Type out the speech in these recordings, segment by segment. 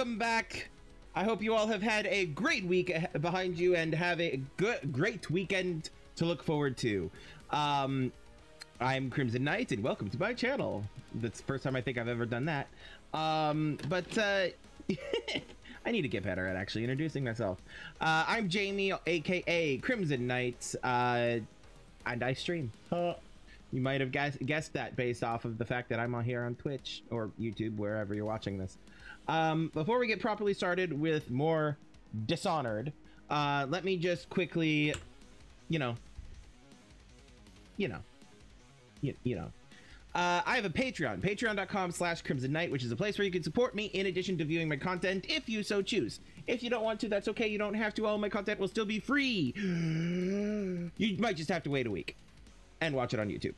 welcome back. I hope you all have had a great week behind you and have a good, great weekend to look forward to. Um, I'm Krimzon Knight, and welcome to my channel. That's the first time I think I've ever done that. Um, but uh, I need to get better at actually introducing myself. Uh, I'm Jamie, aka Krimzon Knight, uh, and I stream. You might have guess guessed that based off of the fact that I'm on here on Twitch or YouTube, wherever you're watching this. Um, before we get properly started with more Dishonored, uh, let me just quickly, you know, you know, you, you know, uh, I have a Patreon, patreon.com slash Krimzon Knight, which is a place where you can support me in addition to viewing my content if you so choose. If you don't want to, that's okay. You don't have to. All my content will still be free. You might just have to wait a week and watch it on YouTube.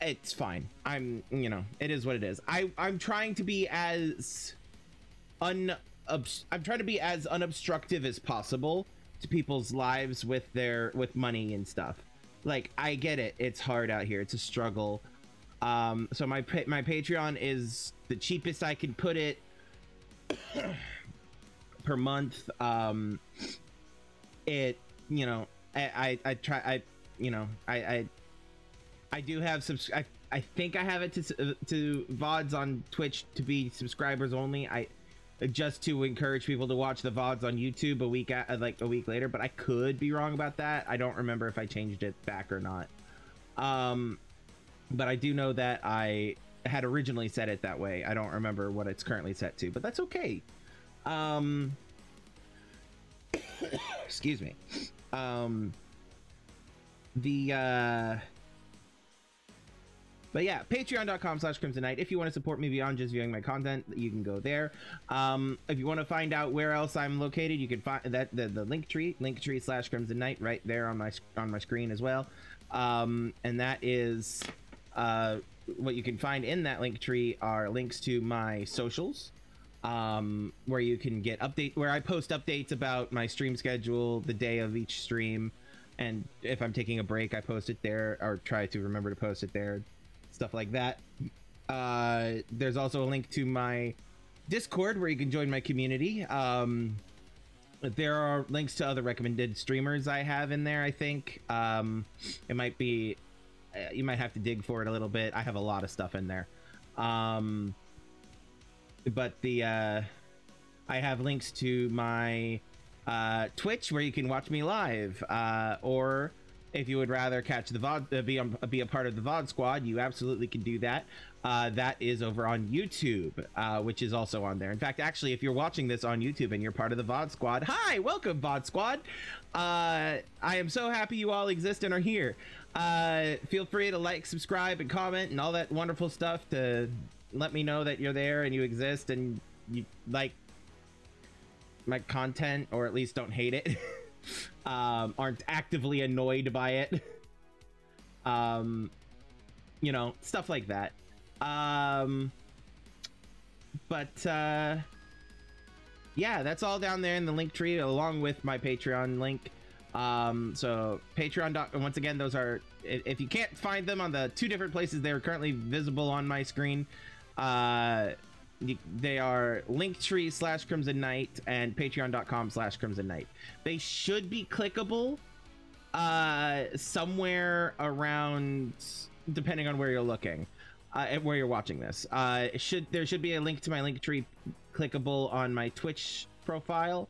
It's fine. I'm, you know, it is what it is. I, I'm trying to be as un, I'm trying to be as unobstructive as possible to people's lives with their, with money and stuff. Like, I get it. It's hard out here. It's a struggle. Um, so my my Patreon is the cheapest I can put it per month. Um, it you know I, I I try I you know I I I do have subs I, I think I have it to to vods on Twitch to be subscribers only. I just to encourage people to watch the vods on YouTube a week at, like a week later, but I could be wrong about that. I don't remember if I changed it back or not. Um, but I do know that I had originally set it that way. I don't remember what it's currently set to, but that's okay. Um, excuse me. Um, the uh, but yeah, patreon.com slash krimzon knight. If you want to support me beyond just viewing my content, you can go there. Um, if you want to find out where else I'm located, you can find that the, the link tree, link tree slash krimzon knight right there on my on my screen as well. Um, and that is uh, what you can find in that link tree are links to my socials um, where you can get update where I post updates about my stream schedule, the day of each stream, and if I'm taking a break, I post it there or try to remember to post it there, stuff like that. Uh, there's also a link to my Discord where you can join my community. Um, there are links to other recommended streamers I have in there. I think um, it might be uh, you might have to dig for it a little bit. I have a lot of stuff in there. Um, but the uh, I have links to my uh, Twitch where you can watch me live, uh, or if you would rather catch the VOD, uh, be, be a part of the VOD squad, you absolutely can do that. Uh, that is over on YouTube, uh, which is also on there. In fact, actually, if you're watching this on YouTube and you're part of the VOD squad, hi, welcome, VOD squad. Uh, I am so happy you all exist and are here. Uh, feel free to like, subscribe, and comment and all that wonderful stuff to let me know that you're there and you exist and you like my content, or at least don't hate it. um, aren't actively annoyed by it. um, you know, stuff like that. Um, but uh, yeah, that's all down there in the link tree, along with my Patreon link. Um, so Patreon. Once again, those are if you can't find them on the two different places, they are currently visible on my screen. Uh, they are linktree slash krimzon knight and patreon.com slash krimzon knight. They should be clickable uh somewhere around depending on where you're looking uh where you're watching this. Uh should there should be a link to my Linktree clickable on my twitch profile.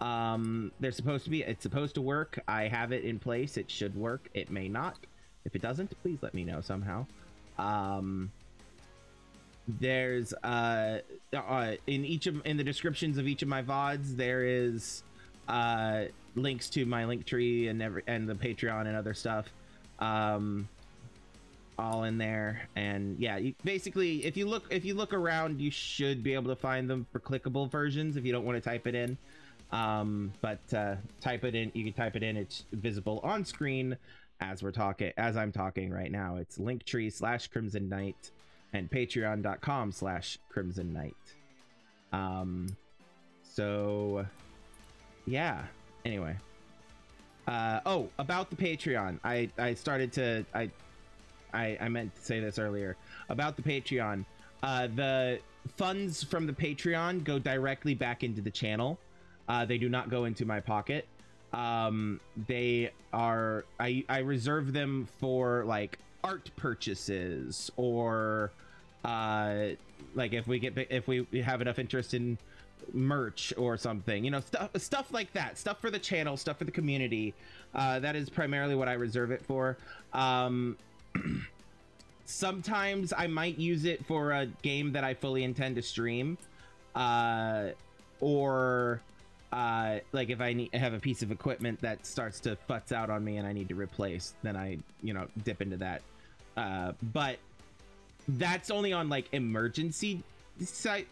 Um they're supposed to be it's supposed to work. I have it in place. It should work. It may not. If it doesn't please let me know somehow. Um there's uh, uh in each of in the descriptions of each of my vods there is uh links to my link tree and every and the patreon and other stuff um all in there. And yeah you, basically if you look if you look around you should be able to find them for clickable versions if you don't want to type it in. Um but uh type it in you can type it in it's visible on screen as we're talking as i'm talking right now. It's linktree slash krimzon knight and patreon.com slash krimzon knight um so yeah anyway Uh, oh, about the Patreon. I I started to I I I meant to say this earlier about the Patreon. Uh, the funds from the Patreon go directly back into the channel. Uh, they do not go into my pocket. Um, they are I I reserve them for like art purchases or uh like if we get if we have enough interest in merch or something you know stuff stuff like that. Stuff for the channel stuff for the community. Uh that is primarily what i reserve it for. Um sometimes i might use it for a game that i fully intend to stream uh or uh like if i need have a piece of equipment that starts to futz out on me and i need to replace then i you know dip into that. Uh but that's only on like emergency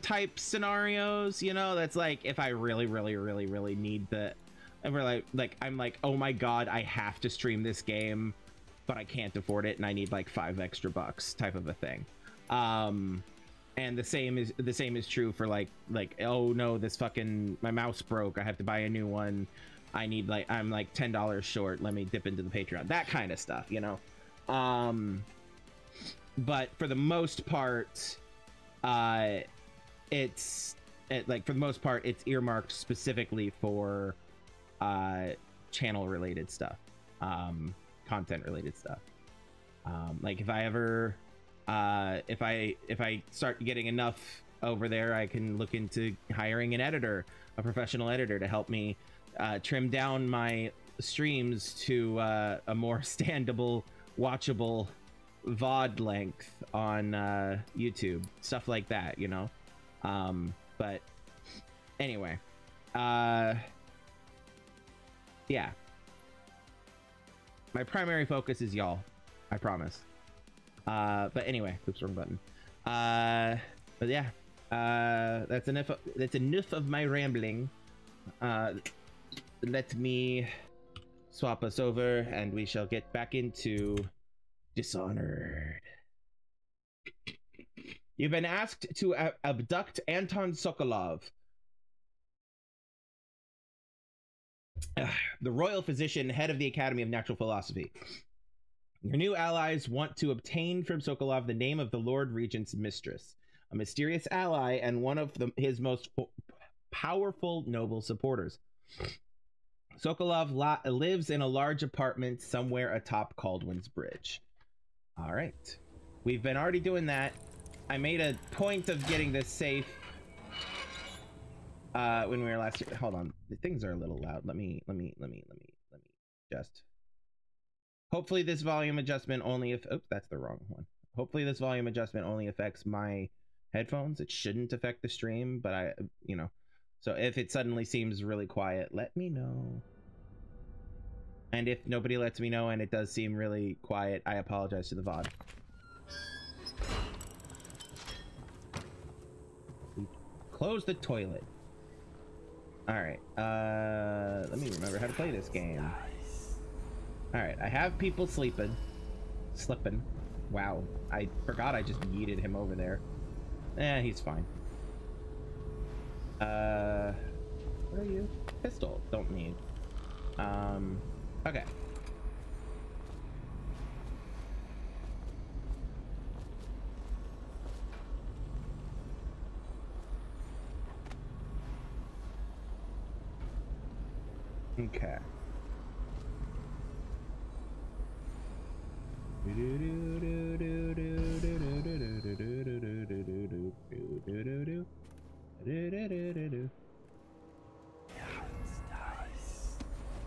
type scenarios you know? That's like if i really really really really need the and we're like like i'm like oh my god i have to stream this game but i can't afford it and i need like five extra bucks type of a thing. Um and the same is the same is true for like like oh no this fucking my mouse broke i have to buy a new one. I need like i'm like ten dollars short let me dip into the patreon that kind of stuff you know? Um but for the most part uh it's it, like for the most part it's earmarked specifically for uh channel related stuff um content related stuff. Um like if i ever uh if i if i start getting enough over there i can look into hiring an editor a professional editor to help me uh trim down my streams to uh a more standable watchable VOD length on uh, YouTube, stuff like that, you know. Um, but anyway, uh, yeah. My primary focus is y'all, I promise. Uh, but anyway, oops, wrong button. Uh, but yeah, uh, that's enough. Of, that's enough of my rambling. Uh, let me swap us over, and we shall get back into Dishonored. You've been asked to ab- abduct Anton Sokolov, the royal physician, head of the Academy of Natural Philosophy. Your new allies want to obtain from Sokolov the name of the Lord Regent's mistress, a mysterious ally and one of the, his most powerful noble supporters. Sokolov lives in a large apartment somewhere atop Kaldwin's Bridge. All right. We've been already doing that. I made a point of getting this safe uh, when we were last here. Hold on. The things are a little loud. Let me, let me, let me, let me, let me just. Hopefully this volume adjustment only if, oops, that's the wrong one. Hopefully this volume adjustment only affects my headphones. It shouldn't affect the stream, but I, you know, so if it suddenly seems really quiet, let me know. And if nobody lets me know and it does seem really quiet, I apologize to the VOD. Close the toilet. Alright, uh, let me remember how to play this game. Alright, I have people sleeping. Slipping. Wow, I forgot I just yeeted him over there. Eh, he's fine. Uh, where are you? Pistol, don't need. Um, Okay. Okay.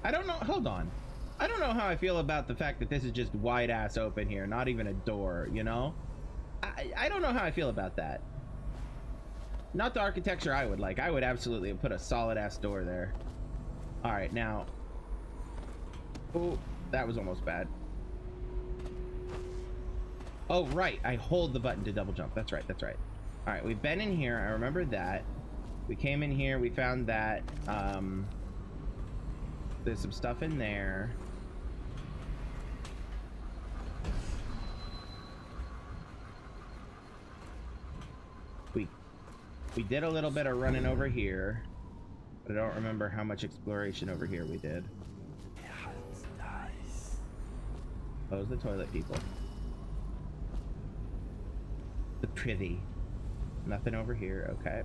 I don't know. Hold on. I don't know how I feel about the fact that this is just wide ass open here, not even a door, you know? I, I don't know how I feel about that. Not the architecture I would like. I would absolutely put a solid ass door there. All right, now. Oh, that was almost bad. Oh, right. I hold the button to double jump. That's right. That's right. All right, we've been in here. I remember that. We came in here. We found that. Um, there's some stuff in there. We did a little bit of running over here, but I don't remember how much exploration over here we did. Close the toilet, people. The privy. Nothing over here. Okay.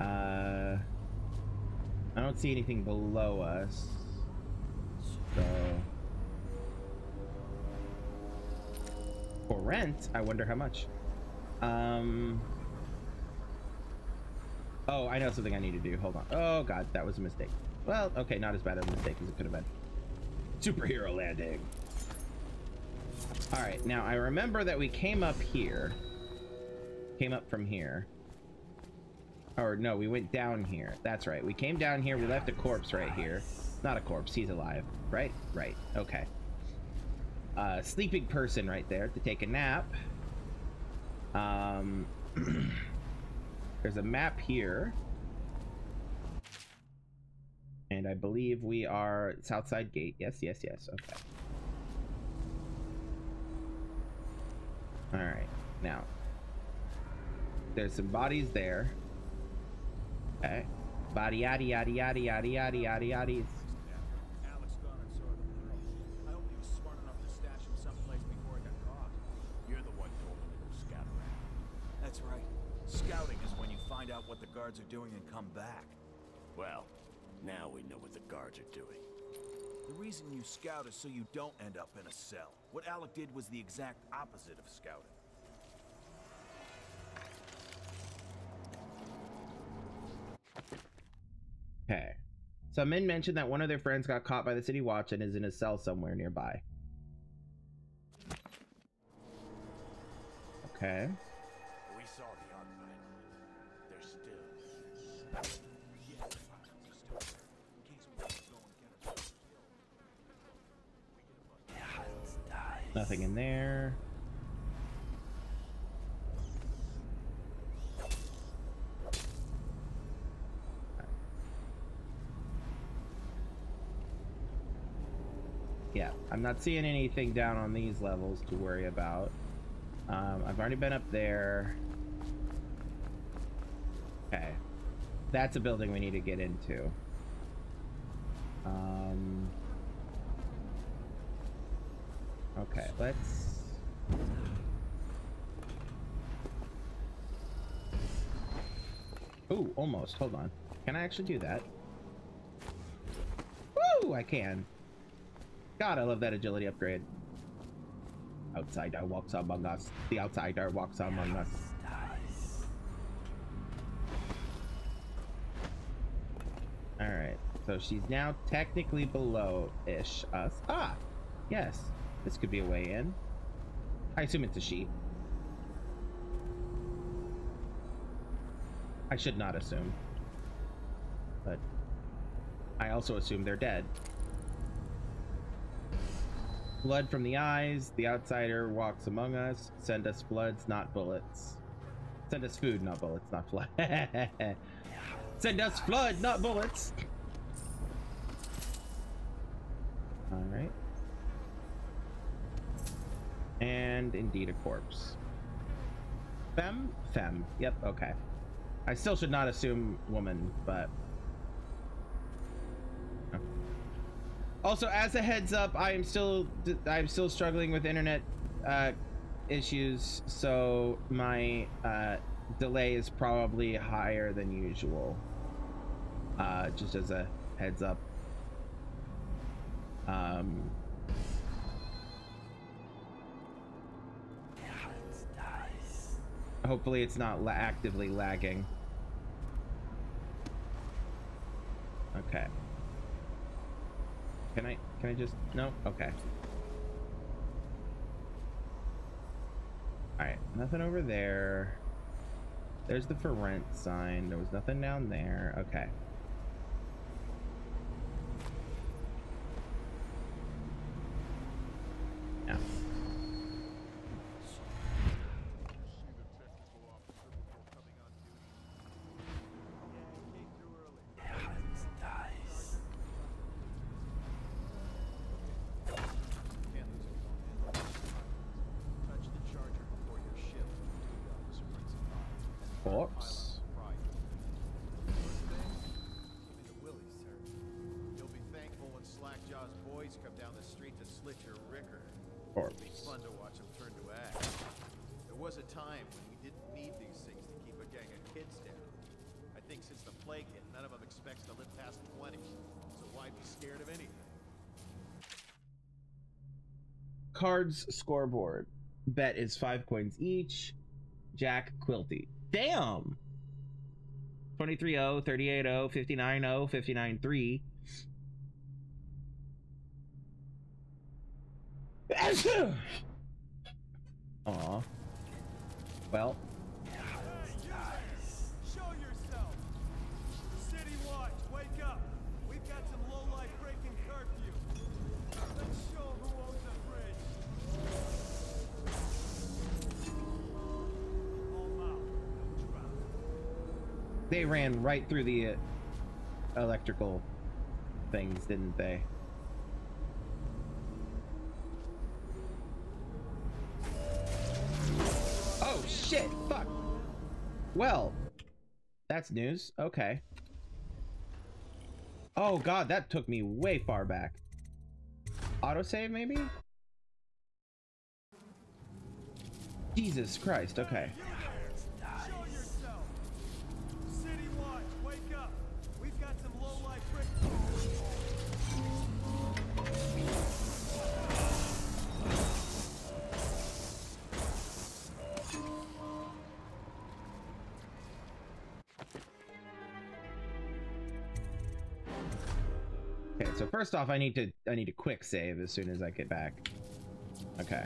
Uh, I don't see anything below us. So. For rent, I wonder how much. Um. Oh, I know something I need to do. Hold on. Oh god, that was a mistake. Well, okay, not as bad of a mistake as it could have been. Superhero landing. All right, now I remember that we came up here. Came up from here. Or no, we went down here. That's right. We came down here. We left a corpse right here. Not a corpse. He's alive. Right? Right. Okay. Uh, sleeping person right there to take a nap. Um, there's a map here. And I believe we are Southside Gate. Yes, yes, yes. Okay. All right. Now, there's some bodies there. Okay. Body yaddy yaddy yaddy yaddy yaddy yaddy yaddy. Alex gone and saw the pearls. I hope he was smart enough to stash them someplace before he got caught. You're the one told him to go scout around. That's right. Scouting guards are doing and come back. Well, now we know what the guards are doing. The reason you scout is so you don't end up in a cell. What Alec did was the exact opposite of scouting. Okay. So Min mentioned that one of their friends got caught by the city watch and is in a cell somewhere nearby. Okay. Nothing in there. Yeah, I'm not seeing anything down on these levels to worry about. Um, I've already been up there. Okay. That's a building we need to get into. Um... Okay, let's... Ooh, almost. Hold on. Can I actually do that? Woo! I can. God, I love that agility upgrade. Outsider walks among us. The outsider walks among us. Alright, so she's now technically below-ish us. Ah! Yes. This could be a way in. I assume it's a sheep. I should not assume. But I also assume they're dead. Blood from the eyes. The outsider walks among us. Send us bloods, not bullets. Send us food, not bullets, not flood. Send us flood, not bullets. All right and indeed a corpse. Fem? Fem. Yep, okay. I still should not assume woman, but... Also, as a heads up, I am still I'm still struggling with internet uh, issues, so my uh, delay is probably higher than usual. Uh, just as a heads up. Um, Hopefully it's not la actively lagging. Okay. Can I, can I just, no? Okay. Alright, nothing over there. There's the for rent sign. There was nothing down there. Okay. Cards scoreboard. Bet is five coins each. Jack Quilty. Damn! 23 0, 38 0, 59 0, 59 3. ran right through the uh, electrical things, didn't they? Oh shit! Fuck. Well, that's news. Okay. Oh god, that took me way far back. Autosave, maybe? Jesus Christ, okay. First off, I need to I need to quick save as soon as I get back. Okay.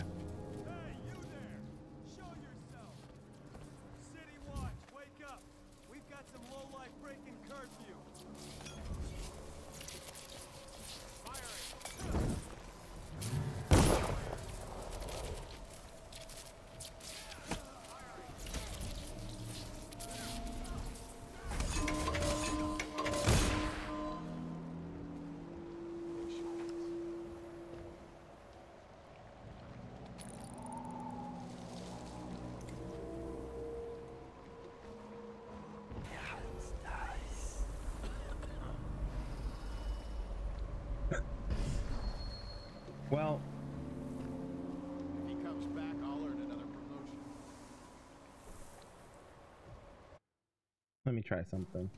Try something.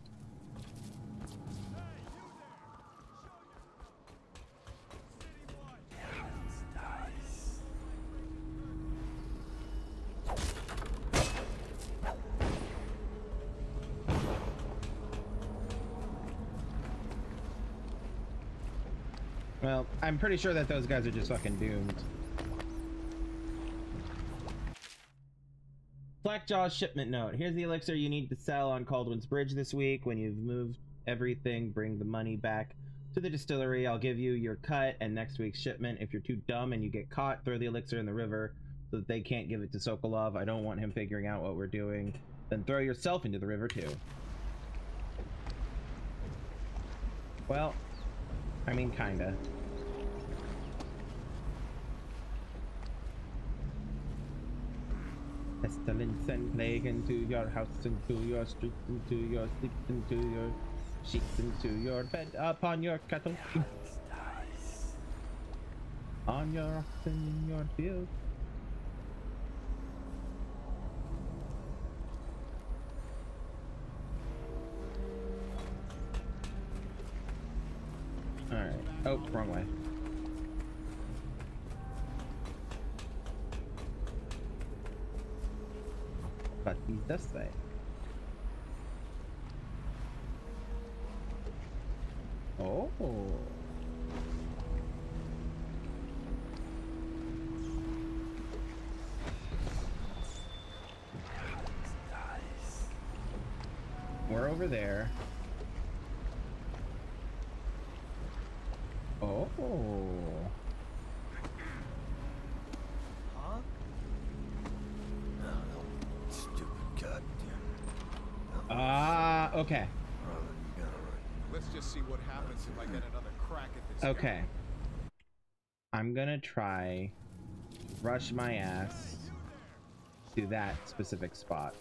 Well, I'm pretty sure that those guys are just fucking doomed. Blackjaw shipment note. Here's the elixir you need to sell on Kaldwin's Bridge this week. When you've moved everything, bring the money back to the distillery. I'll give you your cut and next week's shipment. If you're too dumb and you get caught, throw the elixir in the river so that they can't give it to Sokolov. I don't want him figuring out what we're doing. Then throw yourself into the river too. Well, I mean, kinda. Pestilence and plague into your house, into your street, into your sleep, into your sheets, into your bed, upon your cattle, on your oxen in your field. Alright. Oh, wrong way. This way. Oh. We're over there. Oh. Huh? Stupid goddamn. Ah, okay. Run, you gotta run. Let's just see what happens if I get another crack at this. guy. Okay. I'm gonna try rush my ass to that specific spot.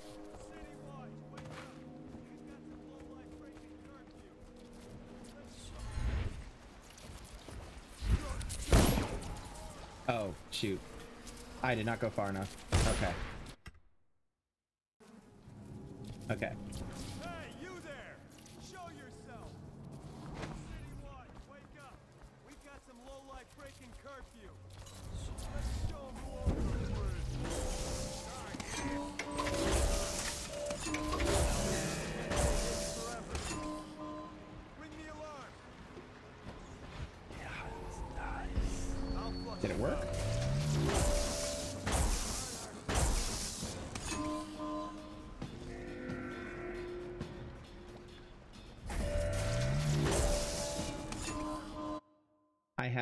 Oh, shoot. I did not go far enough. Okay.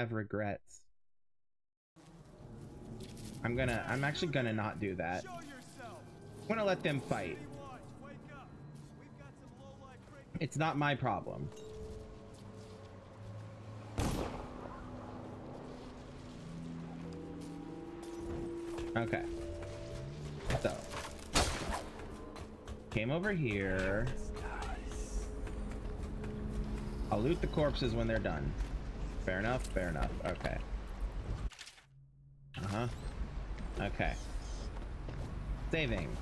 Have regrets. I'm gonna, I'm actually gonna not do that. I'm gonna let them fight. City Watch, wake up! We've got some lowlife breaking It's not my problem. Okay. So. Came over here. I'll loot the corpses when they're done. Fair enough, fair enough. Okay. Uh-huh. Okay. Saving.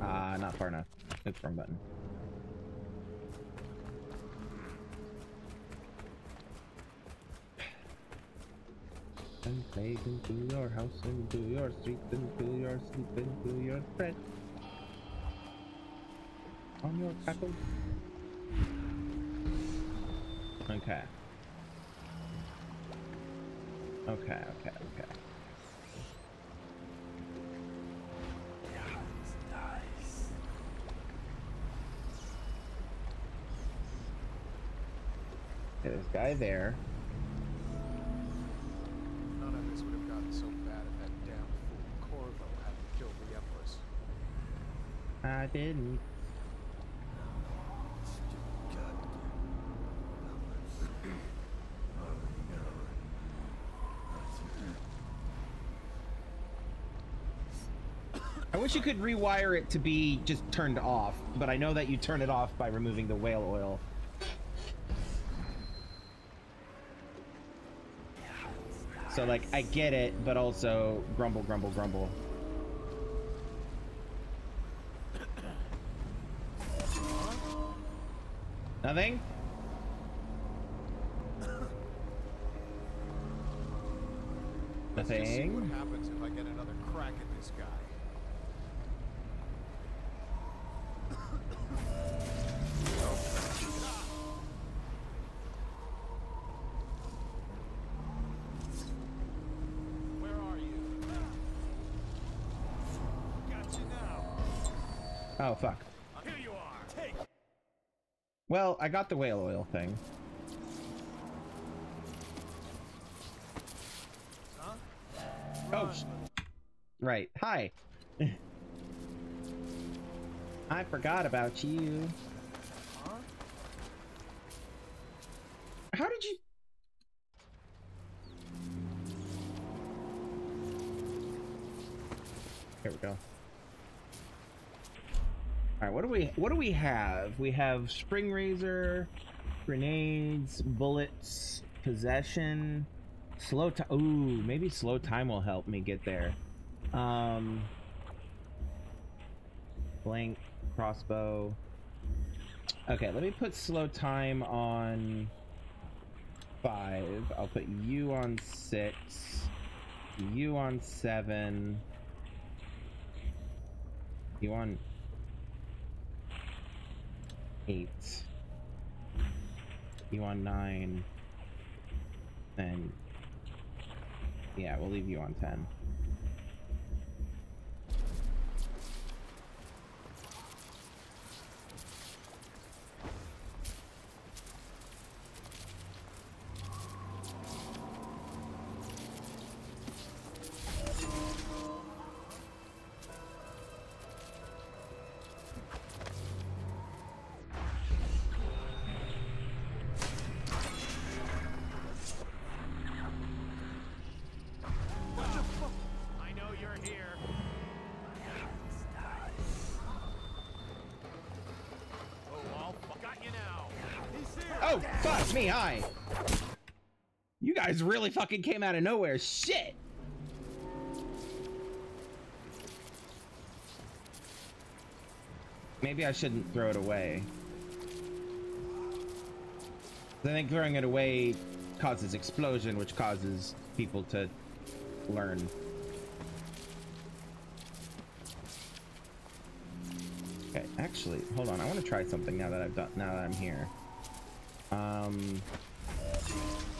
Ah, not far enough. It's wrong button. And plague into your house, into your street, into your sleep, into your bed. On your tackle. Okay. Okay, okay, okay. Okay, this guy there. None of this would have gotten so bad if that damn fool Corvo hadn't killed the Empress. I didn't. Wish you could rewire it to be just turned off, but I know that you turn it off by removing the whale oil. So like, I get it, but also grumble, grumble, grumble. Nothing? Let's just see what Nothing? Well, I got the whale oil thing. Huh? Oh, right. Hi. I forgot about you. Huh? How did you? Here we go. All right, what do we what do we have? We have spring razor, grenades, bullets, possession, slow time. Ooh, maybe slow time will help me get there. Um, blank crossbow. Okay, let me put slow time on five. I'll put you on six. You on seven. You on eight. You on nine. Then, yeah, we'll leave you on ten. Me, hi. You guys really fucking came out of nowhere. Shit. Maybe I shouldn't throw it away. I think throwing it away causes explosion, which causes people to learn. Okay, actually, hold on. I want to try something now that I've done. Now that I'm here. Um.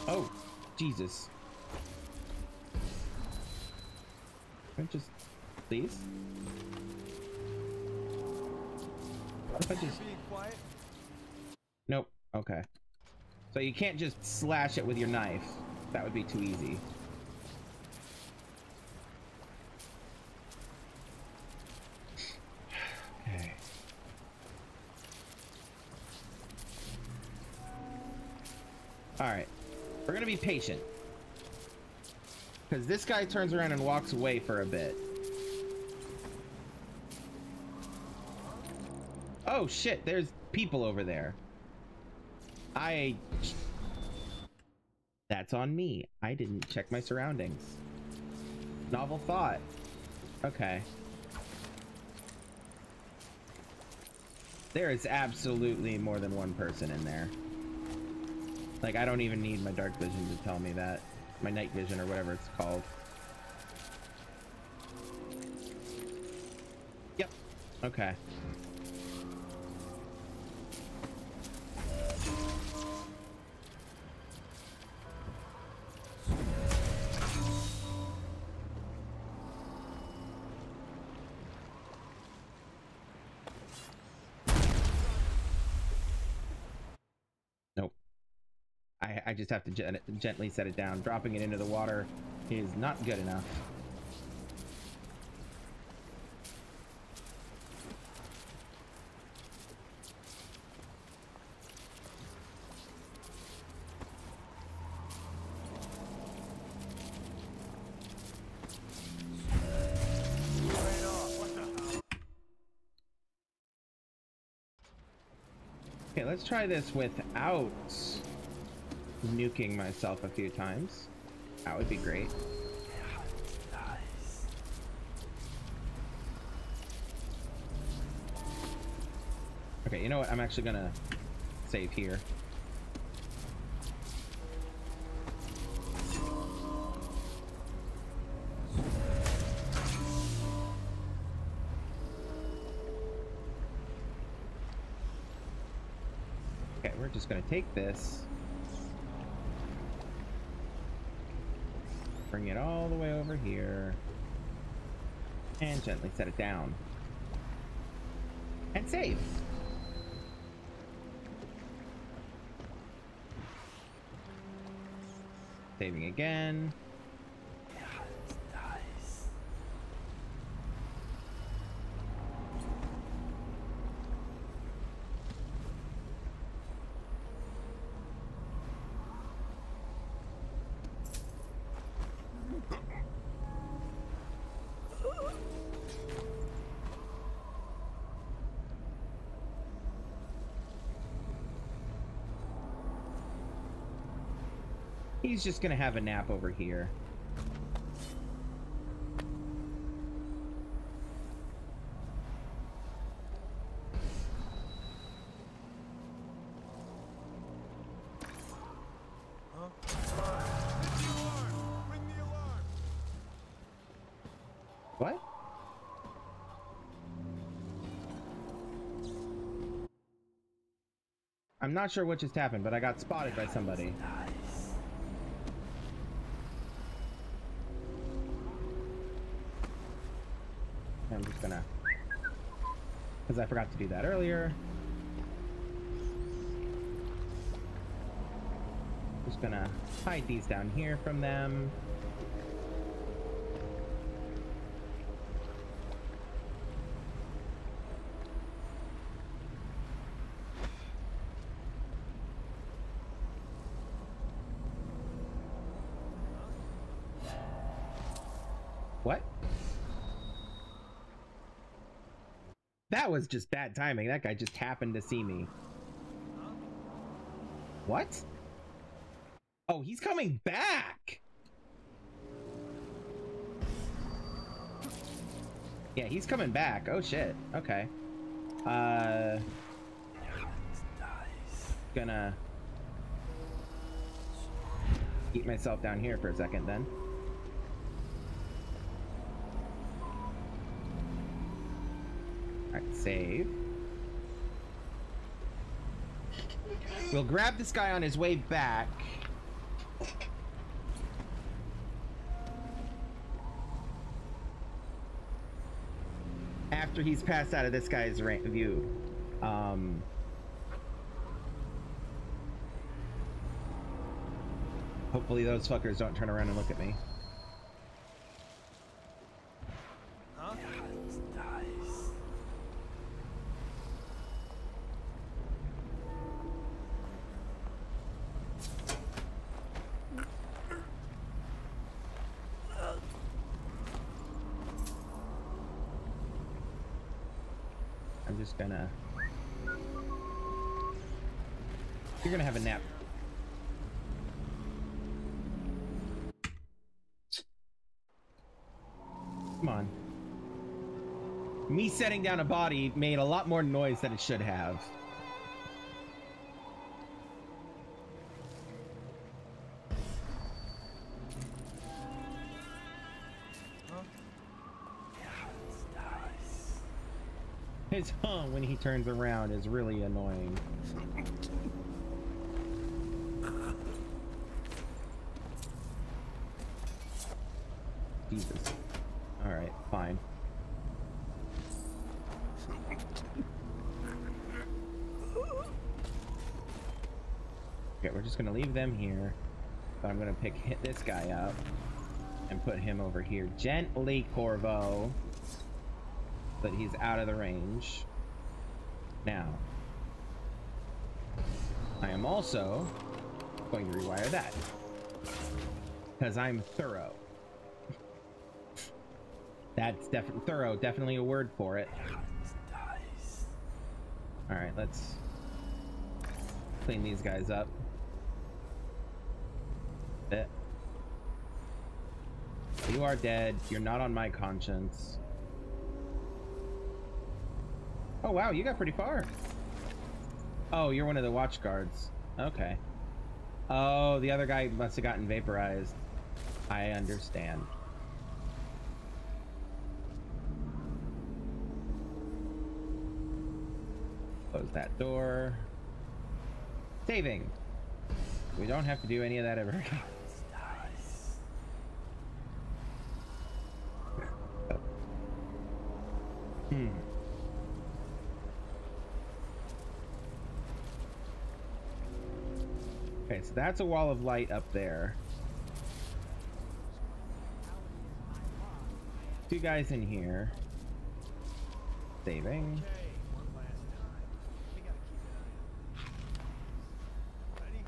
Oh, Jesus. Can I just, please? What if I just? Quiet? Nope. Okay. So you can't just slash it with your knife. That would be too easy. Gonna be patient. Because this guy turns around and walks away for a bit. Oh shit, there's people over there. I... That's on me. I didn't check my surroundings. Novel thought. Okay. There is absolutely more than one person in there. Like, I don't even need my dark vision to tell me that. My night vision or whatever it's called. Yep. Okay. Just have to gen gently set it down. Dropping it into the water is not good enough. Okay, let's try this without nuking myself a few times. That would be great. Okay, you know what? I'm actually gonna save here. Okay, we're just gonna take this. Bring it all the way over here. And gently set it down. And save. Saving again. He's just gonna have a nap over here. I'm not sure what just happened, but I got spotted by somebody. I'm just gonna... Because I forgot to do that earlier. Just gonna hide these down here from them. That was just bad timing. That guy just happened to see me. What? Oh, he's coming back! Yeah, he's coming back. Oh shit. Okay. Uh gonna keep myself down here for a second then. Alright, save. We'll grab this guy on his way back. After he's passed out of this guy's view. Um, hopefully those fuckers don't turn around and look at me. Huh? I'm just gonna... You're gonna have a nap. Come on. Me setting down a body made a lot more noise than it should have. His huh when he turns around is really annoying. Jesus. Alright, fine. Okay, we're just gonna leave them here. But I'm gonna pick hit this guy up and put him over here. Gently, Corvo. But he's out of the range. Now. I am also going to rewire that. Because I'm thorough. That's definitely thorough, definitely a word for it. Alright, let's clean these guys up. You are dead. You're not on my conscience. Oh wow, you got pretty far. Oh, you're one of the watch guards. Okay. Oh, the other guy must have gotten vaporized. I understand. Close that door. Saving. We don't have to do any of that ever again. Hmm. Okay, so that's a wall of light up there. Two guys in here. Saving. Okay, one last time. We gotta keep an eye on it. Ready?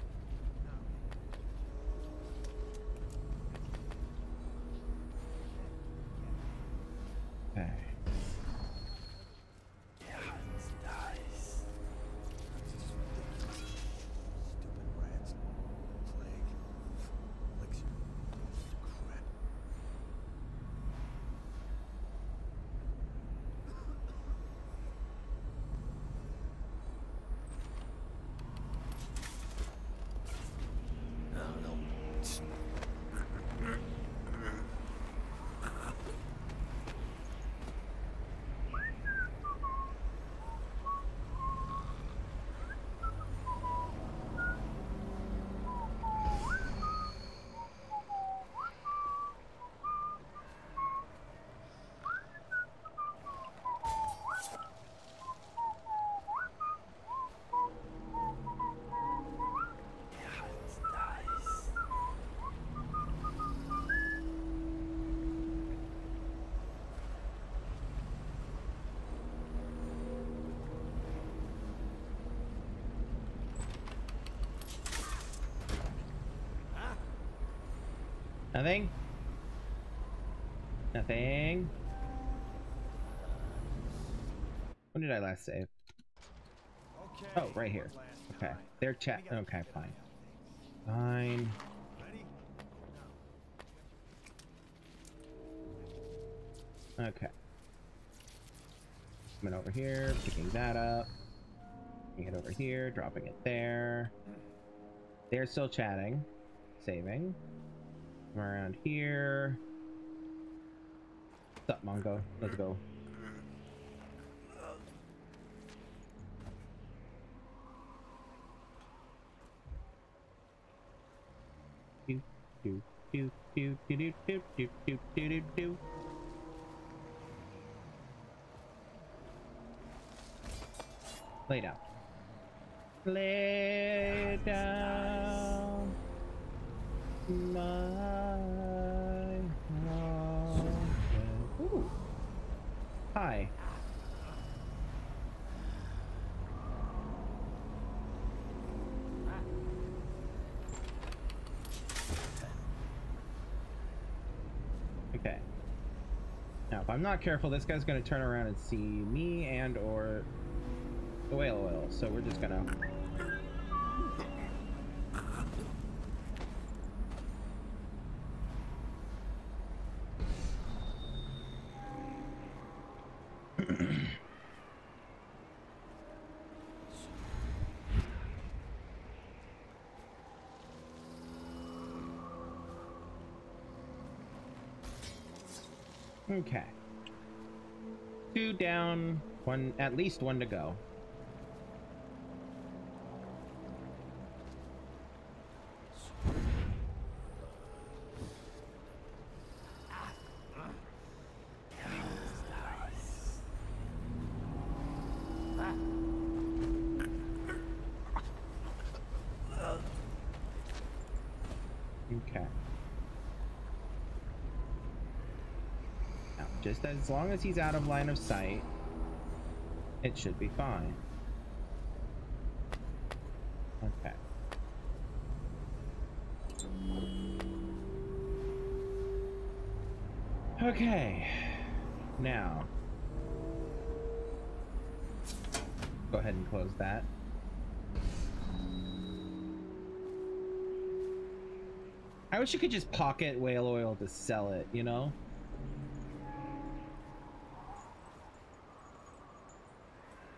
Okay. Stupid rats. Plague. Elixir. Crap. Nothing? Nothing? When did I last save? Okay. Oh, right here. Okay, they're chat. Okay, fine. Fine. Okay. Coming over here, picking that up. Picking it over here, dropping it there. They're still chatting. Saving. Around here. What's up, Mongo? Let's go. Do, do, do, do, do, do, do, do, do, do. Lay down. Lay down. My Hi. Okay. Now, if I'm not careful, this guy's gonna turn around and see me and or the whale oil, so we're just gonna... Okay. One at least one to go. As long as he's out of line of sight, it should be fine. Okay. Okay. Now. Go ahead and close that. I wish you could just pocket whale oil to sell it, you know?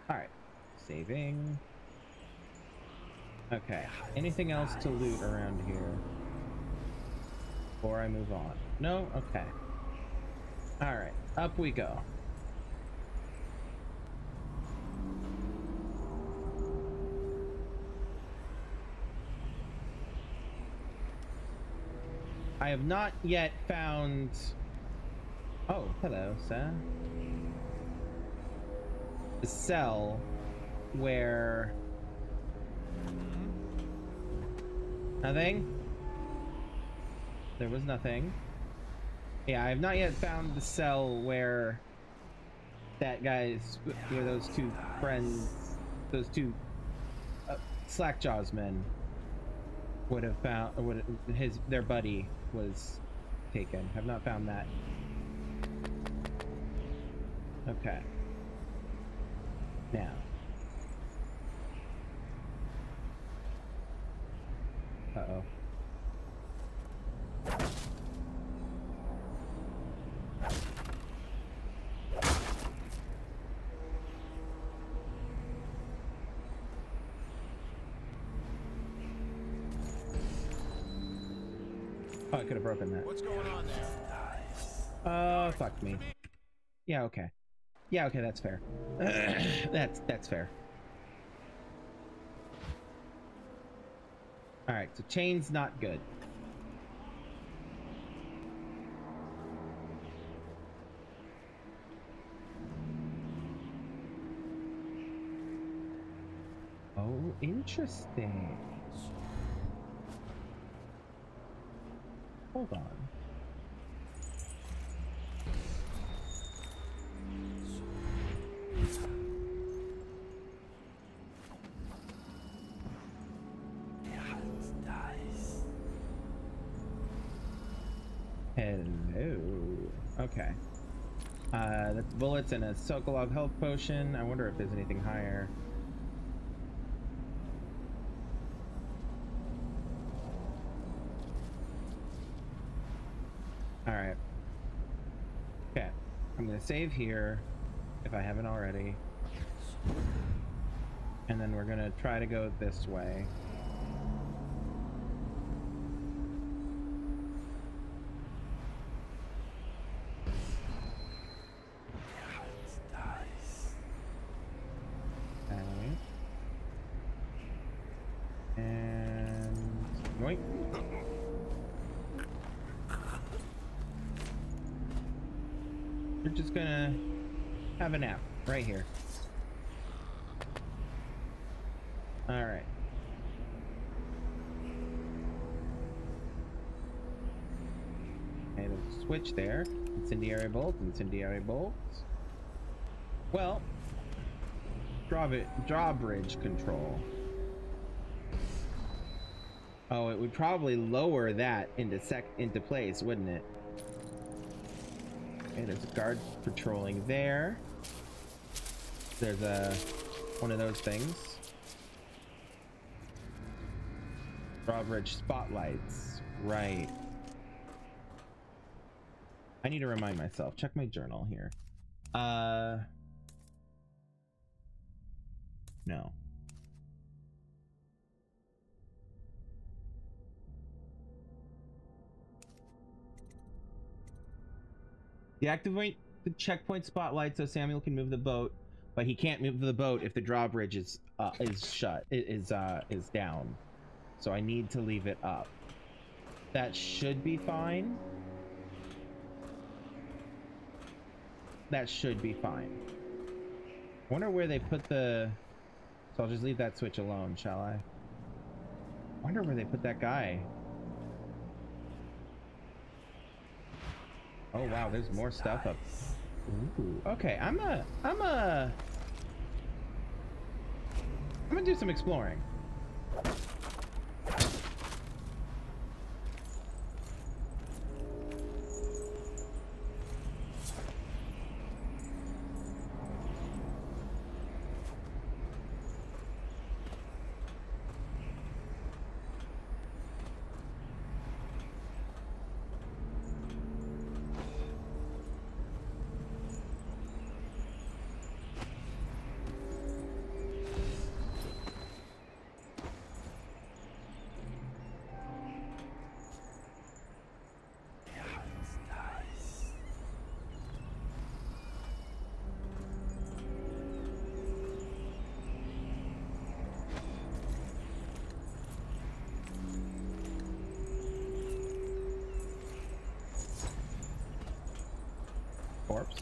Alright. Saving. Okay. Anything else to loot around here? Before I move on. No? Okay. Alright. Up we go. I have not yet found... Oh, hello, sir. The cell where... Nothing? There was nothing. Yeah, I have not yet found the cell where that guy's, where those two friends, those two uh, Slackjaw's men would have found, would his, their buddy was taken. Have not found that. Okay. Now. Yeah, okay. Yeah, okay, that's fair. that's that's fair. All right, so chain's not good. Oh, interesting. That's in a Sokolov health potion. I wonder if there's anything higher. Alright. Okay. I'm gonna save here, if I haven't already. And then we're gonna try to go this way. Bolt, incendiary bolts. Well, drawbridge, control. Oh, it would probably lower that into sec into place, wouldn't it? Okay, there's a guard patrolling there. There's a one of those things. Drawbridge spotlights. Right. I need to remind myself. Check my journal here. Uh no. Deactivate the checkpoint spotlight so Samuel can move the boat, but he can't move the boat if the drawbridge is uh, is shut. It is uh is down. So I need to leave it up. That should be fine. That should be fine. Wonder where they put the... So I'll just leave that switch alone, shall I? wonder where they put that guy. Oh wow, there's more stuff up. Ooh, okay, I'm a... I'm a... I'm gonna do some exploring.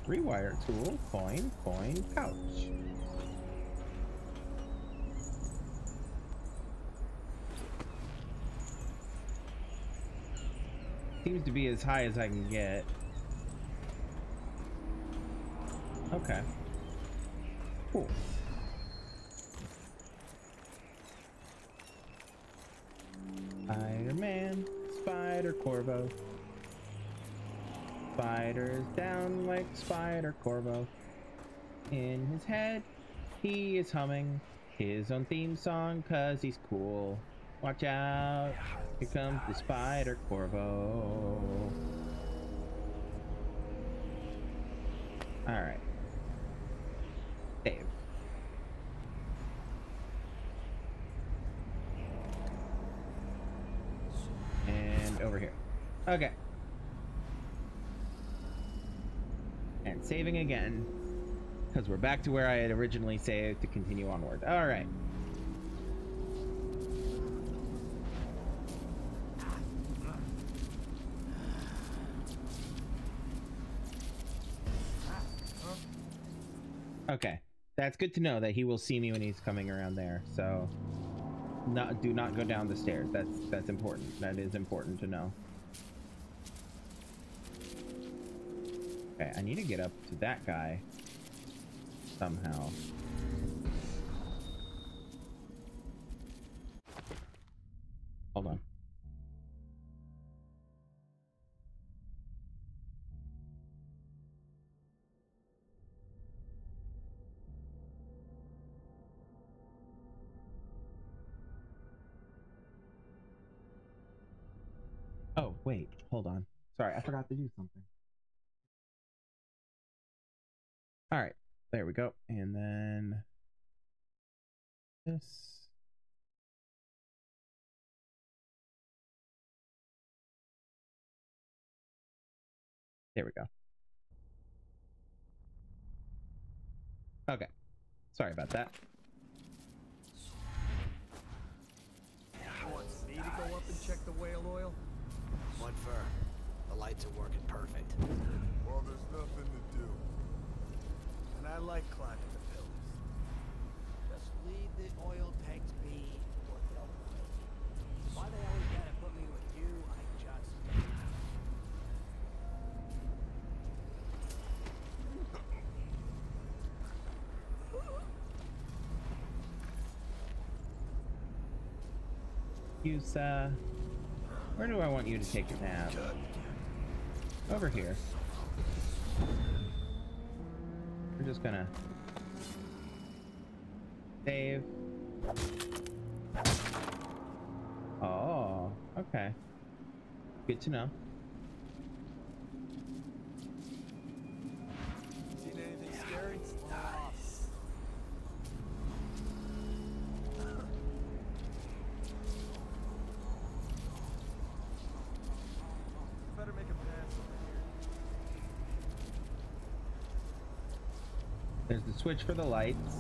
Rewire tool, coin, coin, pouch. Seems to be as high as I can get. Okay. Cool. Spider-Man, Spider Corvo. Spiders down like Spider Corvo. In his head, he is humming his own theme song cause he's cool. Watch out, here comes the Spider Corvo. Alright. And over here. Okay. Saving again. Because we're back to where I had originally saved to continue onward. Alright. Okay. That's good to know that he will see me when he's coming around there. So not do not go down the stairs. That's that's important. That is important to know. Okay, I need to get up to that guy somehow. Hold on. Oh, wait, hold on. Sorry, I forgot to do something. There we go. And then this. There we go. Okay. Sorry about that. Want me to go up and check the whale oil? What for? The lights are working perfect. Well, there's nothing to do. And I like climbing the pillars. Just leave the oil tanks be, or they'll break. Why they always gotta put me with you, I just don't. Use, uh, where do I want you to take your nap? Over here. Just gonna save. Oh, okay. Good to know. Seen anything scary? Better make a pass over here. There's the switch for the lights.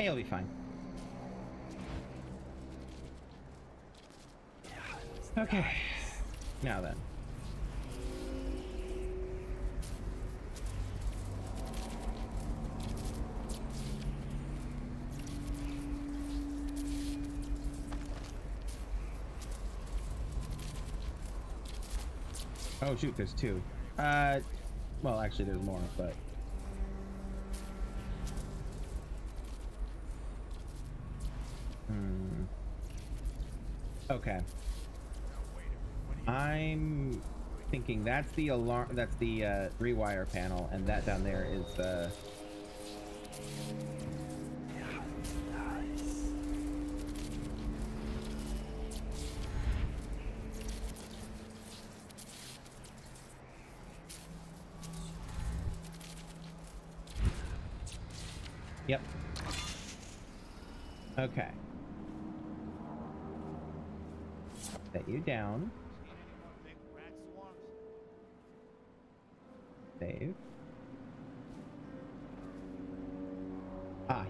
Hey, you'll be fine. Okay. Now then. Oh shoot, there's two. Uh, well, actually, there's more, but that's the alarm. That's the uh, rewire panel, and that down there is the.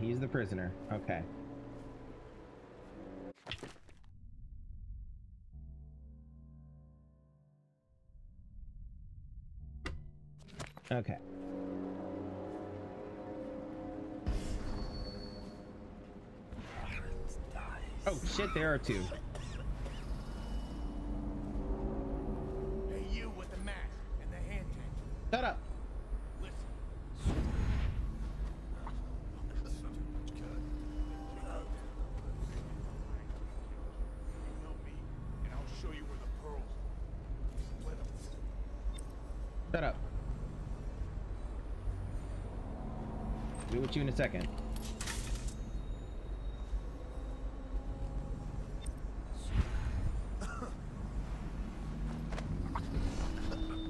He's the prisoner. Okay. Okay. Oh shit, there are two. Hey, you with the mask and the hand tank. Shut up. Listen. You know me, and I'll show you where the pearls are. Split 'em. Shut up. Be with you in a second.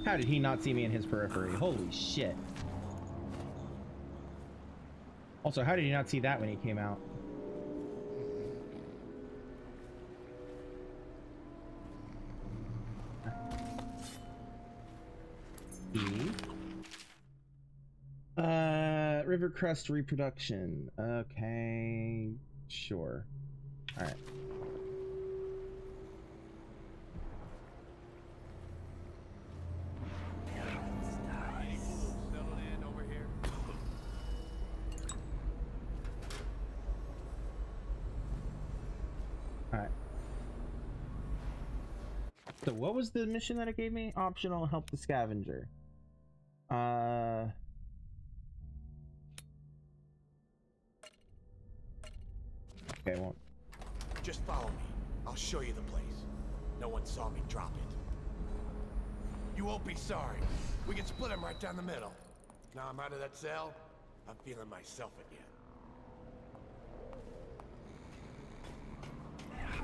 How did he not see me in his periphery? Holy shit. Also, how did he not see that when he came out? Crust reproduction. Okay, sure. All right. What was the mission that it gave me? Optional help the scavenger. I'm out of that cell. I'm feeling myself again.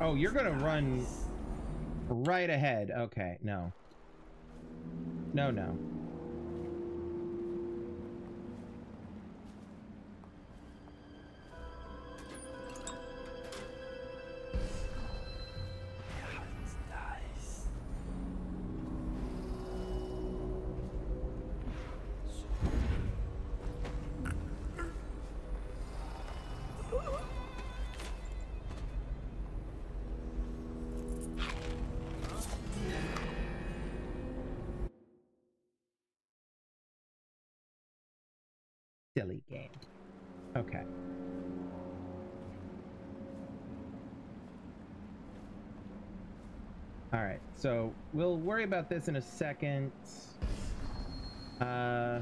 Oh, you're gonna run right ahead. Okay, no. No, no. So we'll worry about this in a second. Uh,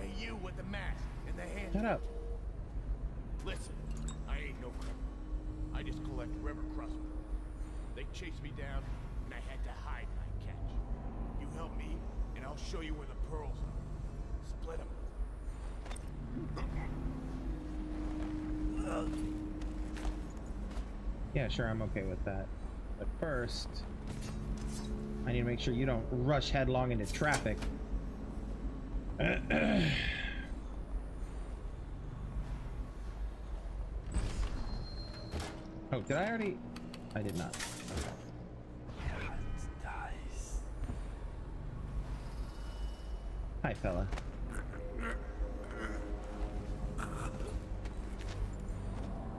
Hey, you with the mask and the hand. shut up. Listen, I ain't no criminal. I just collect river krust. They chased me down, and I had to hide my catch. You help me, and I'll show you where the pearls are. Split them. Yeah, sure, I'm okay with that. But first, I need to make sure you don't rush headlong into traffic. oh, did I already? I did not. Hi, fella.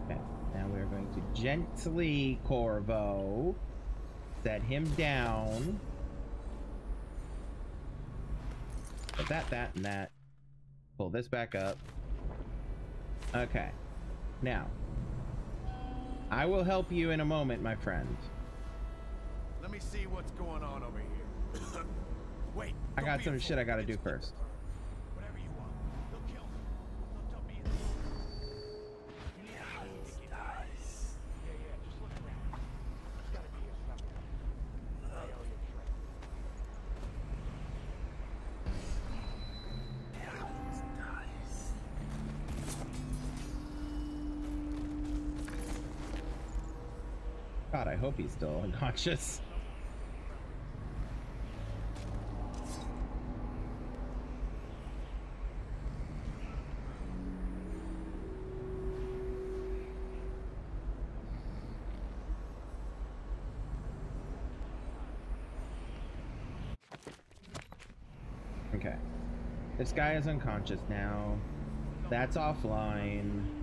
Okay, now we're going to gently, Corvo, set him down. Put that, that, and that. Pull this back up. Okay. Now, I will help you in a moment, my friend. Let me see what's going on over here. Wait. I got some shit. I gotta do first. Hope he's still unconscious. Okay. This guy is unconscious now. That's offline.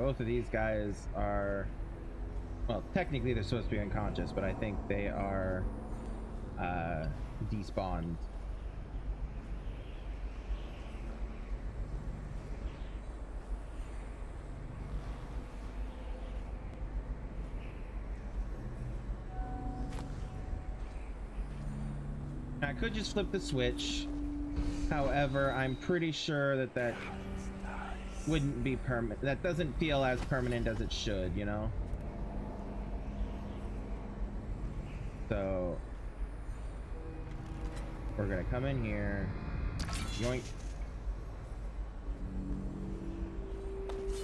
Both of these guys are, well, technically they're supposed to be unconscious, but I think they are uh, despawned. I could just flip the switch. However, I'm pretty sure that that wouldn't be permanent. That doesn't feel as permanent as it should, you know? So we're gonna come in here. Yoink.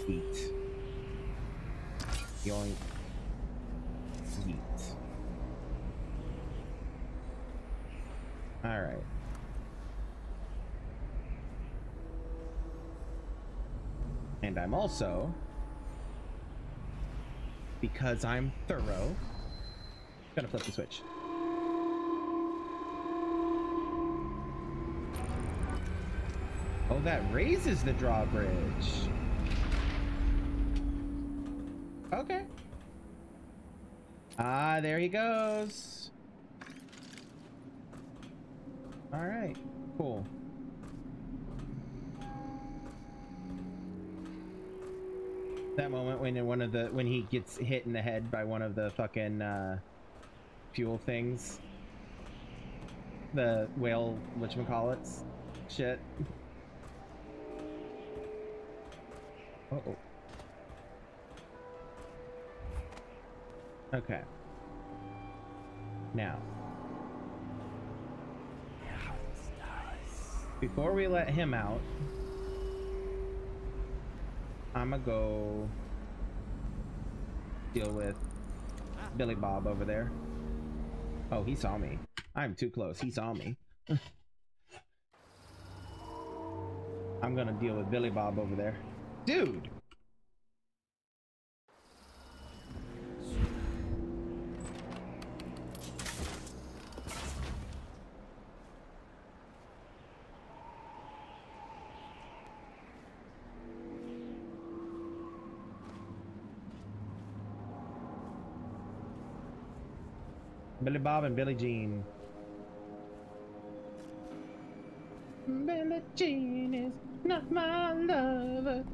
Eat. Yoink. Eat. Alright. Also, because I'm thorough, gonna flip the switch. Oh, that raises the drawbridge. Okay. Ah, there he goes. All right, of the when he gets hit in the head by one of the fucking uh, fuel things, the whale whatchamacallits shit. Uh oh. Okay. Now. Before we let him out, I'ma go deal with Billy Bob over there. Oh, he saw me. I'm too close. He saw me. I'm gonna deal with Billy Bob over there. Dude! Billy Bob and Billy Jean. Billy Jean is not my lover.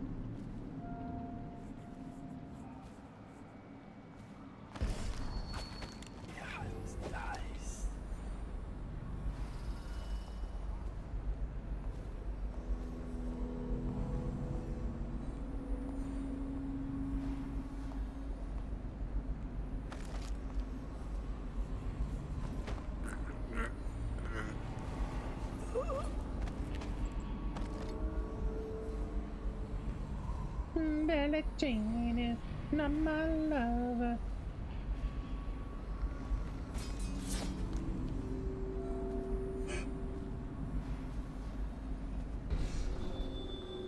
Not my lover.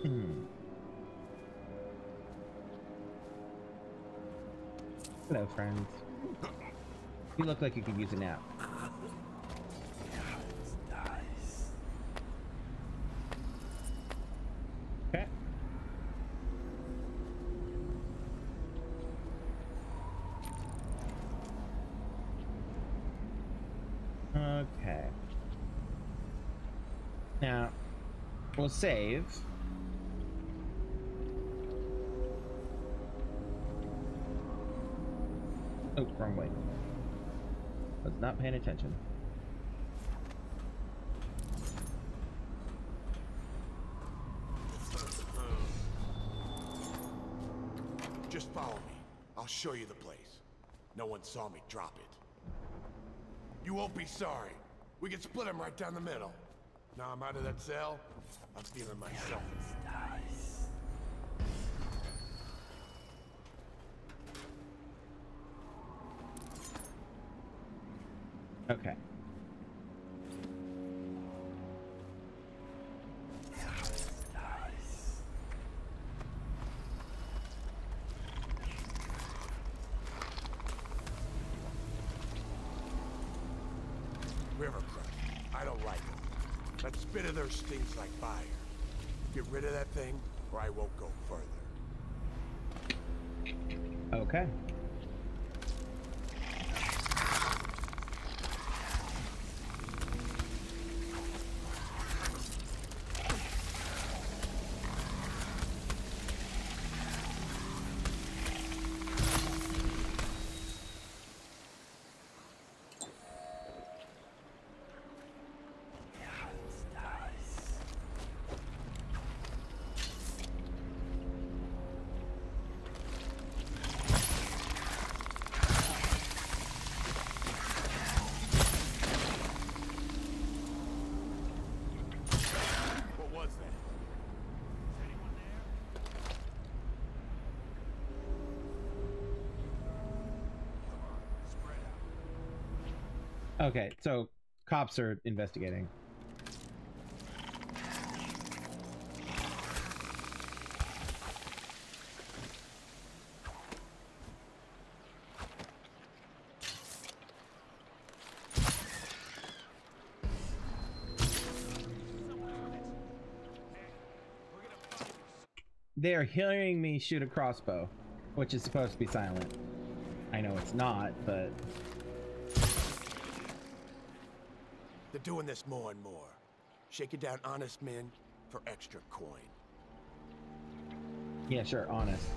Hmm. Hello, friends. You look like you could use a nap. Okay. Okay. Now, we'll save. Oh, wrong way. Was not paying attention. Just follow me. I'll show you the place. No one saw me drop it. You won't be sorry. We can split him right down the middle. Now I'm out of that cell. I'm feeling myself. Okay. River Krust. I don't like it. Theirs stings like fire. Get rid of that thing, or I won't go further. Okay. Okay, so cops are investigating. They are hearing me shoot a crossbow, which is supposed to be silent. I know it's not, but... doing this more and more. Shaking down honest men for extra coin. yeah, sure, honest.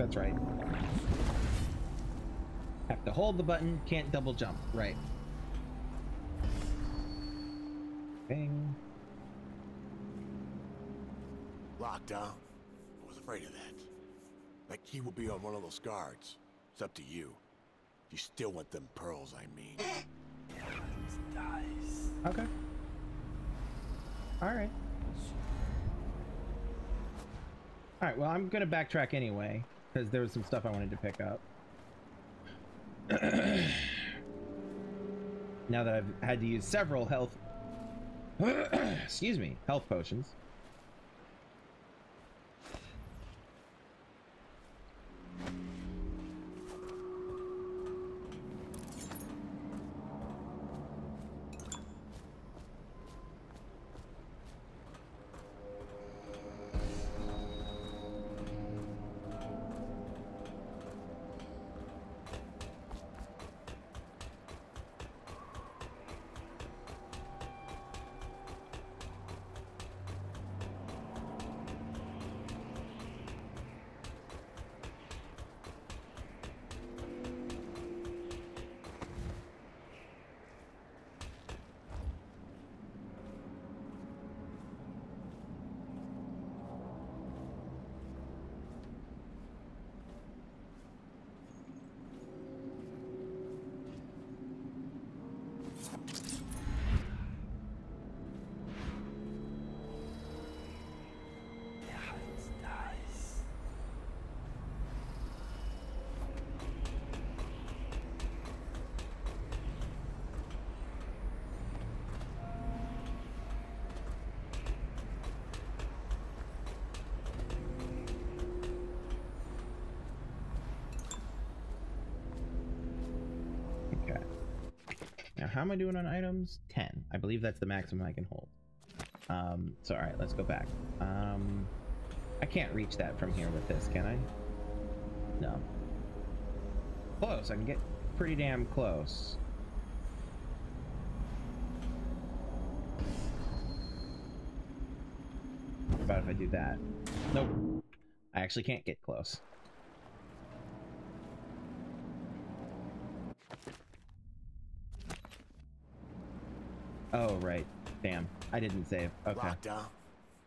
That's right. Have to hold the button, can't double jump. Right. Bing. Locked down? I was afraid of that. That key will be on one of those guards. It's up to you. You still want them pearls, I mean. Okay. Alright. Alright, well, I'm gonna backtrack anyway, because there was some stuff I wanted to pick up. now that I've had to use several health... excuse me, health potions. Am I doing on items? 10. I believe that's the maximum I can hold. Um, so, alright, let's go back. Um, I can't reach that from here with this, can I? No. Close. I can get pretty damn close. What about if I do that? Nope. I actually can't get close. Oh, right. Damn. I didn't save. Okay. Locked down?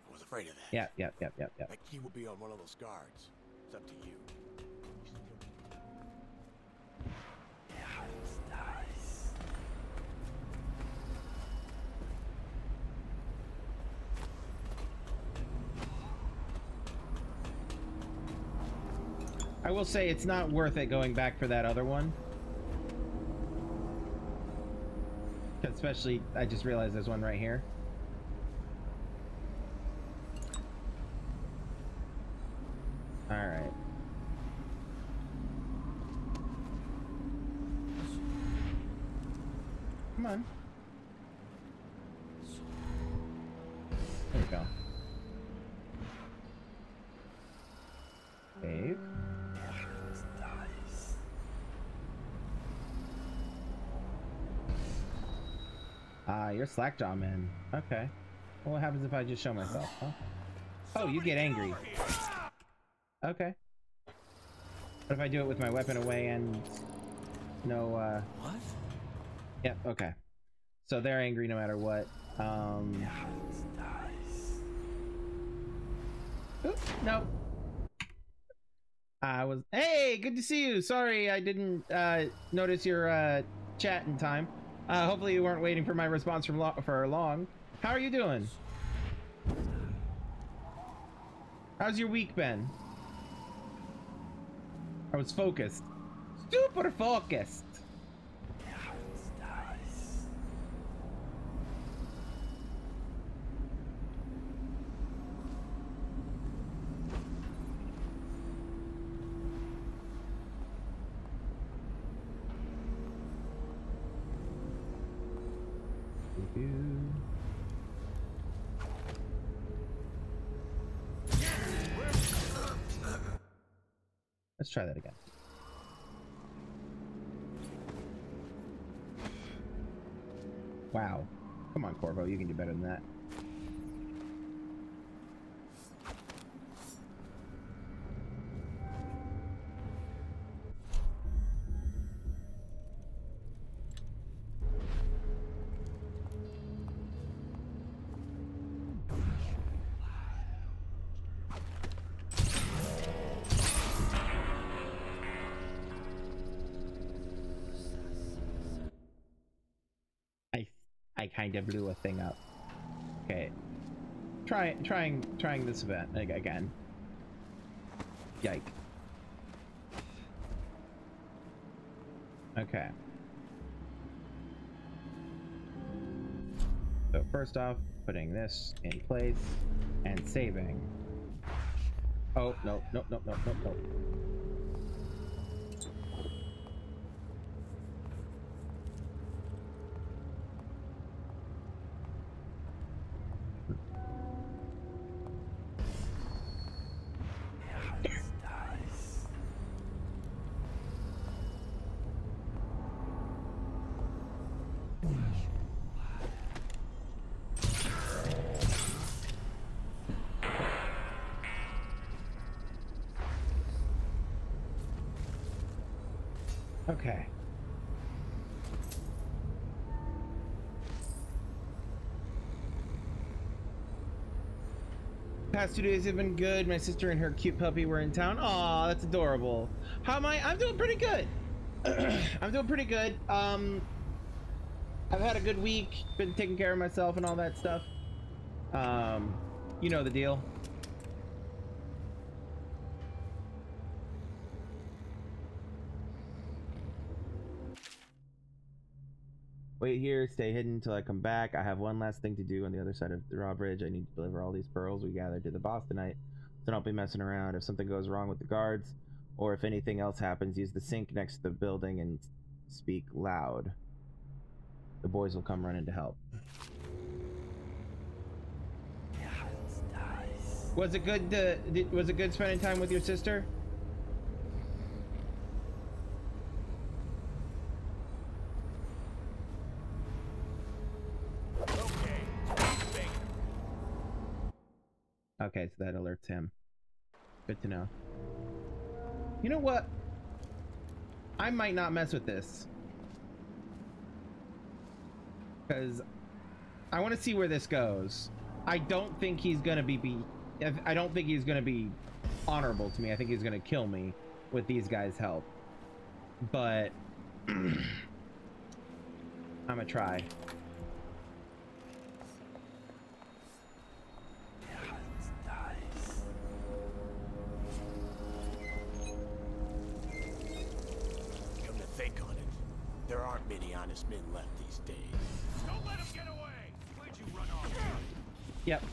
I was afraid of that. Yep, yep, yep, yep, yep. That key will be on one of those guards. It's up to you. I will say it's not worth it going back for that other one. Especially, I just realized there's one right here. Slackjaw man. Okay. Well, what happens if I just show myself, huh? Oh, you get angry. Okay. What if I do it with my weapon away and no, uh... What? Yep, okay. So they're angry no matter what. Um, oop, no. I was. Hey, good to see you. Sorry, I didn't uh, notice your uh, chat in time. Uh, hopefully, you weren't waiting for my response from lo- for long. How are you doing? How's your week been? I was focused. Super focused. Let's try that again. Wow. Come on, Corvo, you can do better than that. Kind of blew a thing up. Okay. Try trying trying this event again. Yike. Okay. So first off, putting this in place and saving. Oh, no, no, no, no, no, no. Okay. Past two days have been good. My sister and her cute puppy were in town. Aw, that's adorable. How am I? I'm doing pretty good. I'm doing pretty good. Um, I've had a good week. Been taking care of myself and all that stuff. Um, you know the deal. Wait here, stay hidden until I come back. I have one last thing to do on the other side of the drawbridge. I need to deliver all these pearls we gathered to the boss tonight. So don't be messing around. If something goes wrong with the guards, or if anything else happens, use the sink next to the building and speak loud. The boys will come running to help. Was it good? To, was it good spending time with your sister? That alerts him. Good to know. You know what? I might not mess with this. Because I want to see where this goes. I don't think he's going to be, be... I don't think he's going to be honorable to me. I think he's going to kill me with these guys' help. But... I'm going to try. Yep.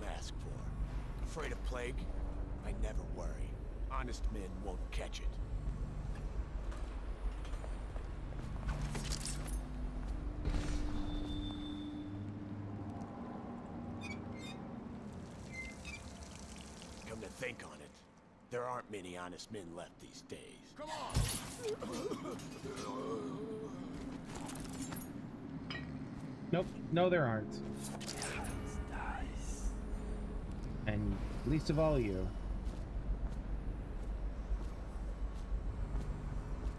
Mask for? Afraid of plague? I never worry. Honest men won't catch it. Come to think on it, there aren't many honest men left these days. Come on! Nope. No, there aren't. Least of all you.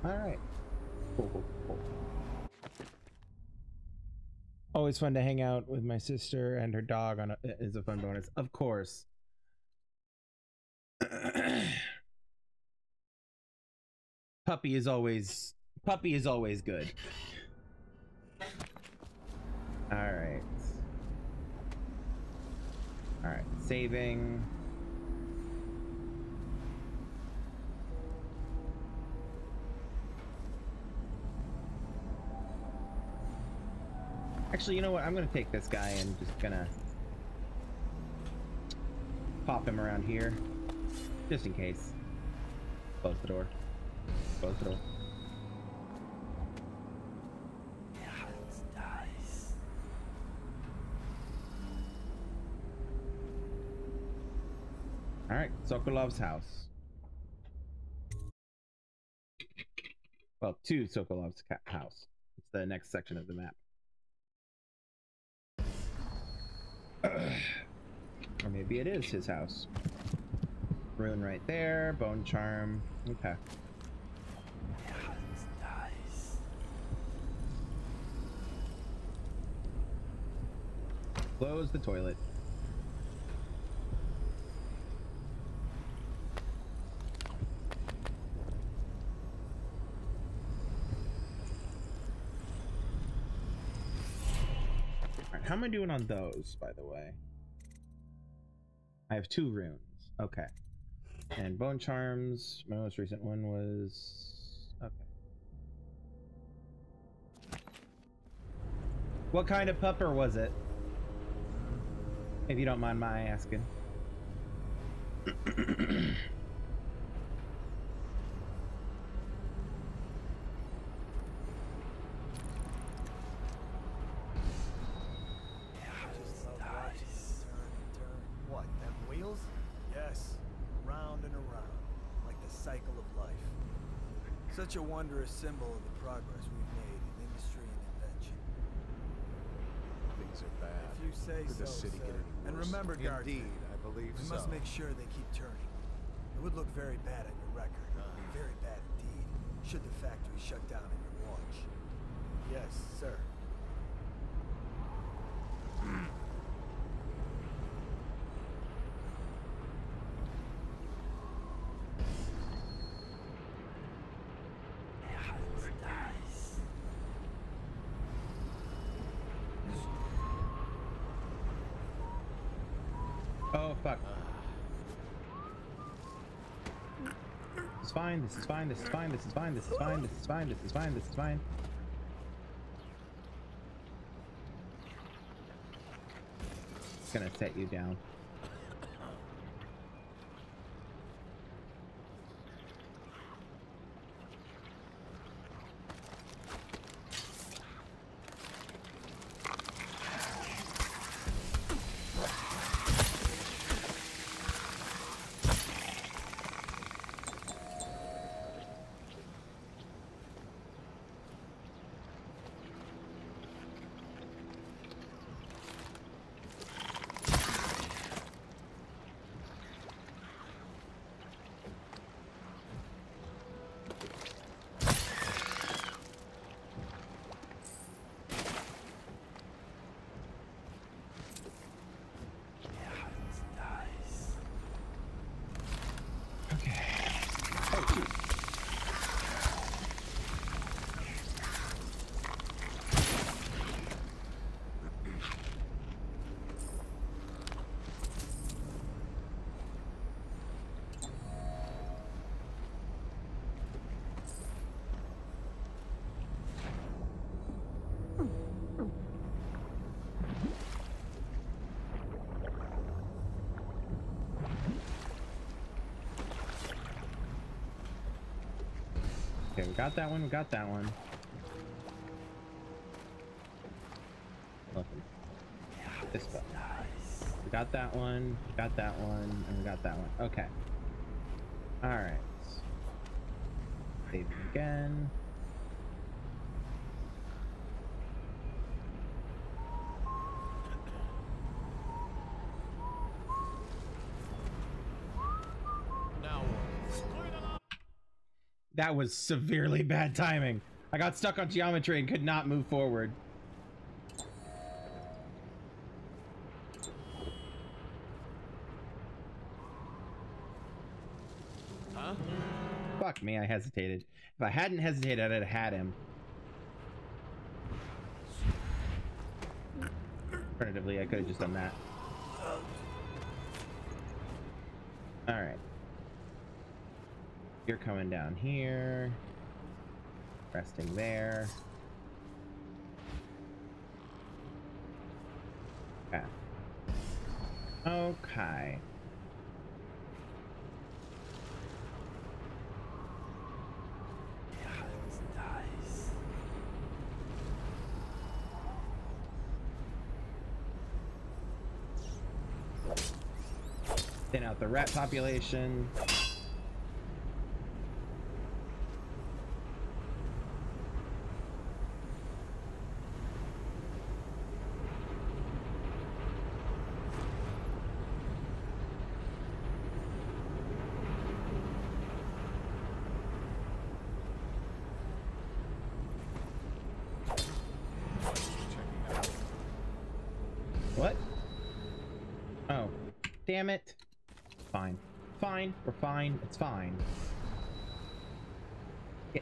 Alright. Always fun to hang out with my sister and her dog on a, is a fun bonus. Of course. puppy is always puppy is always good. All right. All right, saving. Actually, you know what? I'm gonna take this guy and just gonna pop him around here, just in case. Close the door. Close the door. All right, Sokolov's house. Well, to Sokolov's house. It's the next section of the map. Or maybe it is his house. Rune right there, bone charm. Okay. Close the toilet. How am I doing on those, by the way? I have two runes. Okay. And bone charms, my most recent one was okay. What kind of pupper was it? If you don't mind my asking. Just love watching it turn and turn. What, them wheels? Yes, round and around, like the cycle of life. Such a wondrous symbol of the progress we've made in industry and invention. Things are bad. If you say Could so, the city sir. get any And remember, Guardsman, Indeed, I believe we so. must make sure they keep turning. It would look very bad on your record. Ah. Very bad indeed. Should the factory shut down in your watch. Yes, sir. Oh fuck. Is fine, this is fine, this is fine, this is fine, this is fine, this is fine, this is fine, this is fine. It's gonna set you down. We got that one. We got that one. This button. We got that one. We got that one, and we got that one. Okay. All right. Save again. Now what? That was severely bad timing. I got stuck on geometry and could not move forward. Huh? Fuck me, I hesitated. If I hadn't hesitated, I'd have had him. Alternatively, I could have just done that. You're coming down here. Resting there. Okay. Okay. Thin out the rat population. What? Oh. Damn it. Fine. Fine. It's fine. Yeah.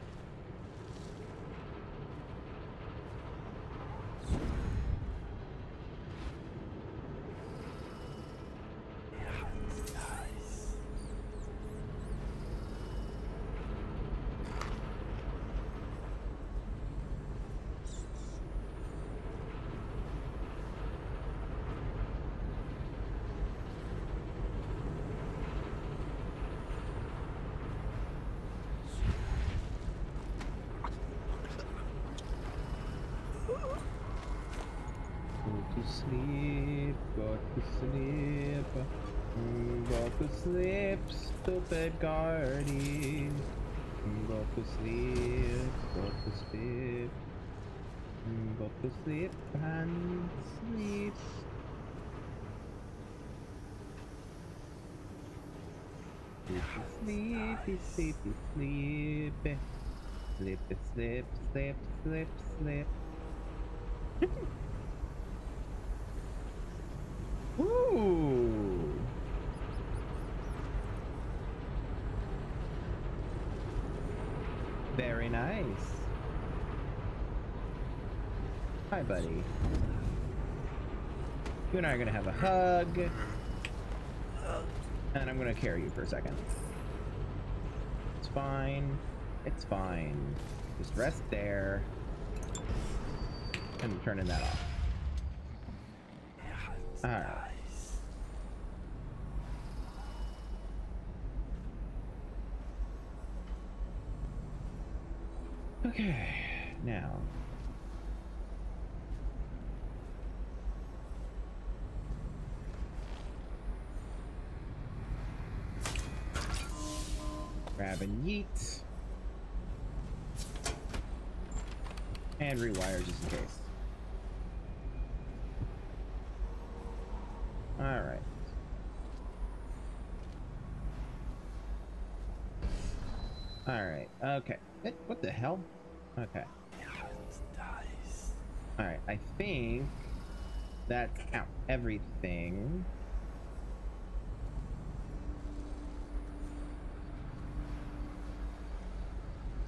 Go to sleep, go to sleep, mm, go to sleep, stupid guardian. Mm, Go to sleep, go to sleep, mm, go to sleep and sleep. Sleepy, sleepy, sleepy, sleepy, sleep, sleep, sleep, sleep. Ooh. Very nice. Hi, buddy. You and I are gonna have a hug. And I'm gonna carry you for a second. It's fine. It's fine. Just rest there. And I'm turning that off. Alright. Okay, now. Grab and yeet. And rewire just in case. Alright. Alright, okay. Eh, What the hell? Okay. Alright, I think that's out everything.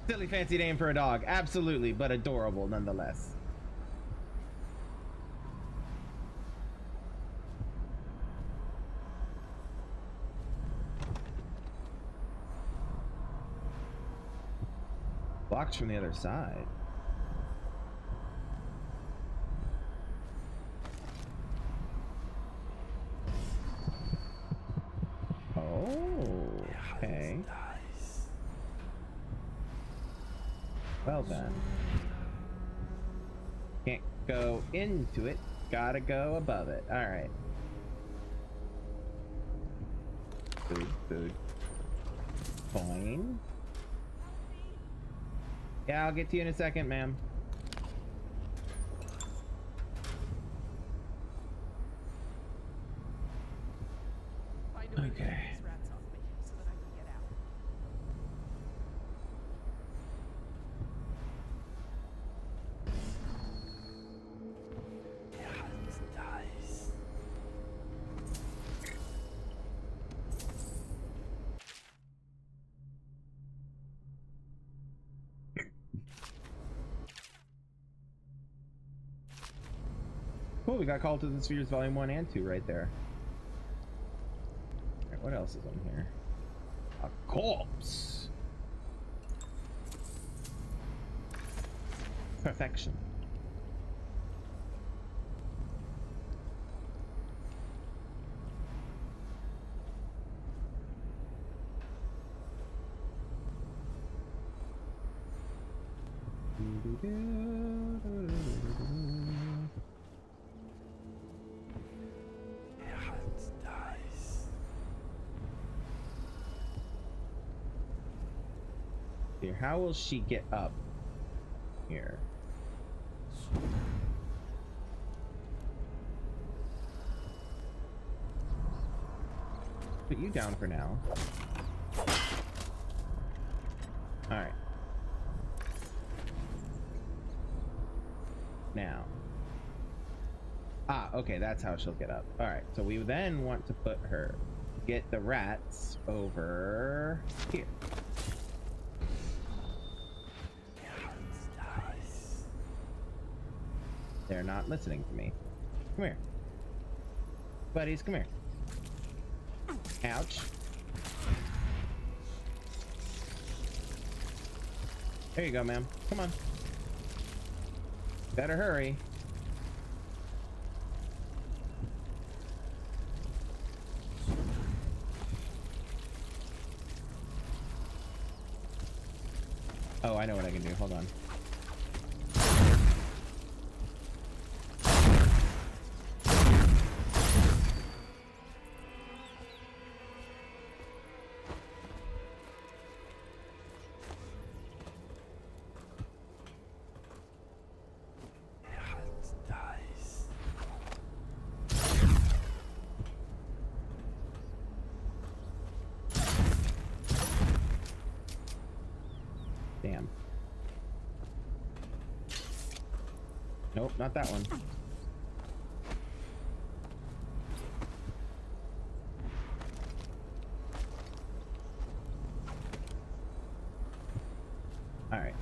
Silly fancy name for a dog, absolutely, but adorable nonetheless. Blocked from the other side. Oh, okay. Well then. Can't go into it. Gotta go above it. Alright. Food, food. Coin. Yeah, I'll get to you in a second, ma'am. We got Call to the Spheres Volume 1 and 2 right there. What else is on here? A corpse! Perfection. Here, how will she get up here? Put you down for now. Alright. Now. Ah, okay, that's how she'll get up. Alright, so we then want to put her, get the rats over here. They're not listening to me. Come here. Buddies, come here. Ouch. There you go, ma'am. Come on. Better hurry. Oh, I know what I can do. Hold on. Not that one. Alright.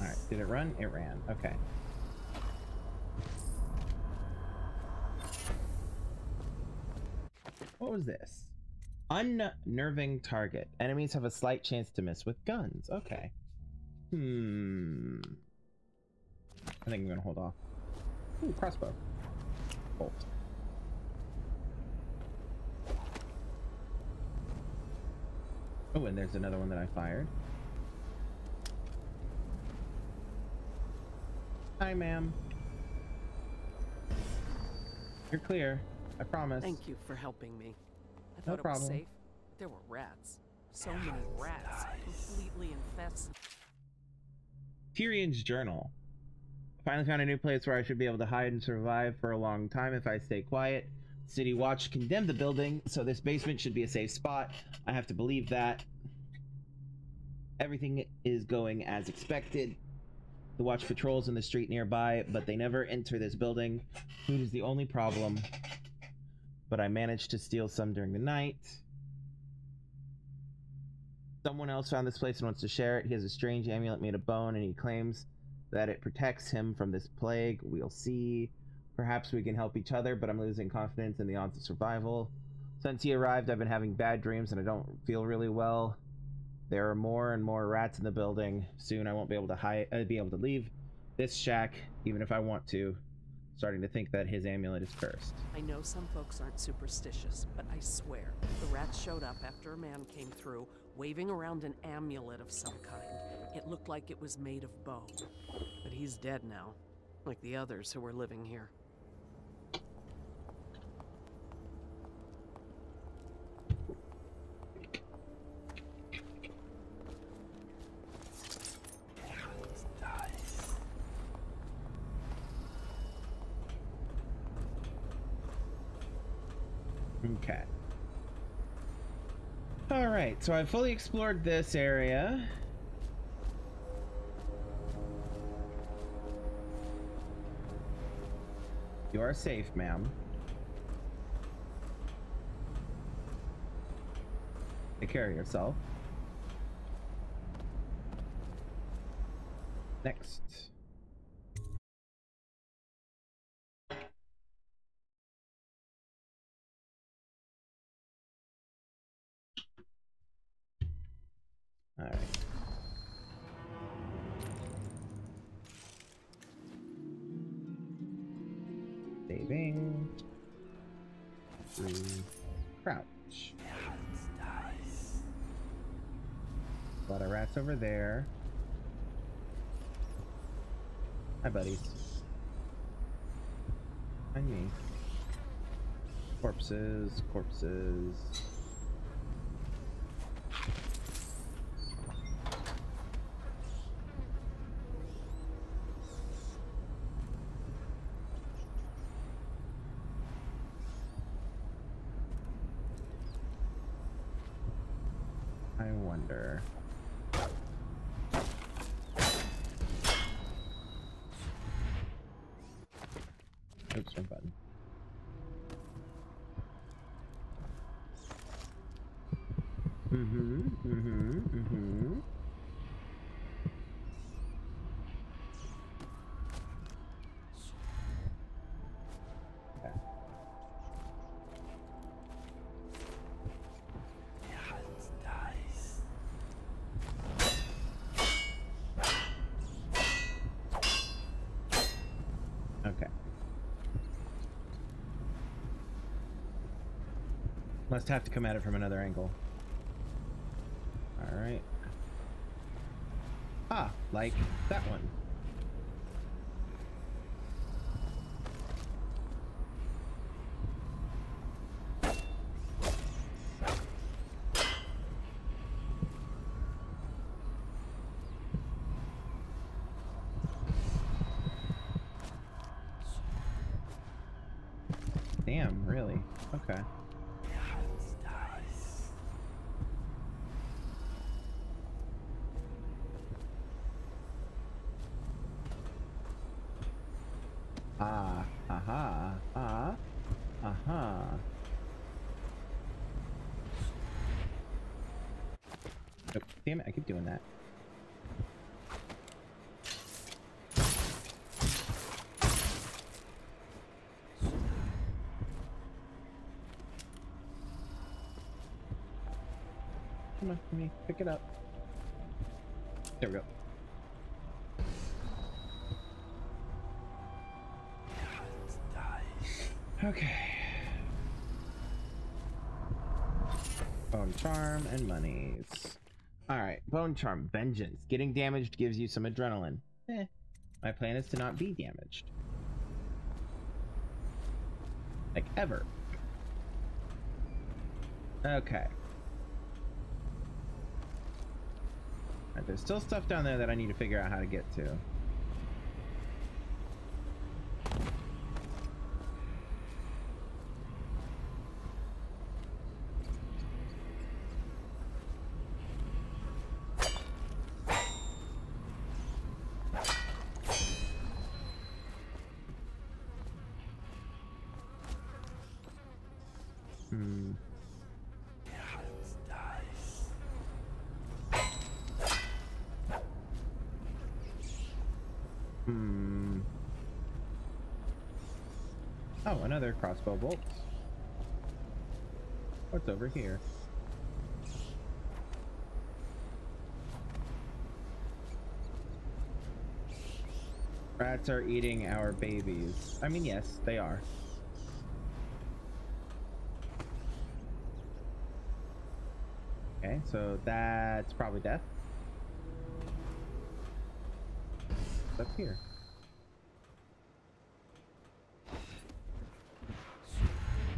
Alright, did it run? It ran. Okay. What was this? Unnerving target. Enemies have a slight chance to miss with guns. Okay. Hmm. I think I'm gonna hold off. Ooh, crossbow. Bolt. Oh, and there's another one that I fired. Hi, ma'am. You're clear. I promise. Thank you for helping me. I No thought it problem. was safe. There were rats. So many rats. Completely infested. Tyrion's journal. Finally found a new place where I should be able to hide and survive for a long time if I stay quiet. City Watch condemned the building, so this basement should be a safe spot. I have to believe that. Everything is going as expected. The Watch patrols in the street nearby, but they never enter this building. Food is the only problem. But I managed to steal some during the night. Someone else found this place and wants to share it. He has a strange amulet made of bone, and he claims that it protects him from this plague. We'll see. Perhaps we can help each other, but I'm losing confidence in the odds of survival. Since he arrived, I've been having bad dreams and I don't feel really well. There are more and more rats in the building. Soon I won't be able to hide, uh, be able to leave. this shack, even if I want to. Starting to think that his amulet is cursed. I know some folks aren't superstitious, but I swear, the rats showed up after a man came through, waving around an amulet of some kind. It looked like it was made of bone. But he's dead now, like the others who were living here. Okay. Alright, so I've fully explored this area. You are safe, ma'am. Take care of yourself. Next. Over there. Hi, buddies. Find me. Corpses, corpses. I wonder. Oops, wrong button. Mm-hmm, mm-hmm, mm-hmm. Okay. Okay. Must have to come at it from another angle. Alright. Ah, like that one. Damn, really? Okay. Ah, aha, ah, aha. Oh, damn it, I keep doing that. Come on, me pick it up. There we go. Okay. Charm and monies. Bone charm, vengeance. Getting damaged gives you some adrenaline. Eh. My plan is to not be damaged. Like ever. Okay. Alright, there's still stuff down there that I need to figure out how to get to. Another crossbow bolt. What's over here? Rats are eating our babies. I mean, yes, they are. Okay, so that's probably death. Up here.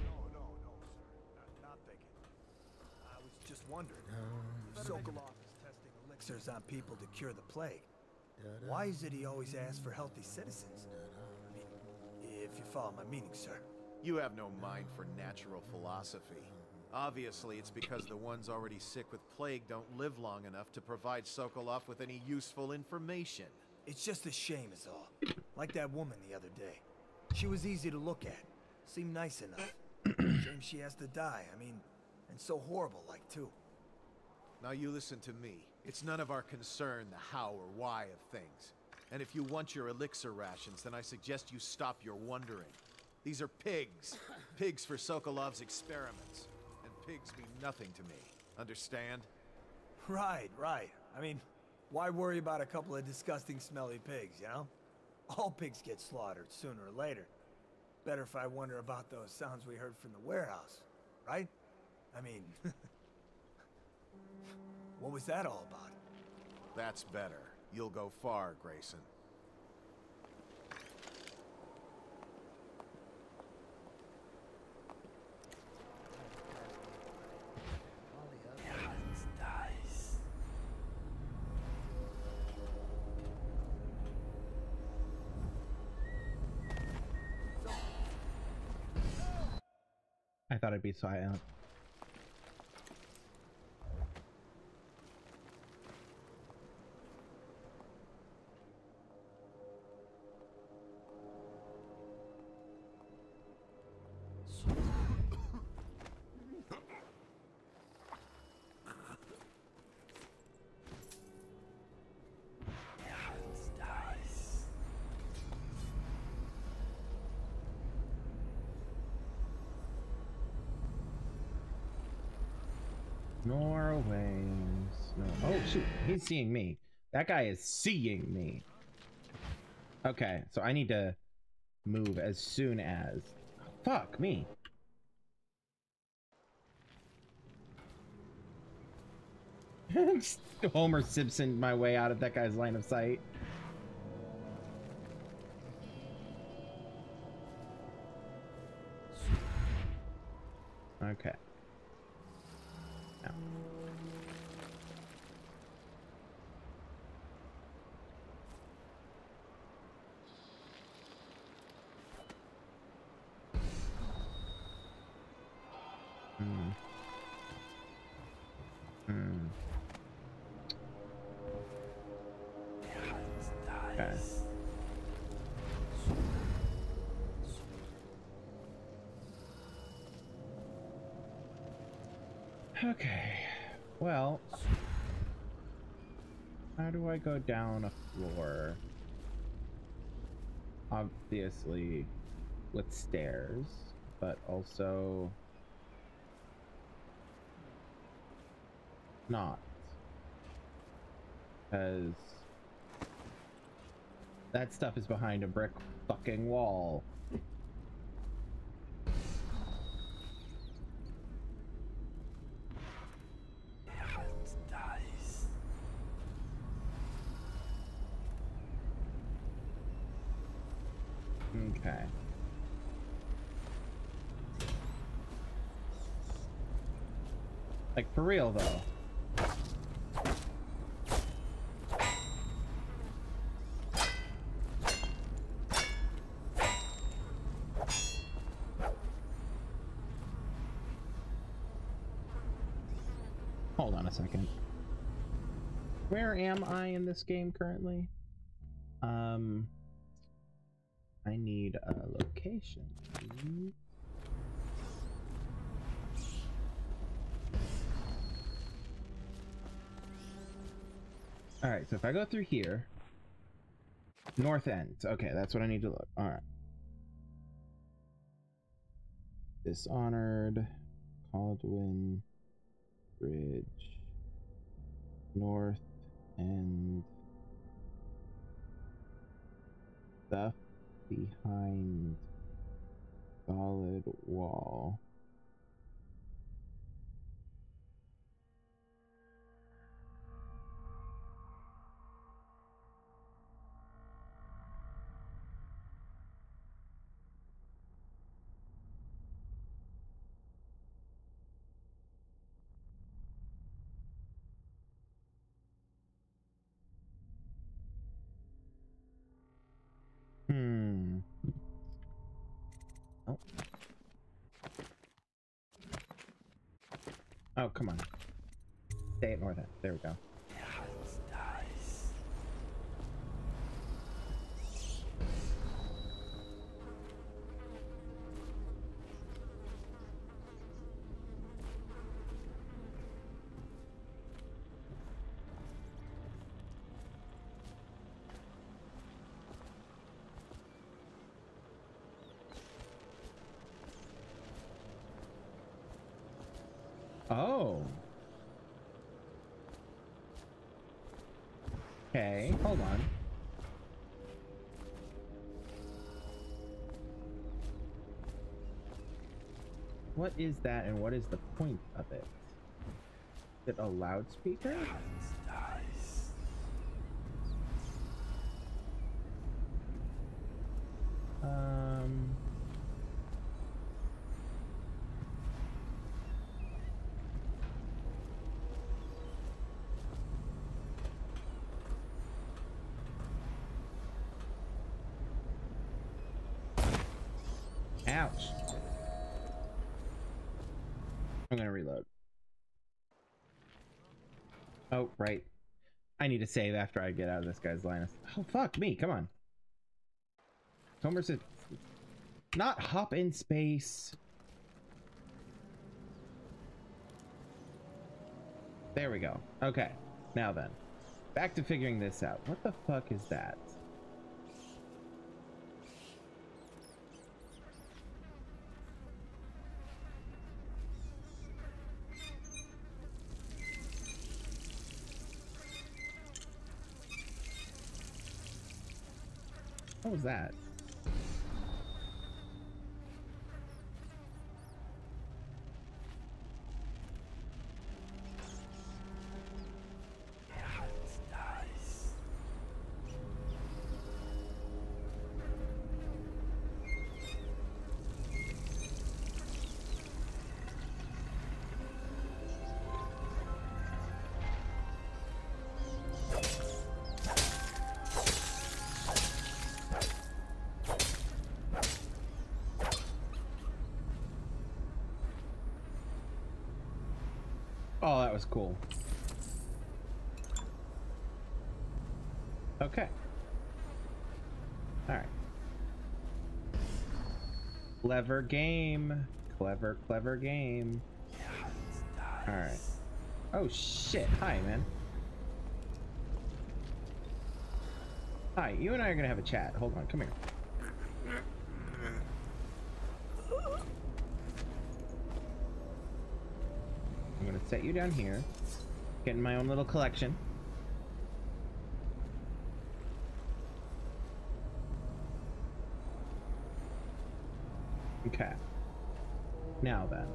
No, no, no, sir. Not, not thinking. I was just wondering. If Sokolov is testing elixirs on people to cure the plague. Why is it he always asks for healthy citizens? I mean, if you follow my meaning, sir. You have no mind for natural philosophy. Mm-hmm. Obviously, it's because the ones already sick with plague don't live long enough to provide Sokolov with any useful information. It's just a shame is all. Like that woman the other day. She was easy to look at. Seemed nice enough. shame she has to die. I mean, and so horrible like too. Now you listen to me. It's none of our concern the how or why of things. And if you want your elixir rations, then I suggest you stop your wondering. These are pigs. pigs for Sokolov's experiments. And pigs mean nothing to me. Understand? Right, right. I mean, why worry about a couple of disgusting smelly pigs, you know? All pigs get slaughtered sooner or later. Better if I wonder about those sounds we heard from the warehouse, right? I mean, what was that all about? That's better. You'll go far, Grayson. I thought I'd be silent. He's seeing me. That guy is seeing me. Okay, so I need to move as soon as. Fuck me. Homer Simpson my way out of that guy's line of sight. Okay. I go down a floor? Obviously with stairs, but also not. Because that stuff is behind a brick fucking wall. Real though. Hold on a second. Where am I in this game currently? Um, I need a location. Please. All right, so if I go through here, North End. Okay, that's what I need to look. All right. Dishonored, Kaldwin, Bridge, North End. stuff behind solid wall. Oh. Okay, hold on. What is that and what is the point of it? Is it a loudspeaker? Um... Ouch. I'm gonna reload. Oh, right. I need to save after I get out of this guy's line. Oh, fuck me. Come on. Homer said, not hop in space. There we go. Okay. Now then. Back to figuring this out. What the fuck is that? What was that? Was cool. Okay. Alright. Clever game. Clever, clever game. Alright. Oh shit. Hi, man. Hi, you and I are gonna have a chat. Hold on, come here. Set you down here. Getting my own little collection. Okay. Now then.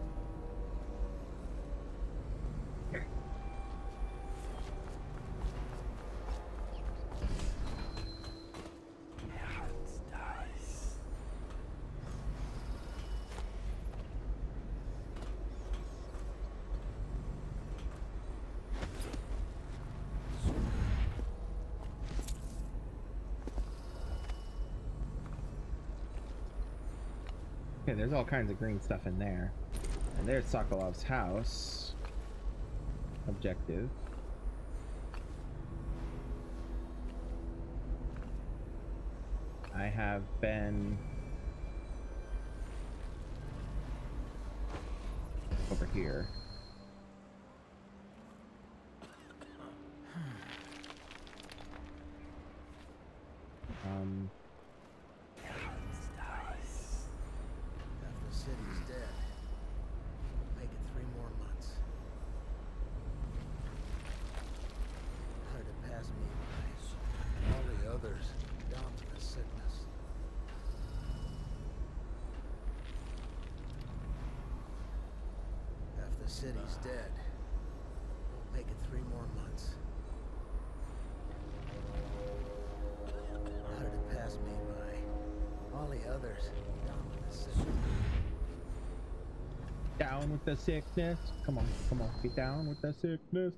Okay, there's all kinds of green stuff in there. And there's Sokolov's house. Objective. I have been over here. Um, Half the city's dead. Make it three more months. Hard to pass me by. All the others down to the sickness. city's dead. Won't make it three more months. How did it pass me by? All the others down with the city. Down with the sickness. Come on, come on, get down with the sickness.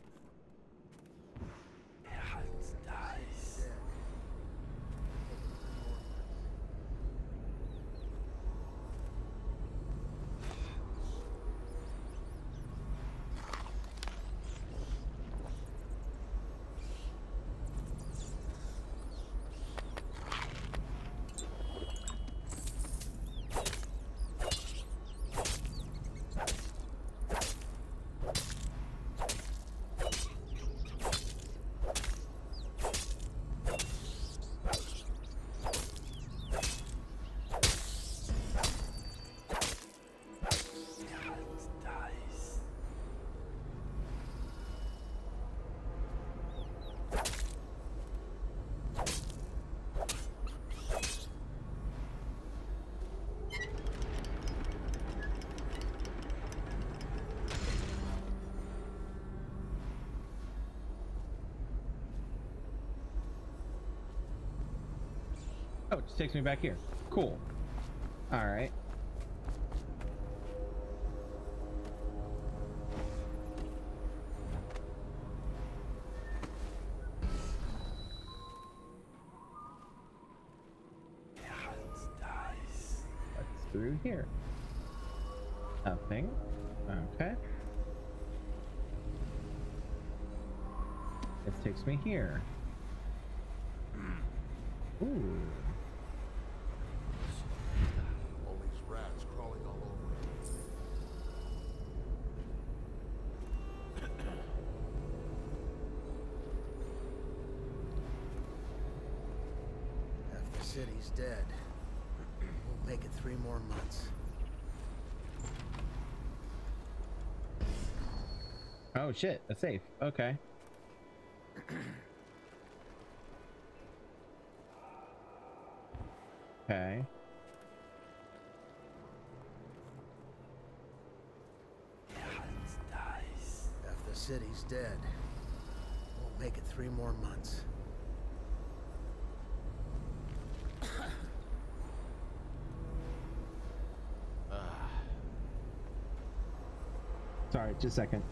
Dead. Oh, it just takes me back here. Cool. All right. Through here? Nothing. Okay. This takes me here. Ooh. All these rats crawling all over it. Half the city's dead. Won't make it three more months. Oh shit, a safe. Okay. okay. Half the city's dead. Won't make it three more months. Sorry, just a second.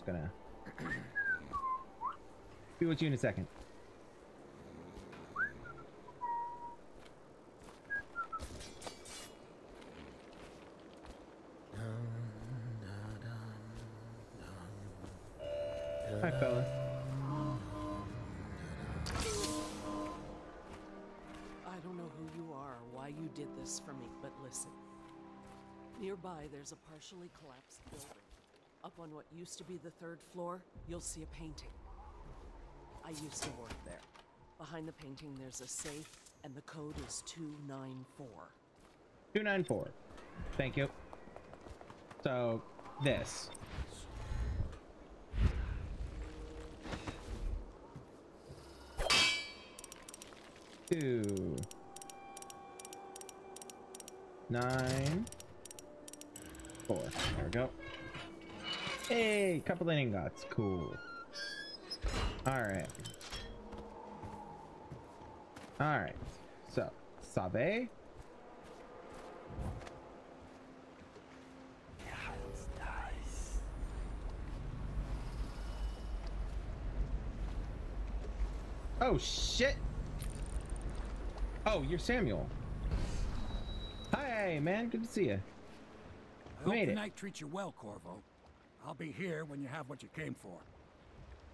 Just gonna be with you in a second. Hi, fella. I don't know who you are or why you did this for me, but listen. Nearby, there's a partially collapsed. Up on what used to be the third floor, you'll see a painting. I used to work there. Behind the painting, there's a safe, and the code is 294. 294. Thank you. So, this. Two. Nine. Four. There we go. Couple of ingots. Cool. Alright. Alright. So, Sabe. Oh shit! Oh, you're Samuel. Hi, man. Good to see you. I hope Made the it. night treats you well, Corvo. I'll be here when you have what you came for.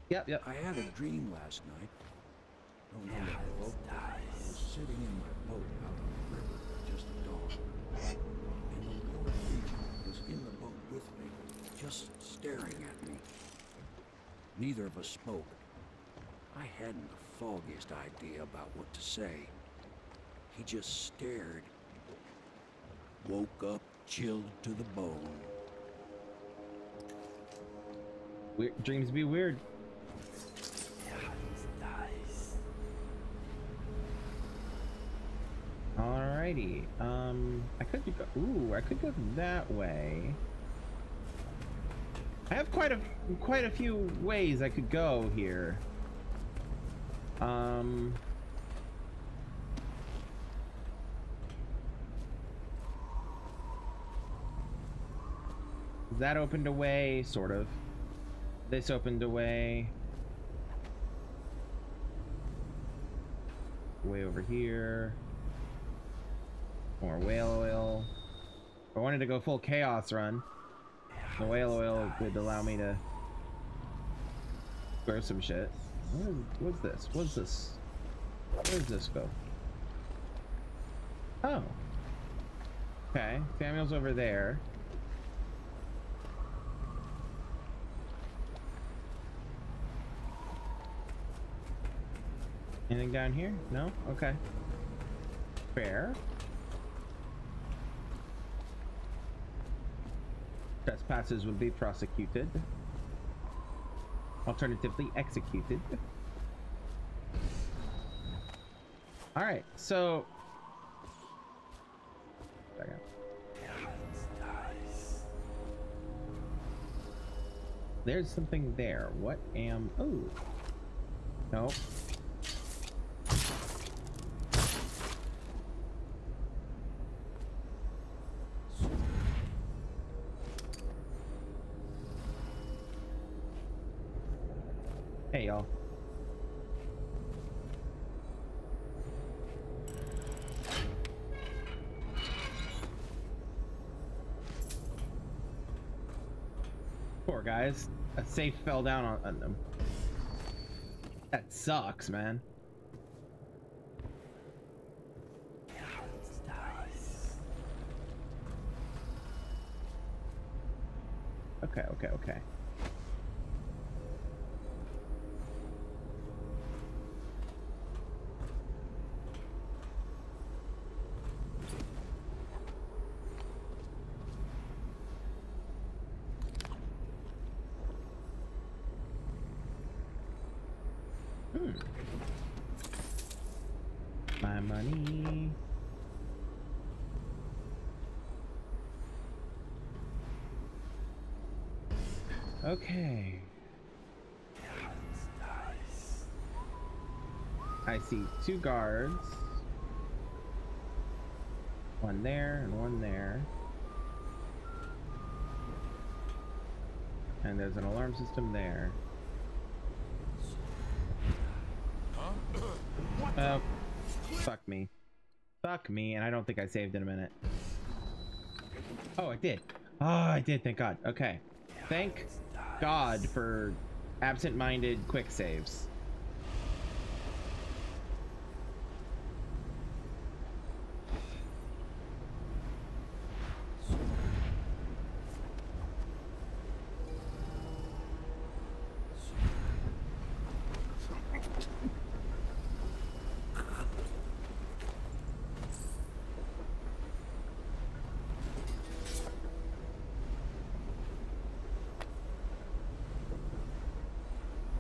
Yep, yep. I had a dream last night. I woke up. I was sitting in my boat out on the river at dawn. And the Lord was in the boat with me, just staring at me. Neither of us spoke. I hadn't the foggiest idea about what to say. He just stared. Woke up chilled to the bone. Weird, dreams be weird. Alrighty. Um, I could go. Ooh, I could go that way. I have quite a quite a few ways I could go here. Um. That opened a way, sort of. This opened a way. Way over here. More whale oil. I wanted to go full chaos run. The whale oil would allow me to grow some shit. What is, what's this? What's this? Where does this go? Oh. Okay, Samuel's over there. Anything down here? No? Okay. Fair. Trespassers will be prosecuted. Alternatively, executed. Alright, so... There's something there. What am... Oh. Nope. Guys. A safe fell down on, on them. That sucks, man. Okay, okay, okay. Hmm. My money. Okay. I see two guards. One there and one there. And there's an alarm system there. Oh, fuck me. Fuck me, and I don't think I saved in a minute. Oh, I did. Oh, I did, thank God. Okay. Thank God for absent-minded quick saves.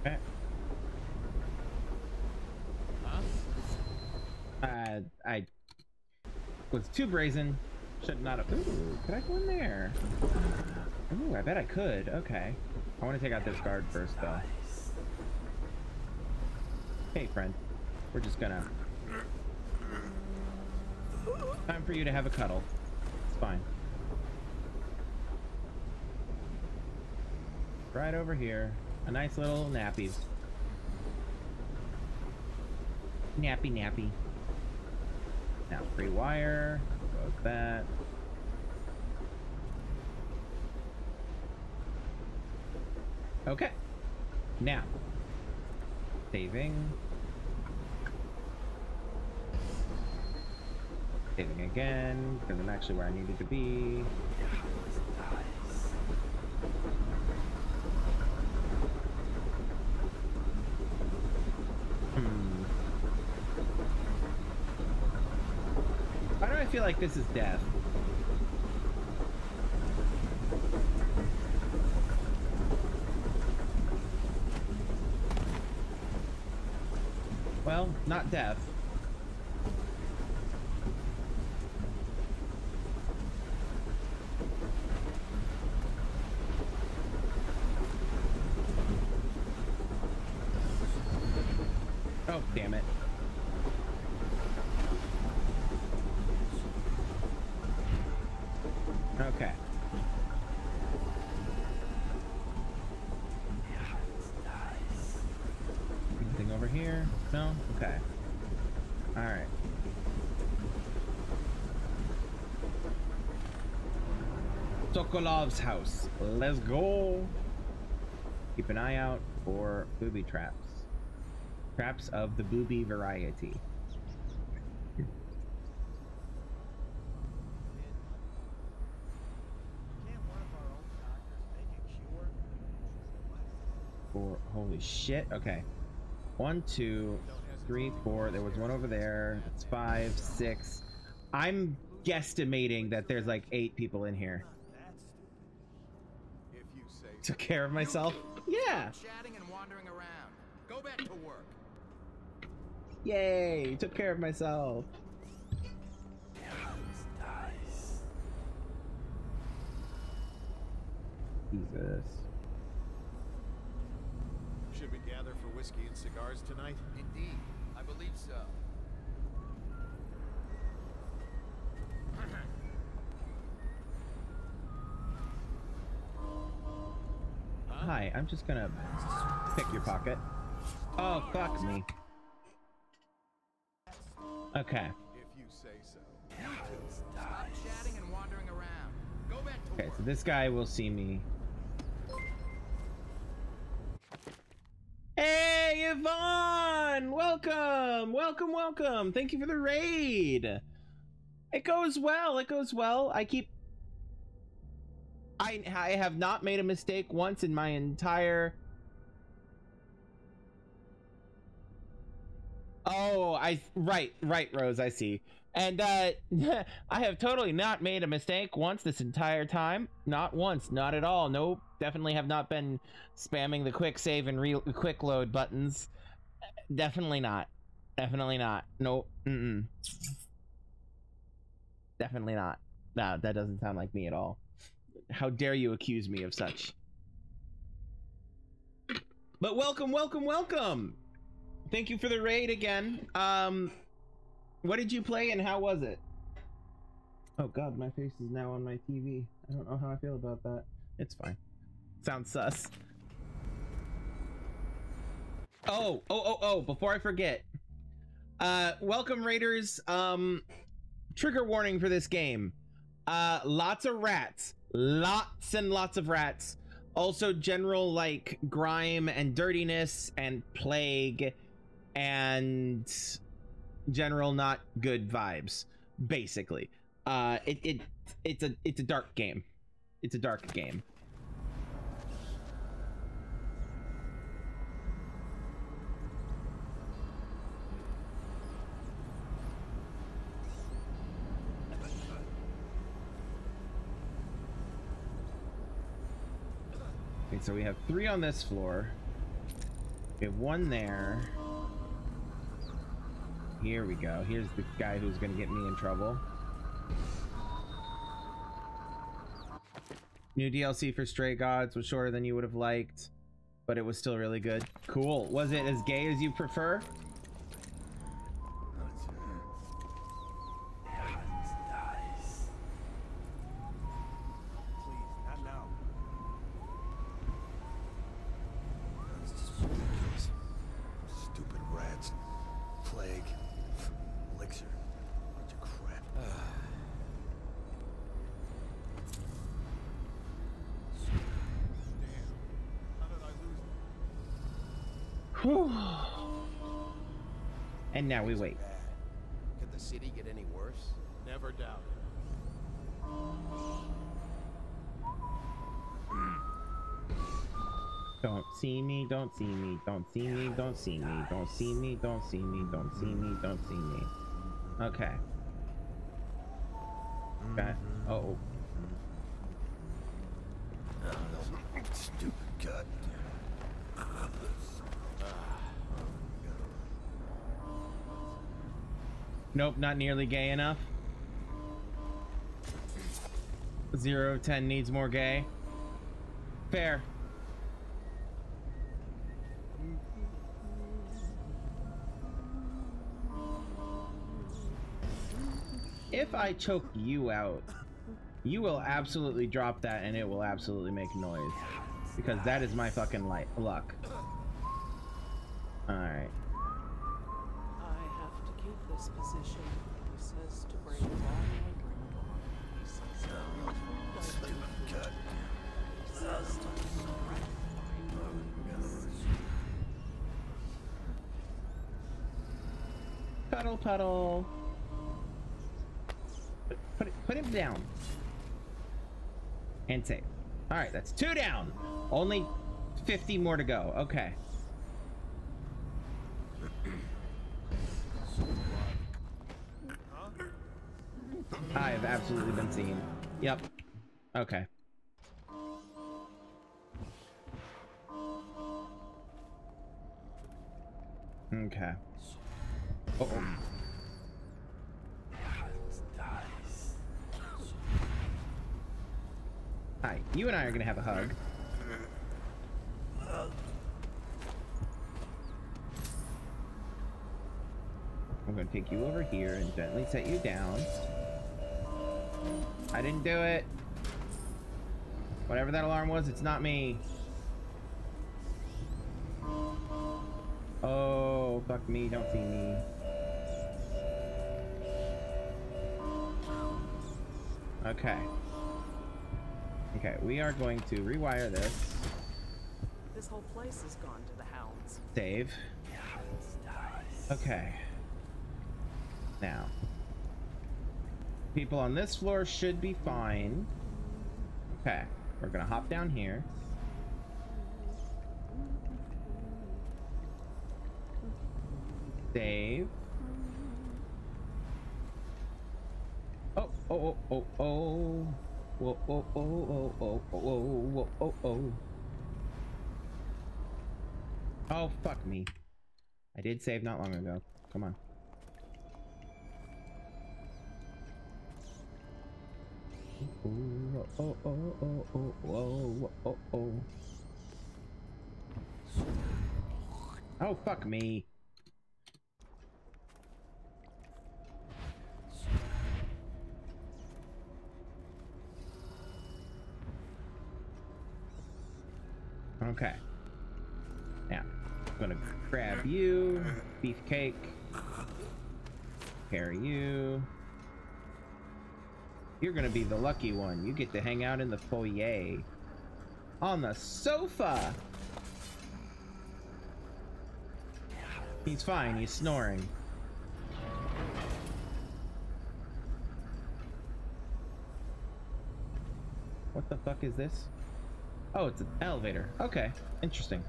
Okay. Uh, I was too brazen. Should not have. Ooh, could I go in there? Ooh, I bet I could. Okay. I want to take out this guard first, though. Hey, friend. We're just gonna. Time for you to have a cuddle. It's fine. Right over here. A nice little nappy. Nappy nappy. Now free wire. That. Okay. Now. Saving. Saving again, because I'm actually where I needed to be. I feel like this is death. Well, not death. Oh, damn it. Okay. Anything over here? No? Okay. Alright. Sokolov's house. Let's go. Keep an eye out for booby traps. Traps of the booby variety. Four. Holy shit. Okay. One, two, three, four. There was one over there. That's five, six. I'm guesstimating that there's like eight people in here. That's stupid. If you say Took care of myself. Yeah. Chatting and wandering around. Go back to work. Yay. Took care of myself. Jesus. Should we gather for whiskey and cigars tonight? Indeed, I believe so. Hi, I'm just gonna pick your pocket. Oh, fuck me. Okay. Okay, so this guy will see me. Hey, Yvonne! Welcome! Welcome, welcome! Thank you for the raid! It goes well, it goes well. I keep... I, I have not made a mistake once in my entire... Oh, I... Right, right, Rose, I see. And uh, I have totally not made a mistake once this entire time. Not once, not at all. Nope, definitely have not been spamming the quick save and re- quick load buttons. Definitely not. Definitely not. Nope. Mm-mm. Definitely not. No, that doesn't sound like me at all. How dare you accuse me of such? But welcome, welcome, welcome. Thank you for the raid again. Um, what did you play and how was it? Oh god, my face is now on my TV. I don't know how I feel about that. It's fine. Sounds sus. Oh, oh, oh, oh, before I forget. Uh, welcome Raiders. Um, trigger warning for this game. Uh, lots of rats. Lots and lots of rats. Also general like grime and dirtiness and plague and general not good vibes basically. Uh it, it it's a it's a dark game. It's a dark game okay so we have three on this floor we have one there here we go. Here's the guy who's gonna get me in trouble. New DLC for Stray Gods was shorter than you would have liked, but it was still really good. Cool. Was it as gay as you prefer? Don't see me, don't see me, don't see me, don't see me, don't see me, don't see me, don't see me. Okay. Okay. Oh. Stupid gut. Nope, not nearly gay enough. Zero ten needs more gay. Fair. I choke you out, you will absolutely drop that and it will absolutely make noise. Because that is my fucking light luck. Alright. I have to keep this position. He says to bring water and bring. He says to don't do gut. He says to gratify Puddle puddle. Put, it, put him down. And save. Alright, that's two down. Only 50 more to go. Okay. I have absolutely been seen. Yep. Okay. Okay. Uh oh. Hi, you and I are gonna have a hug. I'm gonna take you over here and gently set you down. I didn't do it. Whatever that alarm was, it's not me. Oh, fuck me, don't see me. Okay. Okay, we are going to rewire this. This whole place has gone to the hounds. Save. Okay. Now. People on this floor should be fine. Okay. We're gonna hop down here. Save. Oh, oh, oh, oh, oh. Whoa, oh, oh, oh, oh, oh, oh, oh, oh, oh. Fuck me. I did save not long ago. Come on. Oh, oh, oh, oh, oh, oh, oh. Oh, fuck me. Okay. Now, I'm gonna grab you, beefcake, carry you. You're gonna be the lucky one. You get to hang out in the foyer. On the sofa! He's fine, he's snoring. What the fuck is this? Oh, it's an elevator. Okay, interesting.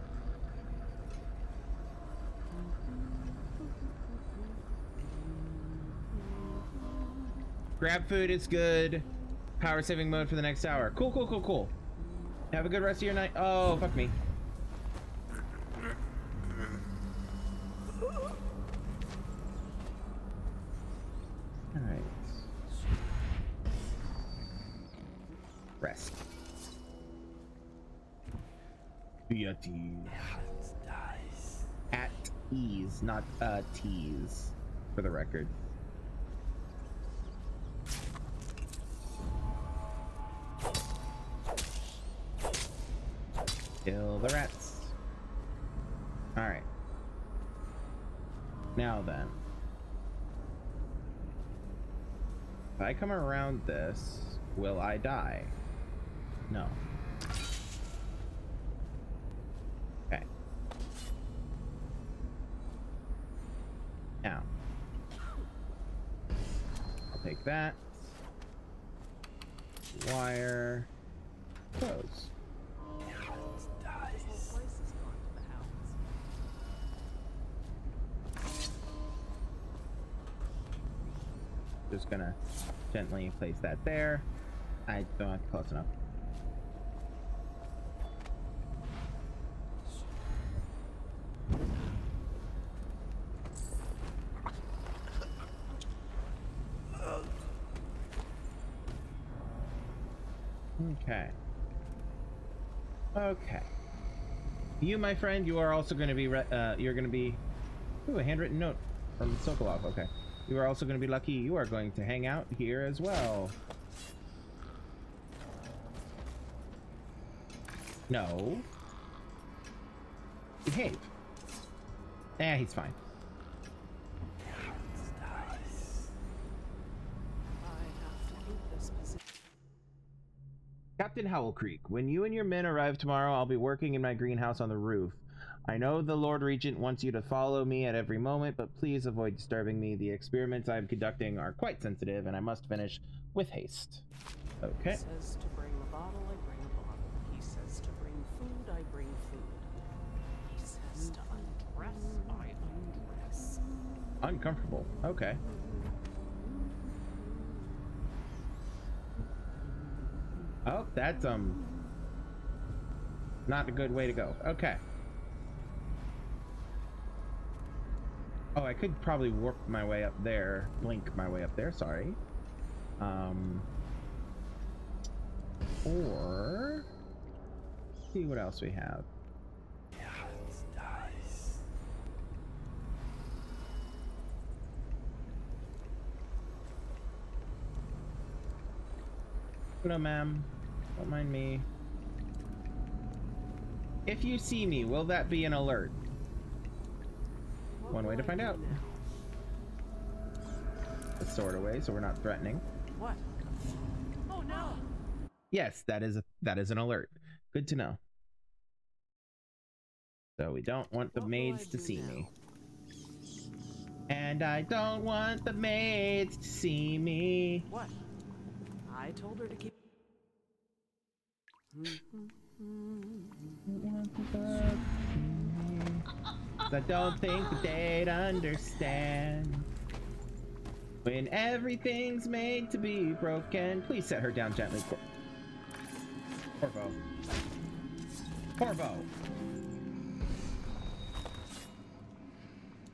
Grab food is good. Power saving mode for the next hour. Cool, cool, cool, cool. Have a good rest of your night. Oh, fuck me. Uh tease, for the record. Kill the rats. Alright. Now then. If I come around this, will I die? No. Okay. Now. I'll take that. Wire. Close. Just gonna gently place that there. I don't have to close enough. You, my friend, you are also going to be, uh, you're going to be, ooh, a handwritten note from Sokolov. Okay. You are also going to be lucky. You are going to hang out here as well. No. Behave. Eh, he's fine. Howell Creek, when you and your men arrive tomorrow, I'll be working in my greenhouse on the roof. I know the Lord Regent wants you to follow me at every moment, but please avoid disturbing me. The experiments I'm conducting are quite sensitive, and I must finish with haste. Okay. He says to bring a bottle, I bring a bottle. He says to bring food, I bring food. He says to undress, I undress. Uncomfortable. Okay. Oh, that's, um... Not a good way to go. Okay. Oh, I could probably work my way up there. Blink my way up there, sorry. Um... Or... See what else we have. No, ma'am. Don't mind me. If you see me, will that be an alert? What One way to find out. A sort of way, so we're not threatening. What? Oh no! Yes, that is a, that is an alert. Good to know. So we don't want the What maids to see now? me. And I don't want the maids to see me. What? I told her to keep. I don't think they'd understand. When everything's made to be broken. Please set her down gently. Cor Corvo. Corvo!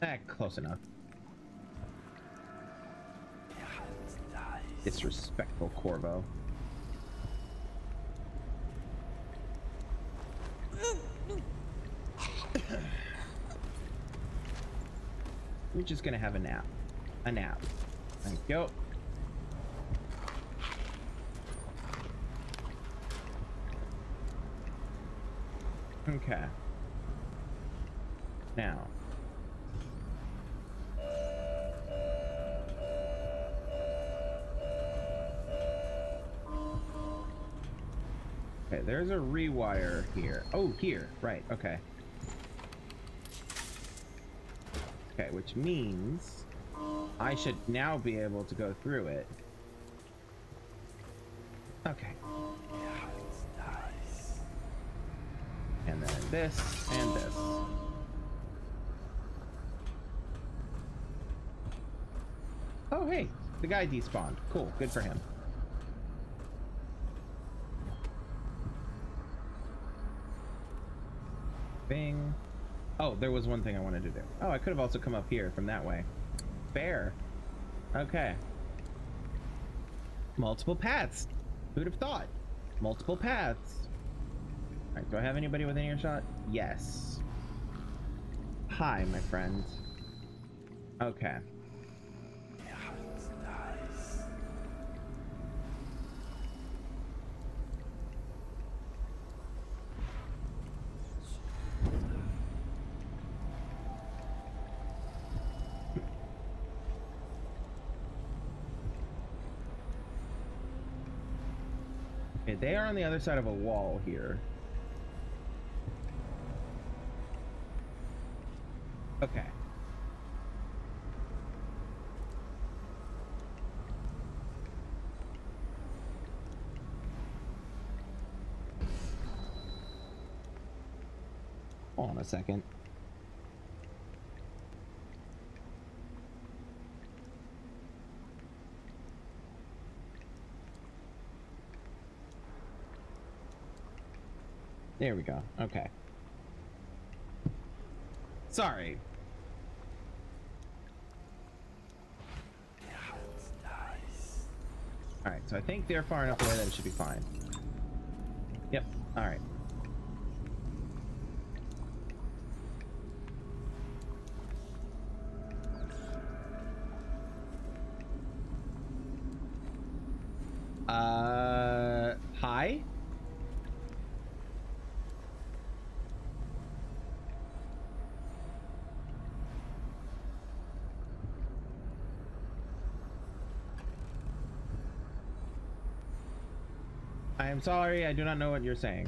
Ah, close enough. Disrespectful Corvo. We're just gonna have a nap. A nap. Thank you. Okay. Now. Okay, there's a rewire here. Oh, here. Right, okay. Okay, which means I should now be able to go through it. Okay. And then this and this. Oh, hey, the guy despawned. Cool, good for him. Bing. Oh, there was one thing I wanted to do. Oh, I could have also come up here from that way. Fair. Okay. Multiple paths. Who'd have thought? Multiple paths. Alright, do I have anybody within earshot? Yes. Hi, my friend. Okay. On the other side of a wall here. Okay. Hold on a second. There we go. Okay. Sorry. Alright, so I think they're far enough away that it should be fine. Yep, alright. Uh, hi? I am sorry, I do not know what you're saying.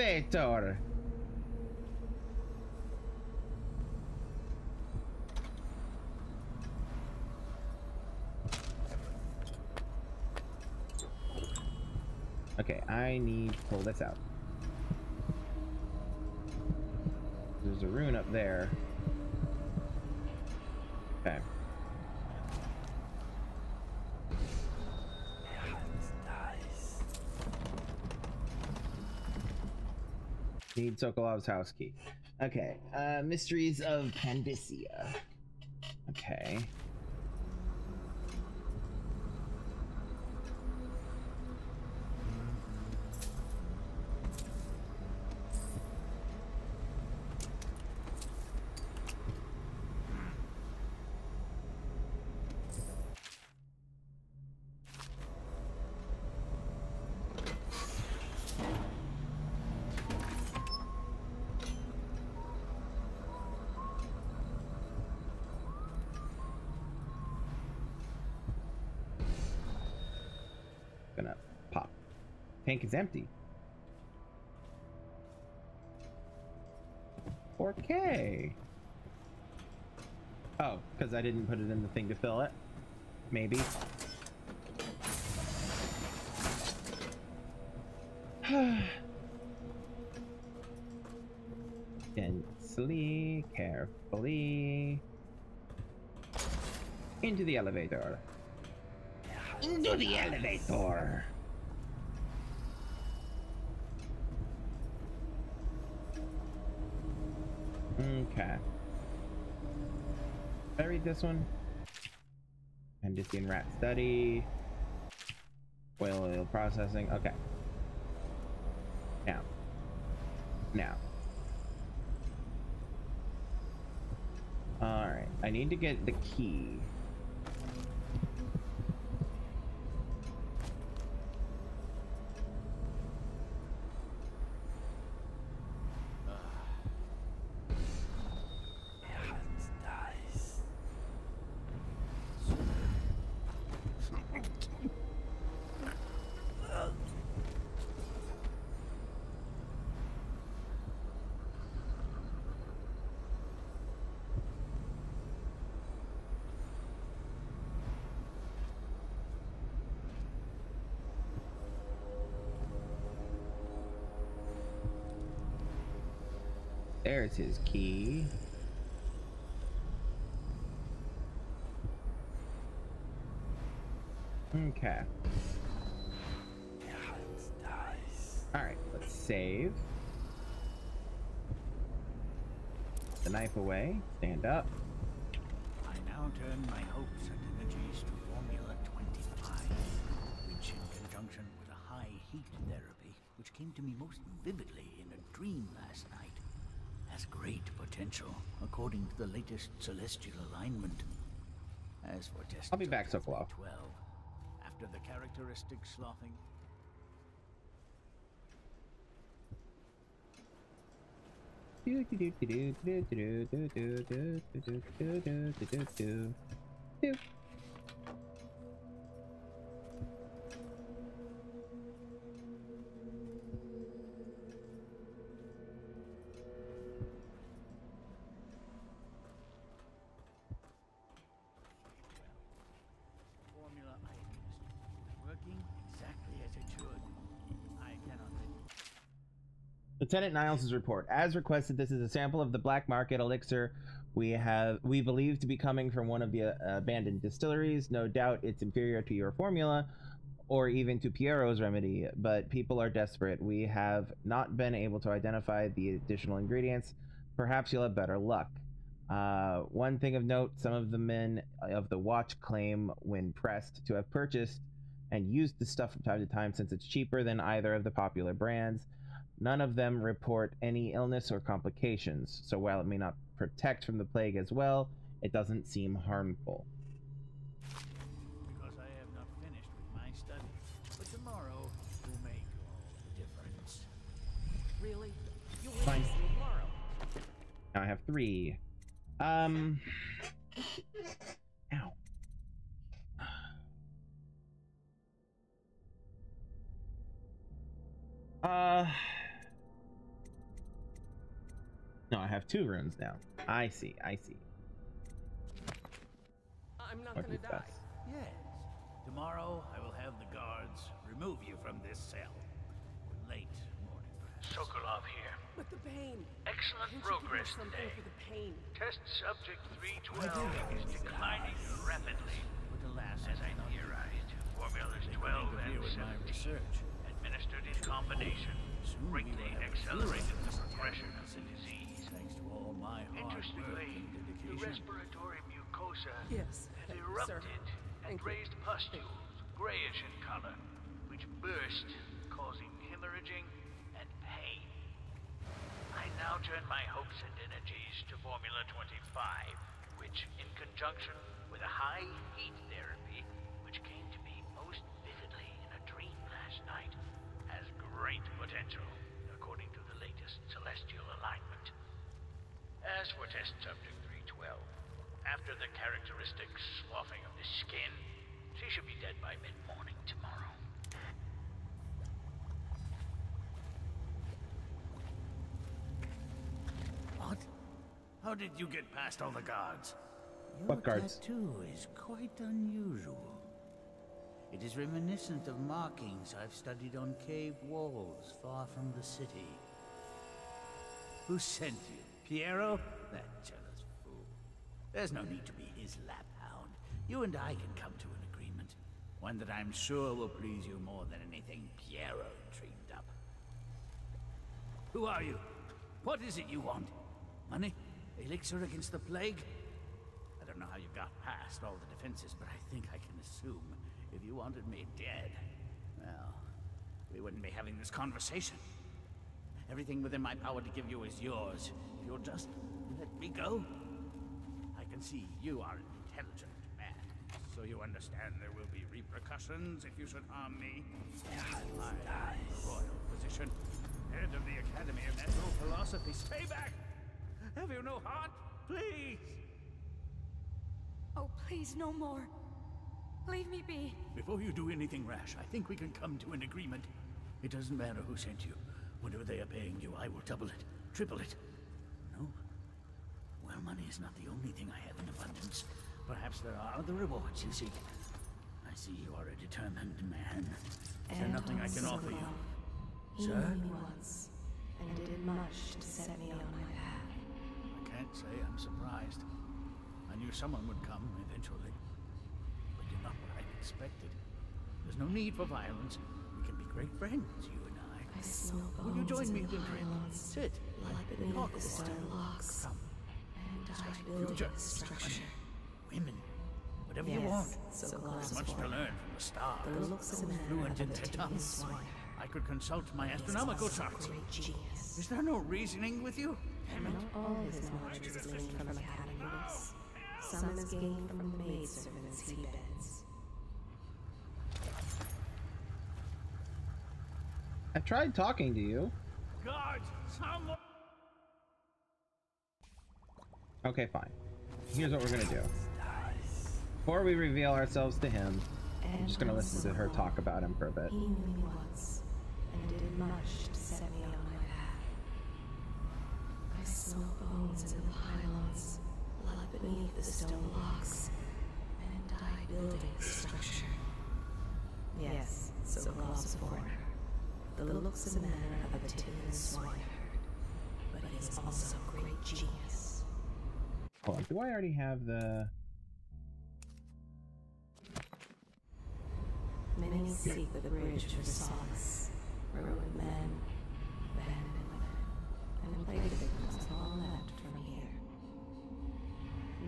Elevator. Okay, I need to pull this out. There's a rune up there. Sokolov's house key. Okay. Uh, Mysteries of Pandyssia. Tank is empty. 4K. Oh, because I didn't put it in the thing to fill it. Maybe. Gently, carefully. Into the elevator. Into the elevator. Okay. I read this one? Pandyssian rat study. Oil oil processing. Okay. Now. Now. Alright. I need to get the key. There's his key. Okay. Alright, let's save. The knife away. Stand up. I now turn my hopes and energies to Formula 25, which in conjunction with a high heat therapy, which came to me most vividly in a dream last night has great potential, according to the latest celestial alignment. As for test I'll be back, Sokolov. 12, after the characteristic sloughing, Lieutenant Niles' report. As requested, this is a sample of the black market elixir we have we believe to be coming from one of the uh, abandoned distilleries. No doubt it's inferior to your formula or even to Piero's remedy, but people are desperate. We have not been able to identify the additional ingredients. Perhaps you'll have better luck. Uh, one thing of note some of the men of the watch claim, when pressed, to have purchased and used the stuff from time to time since it's cheaper than either of the popular brands. None of them report any illness or complications, so while it may not protect from the plague as well, it doesn't seem harmful. because I have not finished with my study. But tomorrow will make all the difference. Really? You will Fine. see tomorrow. Now I have three. Um. Ow. Uh. No, I have two runes now. I see, I see. I'm not What gonna die. that? Yes. Tomorrow I will have the guards remove you from this cell. Late morning. Sokolov here. But the pain. Excellent Can't you give me progress something today. for the pain? Test subject 312 is declining rapidly. But alas, As I theorized, formulas 12 and with 17, research. administered in combination, Soon greatly accelerated the progression of the disease. Thanks to all my hard work Interestingly, and the respiratory mucosa Yes, has thank you, sir. erupted and Thank you. raised pustules, grayish in color, which burst, causing hemorrhaging and pain. I now turn my hopes and energies to Formula 25, which, in conjunction with a high heat therapy, which came to me most vividly in a dream last night, has great potential, according to the latest celestial alignment. As for test subject 312, after the characteristic sloughing of the skin, she should be dead by mid-morning tomorrow. What? How did you get past all the guards? Your What guards? tattoo is quite unusual. It is reminiscent of markings I've studied on cave walls far from the city. Who sent you? Piero? That jealous fool. There's no need to be his lap laphound. You and I can come to an agreement. One that I'm sure will please you more than anything Piero dreamed up. Who are you? What is it you want? Money? Elixir against the plague? I don't know how you got past all the defenses, but I think I can assume if you wanted me dead, well, we wouldn't be having this conversation. Everything within my power to give you is yours. You'll just let me go. I can see you are an intelligent man, so you understand there will be repercussions if you should harm me. I am a royal physician, head of the Academy of Natural Philosophy. Stay back! Have you no heart? Please! Oh, please, no more. Leave me be. Before you do anything rash, I think we can come to an agreement. It doesn't matter who sent you. Whatever they are paying you, I will double it, triple it. Well, money is not the only thing I have in abundance. Perhaps there are other rewards you seek. I see you are a determined man. Is there nothing I can offer you? He Sir? knew me once, and did much to set me on my path. I can't say I'm surprised. I knew someone would come eventually. But you're not what I expected. There's no need for violence. We can be great friends, you and I. I smell Will you join me drink? Sit. Beneath Talk the a while. locks, Come. And Discuss I the build future. destruction. Women. Whatever Yes, you want. so There's glass much to learn from the stars. The looks of a man Fluent of in a their tongues. I could consult my He astronomical charts. Is there no reasoning with you? Not all his knowledge is gleaned from academy books. Some is gained from the maidservants he beds. I tried talking to you. Guards, someone. Okay, fine. Here's what we're gonna do. Before we reveal ourselves to him, I'm just gonna listen to her talk about him for a bit. The. Yes, Sokolov's a foreigner. The looks and manner of a Tyvian swineherd, but he is also a great genius. Hold on, do I already have the... Many seek the bridge for solace. Ruined men, abandoned women, and plague victims have all left from here.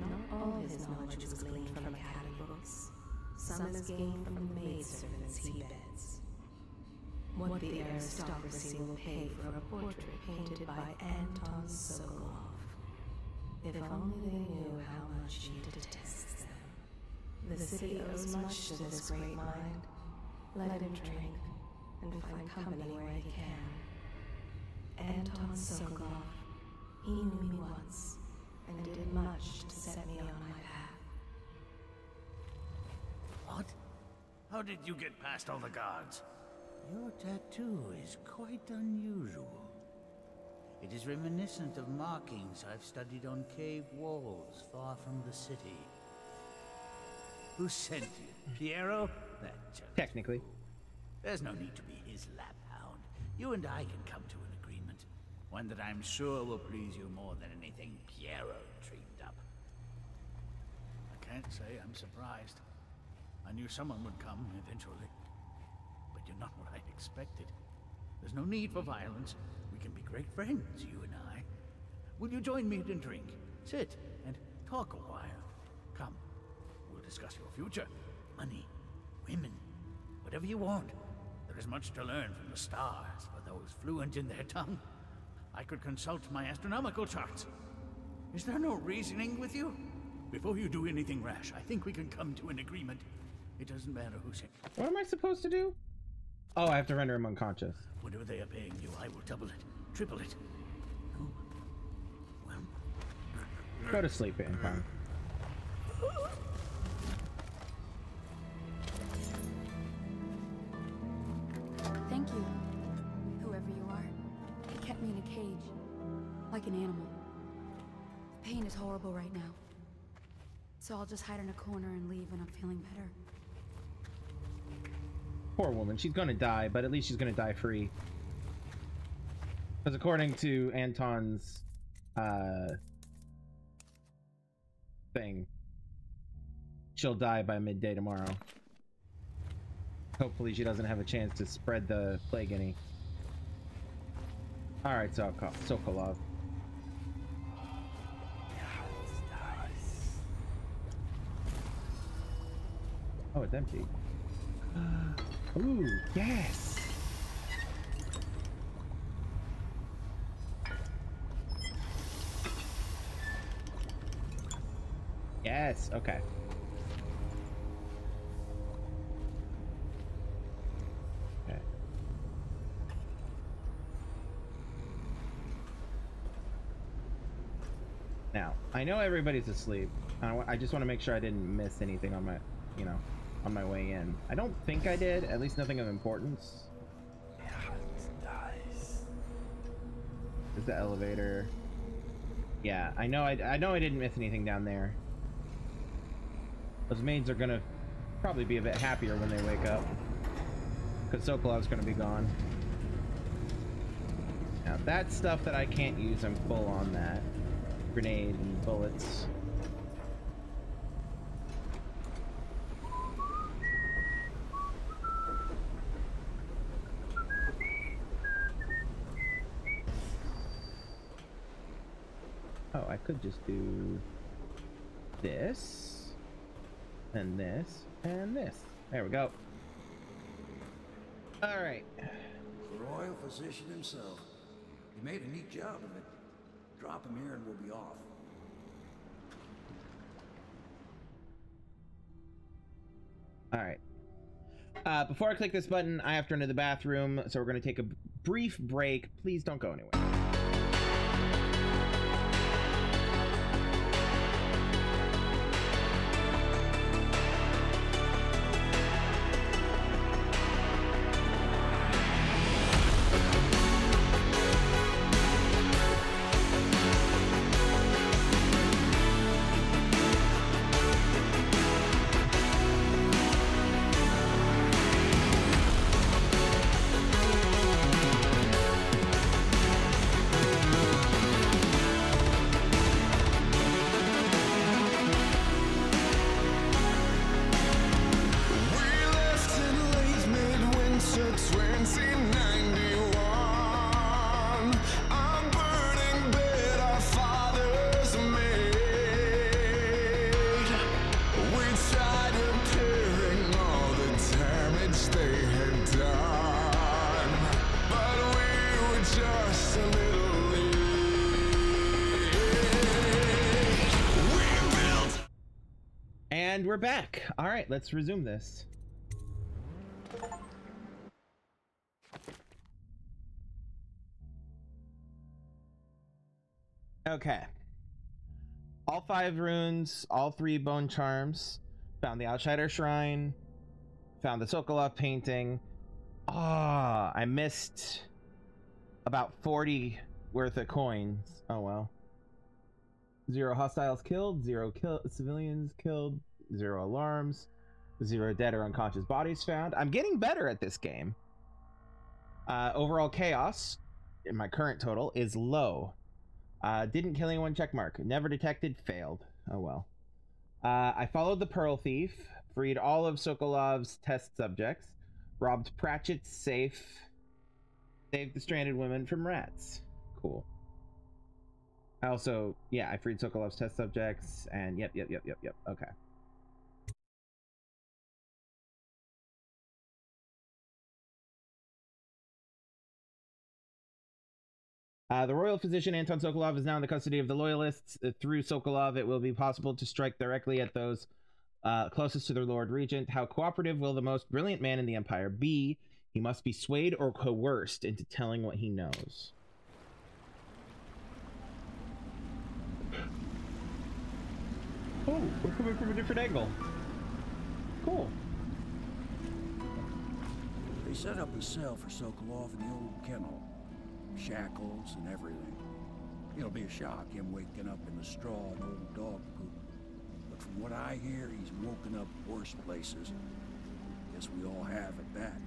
Not all his knowledge was gleaned from academy books. Some is gained from the maidservants he beds. What the aristocracy will pay for a portrait painted by Anton Sokolov. If only they knew how much he detests them. The city owes much to this great mind. Let him drink and find company where he can. Anton Sokolov, he knew me once and did much to set me on my path. What? How did you get past all the guards? Your tattoo is quite unusual. It is reminiscent of markings I've studied on cave walls far from the city. Who sent you? Hmm. Piero? That. Technically. There's no need to be his laphound. You and I can come to an agreement. One that I'm sure will please you more than anything Piero dreamed up. I can't say I'm surprised. I knew someone would come eventually. But you're not what I expected. There's no need for violence. Can be great friends, you and I. Will you join me and drink? Sit and talk a while. Come. We'll discuss your future. Money. Women. Whatever you want. There is much to learn from the stars for those fluent in their tongue. I could consult my astronomical charts. Is there no reasoning with you? Before you do anything rash, I think we can come to an agreement. It doesn't matter who said. What am I supposed to do? Oh, I have to render him unconscious. Whatever they are paying you, I will double it, triple it. No. Well, Go to sleep, Anton. Uh, Thank you, whoever you are. You kept me in a cage, like an animal. The pain is horrible right now. So I'll just hide in a corner and leave when I'm feeling better. Poor woman. She's gonna die, but at least she's gonna die free. Because according to Anton's uh thing, she'll die by midday tomorrow. Hopefully she doesn't have a chance to spread the plague any. Alright, Sokol Sokolov. Oh, it's empty. Ooh, yes! Yes, okay. Okay. Now, I know everybody's asleep. I, just want to make sure I didn't miss anything on my, you know, on my way in. I don't think I did, at least nothing of importance. Yeah, nice. The elevator. Yeah, I know I, I know I didn't miss anything down there. Those maids are gonna probably be a bit happier when they wake up. Because Sokolov's gonna be gone. Now that stuff that I can't use, I'm full on that. Grenade and bullets. Oh, I could just do this, and this, and this. There we go. All right. The royal physician himself. He made a neat job of it. Drop him here and we'll be off. All right. Uh, before I click this button, I have to enter the bathroom, so we're going to take a brief break. Please don't go anywhere. We're back. All right, let's resume this. Okay. All five runes, all three bone charms. Found the Outsider Shrine. Found the Sokolov painting. Ah, I missed about 40 worth of coins. Oh well. Zero hostiles killed, zero kill civilians killed, zero alarms, zero dead or unconscious bodies found. I'm getting better at this game. Uh, overall chaos in my current total is low. Uh, didn't kill anyone, check mark. Never detected, failed. Oh well. Uh, I followed the Pearl Thief, freed all of Sokolov's test subjects, robbed Pratchett's safe, saved the stranded women from rats. Cool. I also, yeah, I freed Sokolov's test subjects, and yep, yep, yep, yep, yep. Okay. Uh, the royal physician Anton Sokolov is now in the custody of the loyalists. Uh, through Sokolov, it will be possible to strike directly at those uh, closest to their Lord Regent. How cooperative will the most brilliant man in the Empire be? He must be swayed or coerced into telling what he knows. Oh, we're coming from a different angle. Cool. They set up a cell for Sokolov in the old kennel. Shackles and everything. It'll be a shock, him waking up in the straw and old dog poop. But from what I hear, he's woken up worse places. Guess we all have at that.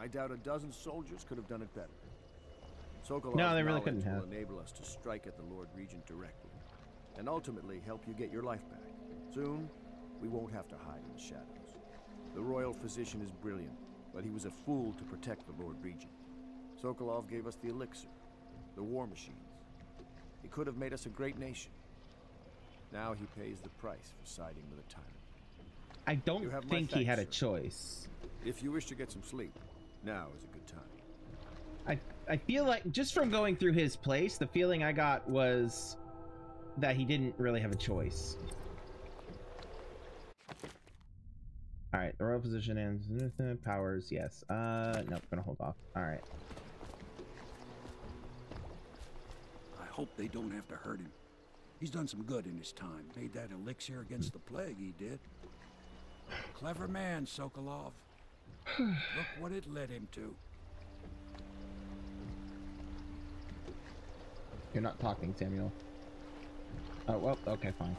I doubt a dozen soldiers could have done it better. Sokolov's No, they really couldn't have. will enable us to strike at the Lord Regent directly, and ultimately help you get your life back. Soon, we won't have to hide in the shadows. The royal physician is brilliant, but he was a fool to protect the Lord Regent. Sokolov gave us the elixir, the war machines. He could have made us a great nation. Now he pays the price for siding with a tyrant. I don't think he had a choice. If you wish to get some sleep, now is a good time. I I feel like just from going through his place, the feeling I got was that he didn't really have a choice. All right, the royal position and powers, yes. Uh, nope, gonna hold off. All right. I hope they don't have to hurt him. He's done some good in his time. Made that elixir against the plague, he did. Clever man, Sokolov. Look what it led him to. You're not talking, Samuel. Oh well, okay, fine.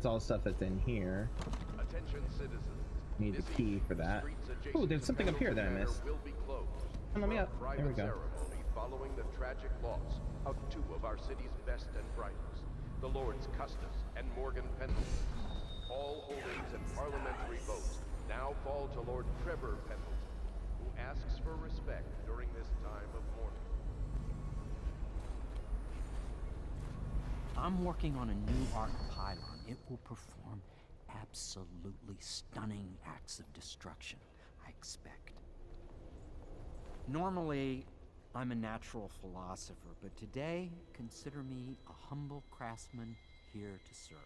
That's all stuff that's in here. Attention citizens. Need the key for that. Ooh, there's something up here that I missed. Will be closed Oh, let me up. There we go. ceremony following the tragic loss of two of our city's best and brightest, the Lords Custis and Morgan Pendleton. All holdings and parliamentary votes now fall to Lord Trevor Pendleton, who asks for respect during this time of mourning. I'm working on a new arc pylon. It will perform absolutely stunning acts of destruction, I expect. Normally, I'm a natural philosopher, but today, consider me a humble craftsman here to serve.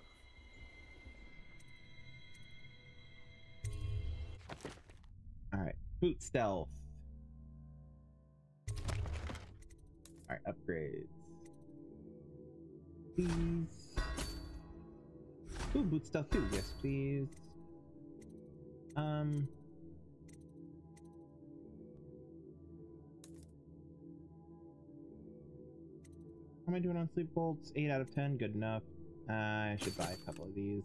Alright, boot stealth. Alright, upgrades. Please. Ooh, boot stealth too, yes please. Um. How am I doing on sleep bolts? 8 out of 10, good enough. Uh, I should buy a couple of these.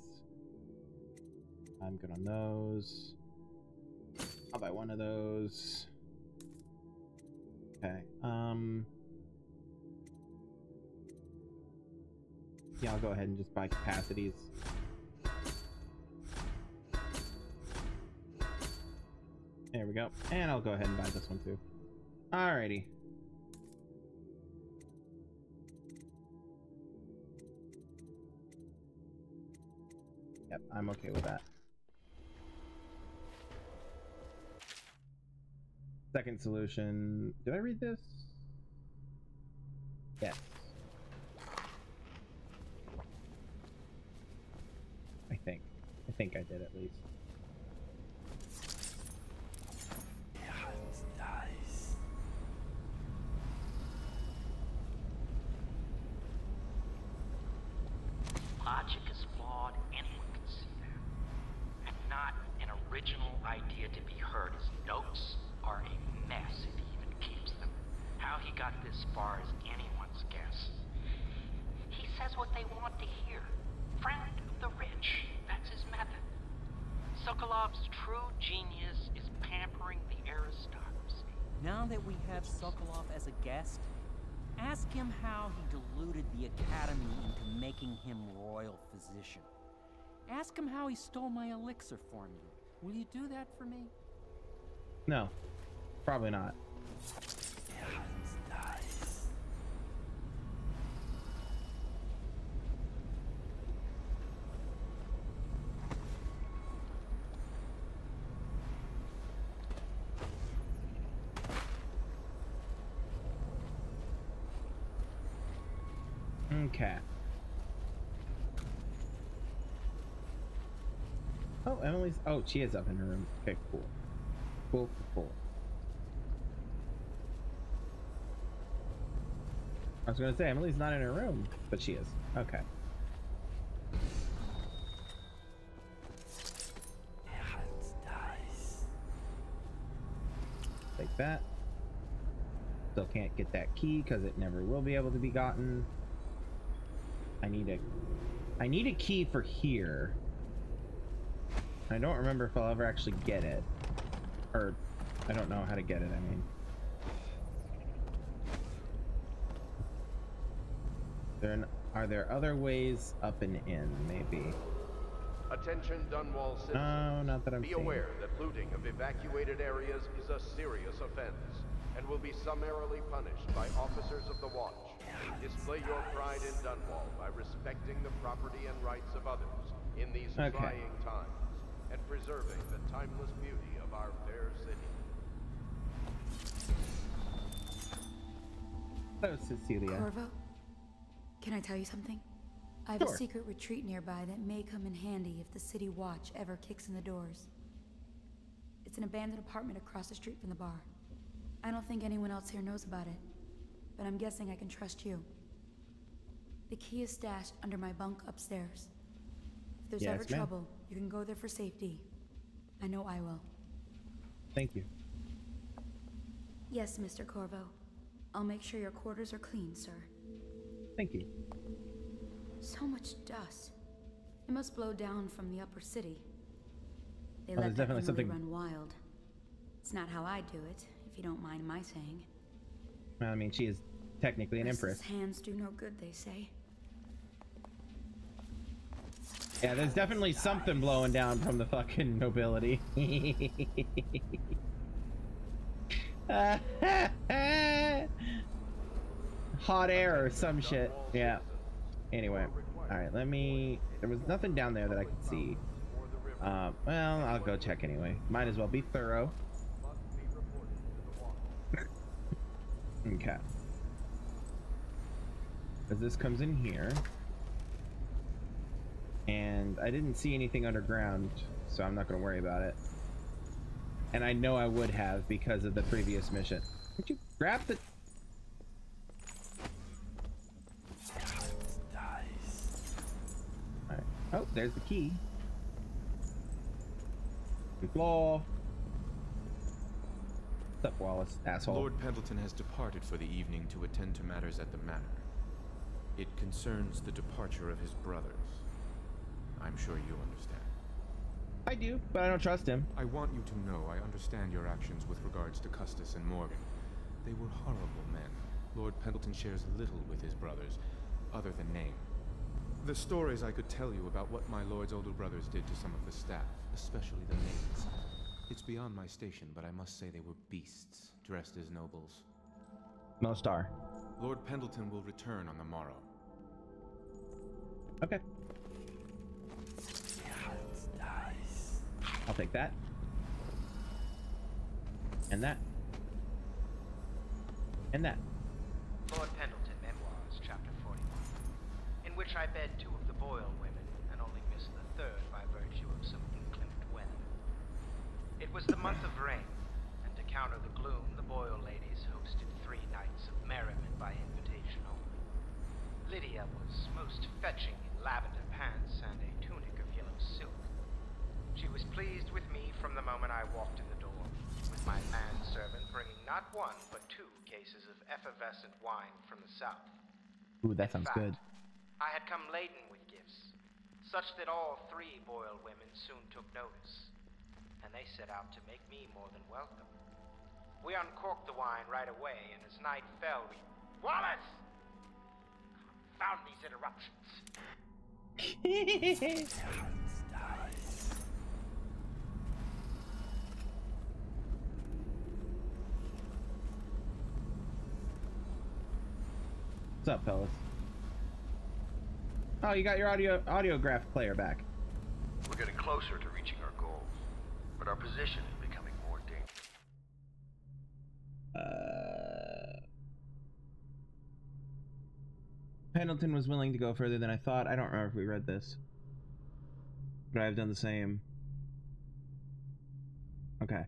I'm good on those. I'll buy one of those. Okay. Um. Yeah, I'll go ahead and just buy capacities. There we go. And I'll go ahead and buy this one too. Alrighty. Yep, I'm okay with that. Second solution. Did I read this? Yes. I think. I think I did at least. Logic is flawed, anyone can see that. And not an original idea to be heard. His notes are a mess if he even keeps them. How he got this far is anyone's guess. He says what they want to hear. Friend of the rich. That's his method. Sokolov's true genius is pampering the aristocracy. Now that we have Sokolov as a guest, ask him how he deluded the Academy into making him royal physician. Ask him how he stole my elixir formula. Will you do that for me? No. Probably not. Okay. Oh, Emily's. Oh, she is up in her room. Okay, cool. Cool, cool. I was gonna say Emily's not in her room, but she is. Okay. Like that. Still can't get that key because it never will be able to be gotten. I need a I need a key for here. I don't remember if I'll ever actually get it. Or I don't know how to get it, I mean. There an, are there other ways up and in, maybe? Attention Dunwall citizens. No, not that I'm Be seeing. aware that looting of evacuated areas is a serious offense and will be summarily punished by officers of the watch. Display your pride in Dunwall by respecting the property and rights of others in these Okay. trying times and preserving the timeless beauty of our fair city. Hello, Cecilia. Corvo, can I tell you something? I have Sure. a secret retreat nearby that may come in handy if the city watch ever kicks in the doors. It's an abandoned apartment across the street from the bar. I don't think anyone else here knows about it, but I'm guessing I can trust you. The key is stashed under my bunk upstairs. If there's Yes, ever trouble, you can go there for safety. I know I will. Thank you. Yes, Mr. Corvo. I'll make sure your quarters are clean, sir. Thank you. So much dust. It must blow down from the upper city. They Oh, let definitely something- run wild. It's not how I do it, if you don't mind my saying. I mean, she is technically an empress. Restless hands do no good, they say. Yeah, there's definitely something blowing down from the fucking nobility. Hot air or some shit. Yeah. Anyway. Alright, let me... There was nothing down there that I could see. Uh, well, I'll go check anyway. Might as well be thorough. okay. As this comes in here. And I didn't see anything underground, so I'm not going to worry about it. And I know I would have because of the previous mission. Would you grab the... Oh, there's the key. The floor. What's up, Wallace, asshole? Lord Pendleton has departed for the evening to attend to matters at the manor. It concerns the departure of his brothers. I'm sure you understand. I do, but I don't trust him. I want you to know I understand your actions with regards to Custis and Morgan. They were horrible men. Lord Pendleton shares little with his brothers, other than name. The stories I could tell you about what my lord's older brothers did to some of the staff, especially the maids. It's beyond my station, but I must say they were beasts, dressed as nobles. Most are. Lord Pendleton will return on the morrow. Okay. I'll take that. And that. And that. Lord Pendleton Memoirs, Chapter 41, in which I bed two of the Boyle women and only missed the third by virtue of some inclement weather. It was the month of rain, and to counter the gloom, the Boyle ladies hosted three nights of merriment by invitation only. Lydia was most fetching in lavender pants and a tunic of yellow silk. She was pleased with me from the moment I walked in the door, with my manservant bringing not one but two cases of effervescent wine from the south. Ooh, that sounds good. I had come laden with gifts, such that all three Boyle women soon took notice, and they set out to make me more than welcome. We uncorked the wine right away, and as night fell, we. Wallace! Found these interruptions. up, fellas? Oh, you got your audio audiograph player back. We're getting closer to reaching our goals, but our position is becoming more dangerous. Uh, Pendleton was willing to go further than I thought. I don't remember if we read this. But I've done the same. Okay.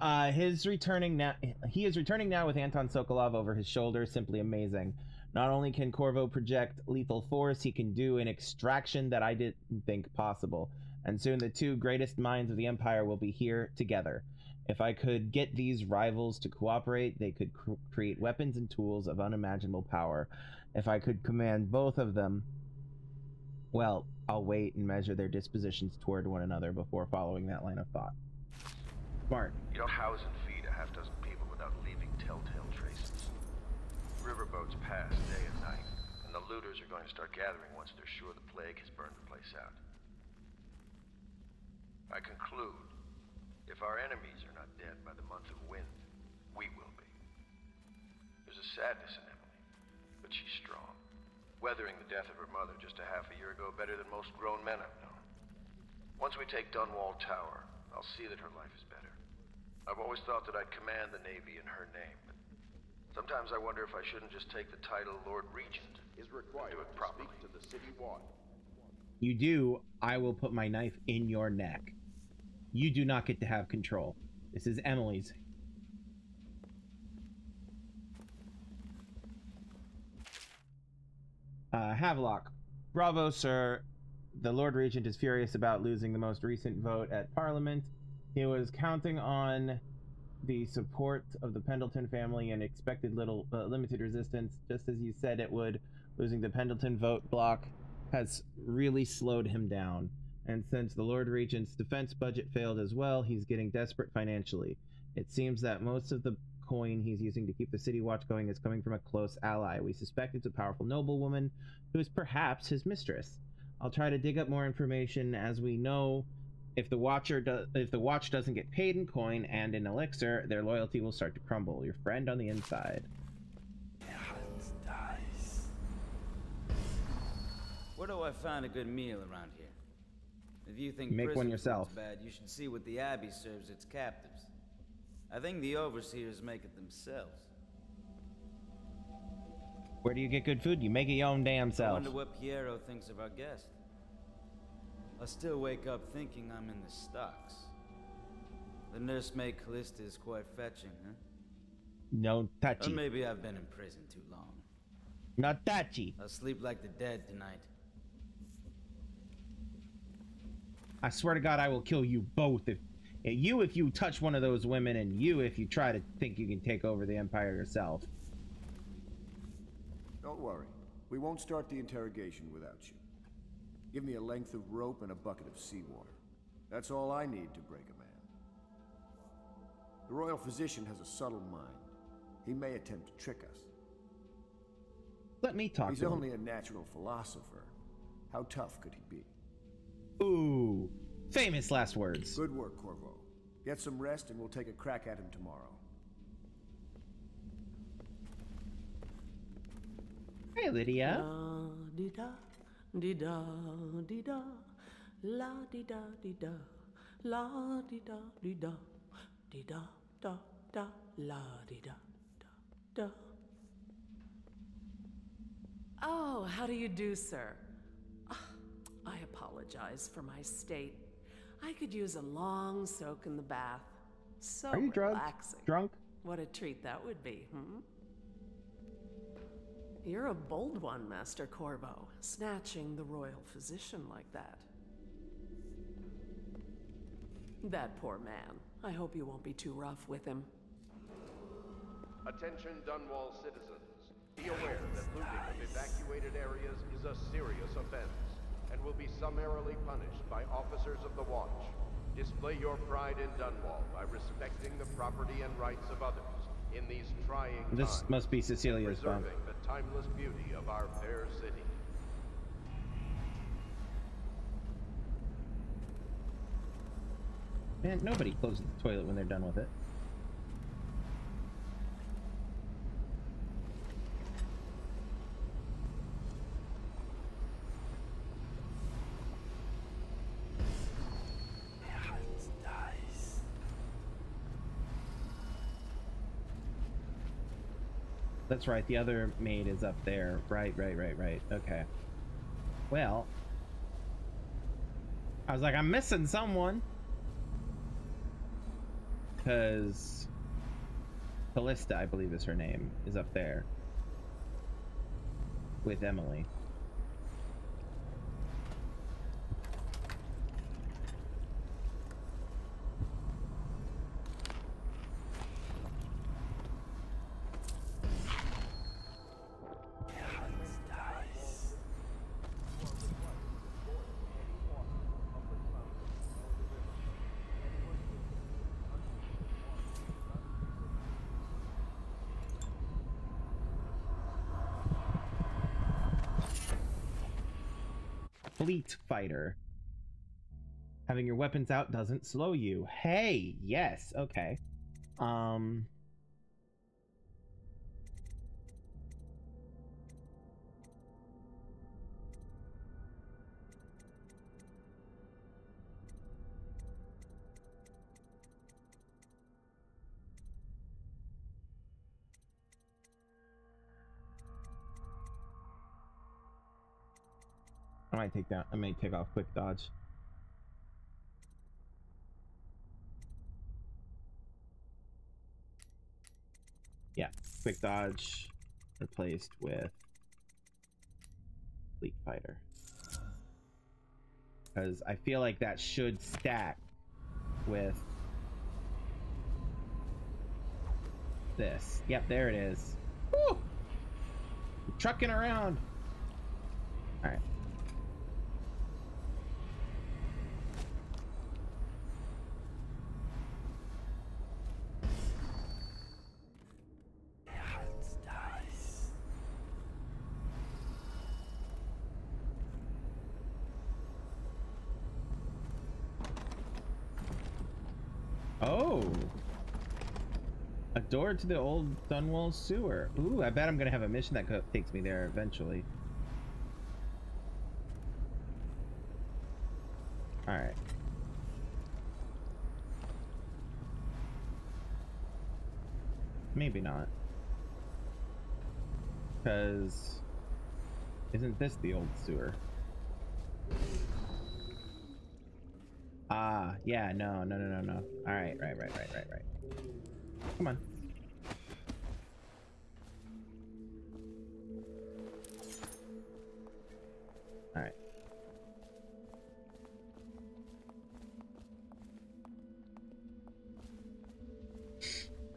Uh, his returning now. He is returning now with Anton Sokolov over his shoulder. Simply amazing. Not only can Corvo project lethal force, he can do an extraction that I didn't think possible. And soon the two greatest minds of the Empire will be here together. If I could get these rivals to cooperate, they could cr- create weapons and tools of unimaginable power. If I could command both of them, well, I'll wait and measure their dispositions toward one another before following that line of thought. And Riverboats pass day and night, and the looters are going to start gathering once they're sure the plague has burned the place out. I conclude, if our enemies are not dead by the month of wind, we will be. There's a sadness in Emily, but she's strong. Weathering the death of her mother just a half a year ago better than most grown men I've known. Once we take Dunwall Tower, I'll see that her life is better. I've always thought that I'd command the Navy in her name, but sometimes I wonder if I shouldn't just take the title Lord Regent is required do it to properly. speak to the city ward. You do, I will put my knife in your neck. You do not get to have control. This is Emily's. Uh, Havelock. Bravo, sir. The Lord Regent is furious about losing the most recent vote at Parliament. He was counting on the support of the Pendleton family and expected little uh, limited resistance, just as you said it would. Losing the Pendleton vote block has really slowed him down. And since the Lord Regent's defense budget failed as well, he's getting desperate financially. It seems that most of the coin he's using to keep the city watch going is coming from a close ally. We suspect it's a powerful noblewoman who is perhaps his mistress. I'll try to dig up more information as we know if the watcher do- if the watch doesn't get paid in coin and in elixir, their loyalty will start to crumble. Your friend on the inside. Where do I find a good meal around here? If you think Make one yourself. bad, you should see what the Abbey serves its captives. I think the overseers make it themselves. Where do you get good food? You make it your own damn self. I wonder what Piero thinks of our guest. I still wake up thinking I'm in the stocks. The nursemaid Callista is quite fetching, huh? No touchy. Or maybe I've been in prison too long. Not touchy. I'll sleep like the dead tonight. I swear to God, I will kill you both if eh, you if you touch one of those women, and you if you try to think you can take over the empire yourself. Don't worry. We won't start the interrogation without you. Give me a length of rope and a bucket of seawater. That's all I need to break a man. The royal physician has a subtle mind. He may attempt to trick us. Let me talk He's to him. only a natural philosopher. How tough could he be? Ooh, famous last words. Good work, Corvo. Get some rest and we'll take a crack at him tomorrow. Hey, Lydia. La di da, di da, la di da, di da, la di da, di da, di da, da, da, la di da, da, da. Oh, how do you do, sir? Ah, I apologize for my state. I could use a long soak in the bath. So Are you drugged? relaxing. Drunk? What a treat that would be, hmm? You're a bold one, Master Corvo, snatching the royal physician like that. That poor man. I hope you won't be too rough with him. Attention Dunwall citizens. Be aware that looting of evacuated areas is a serious offense and will be summarily punished by officers of the Watch. Display your pride in Dunwall by respecting the property and rights of others in these trying This times, must be Cecilia's phone. preserving the timeless beauty of our fair city. Man, nobody closes the toilet when they're done with it. That's right, the other maid is up there. Right, right, right, right. Okay. Well, I was like, I'm missing someone. Because Callista, I believe is her name, is up there with Emily. Fleet Fighter. Having your weapons out doesn't slow you. Hey, yes, okay. Um. Might take that. I might take off quick dodge. Yeah, quick dodge replaced with fleet fighter. Because I feel like that should stack with this. Yep, there it is. Woo! Trucking around. All right. Door to the old Dunwall sewer. Ooh, I bet I'm gonna have a mission that takes me there eventually. Alright. Maybe not. Because... Isn't this the old sewer? Ah, yeah, no, no, no, no, no. Alright, right, right, right, right, right. Come on. Alright.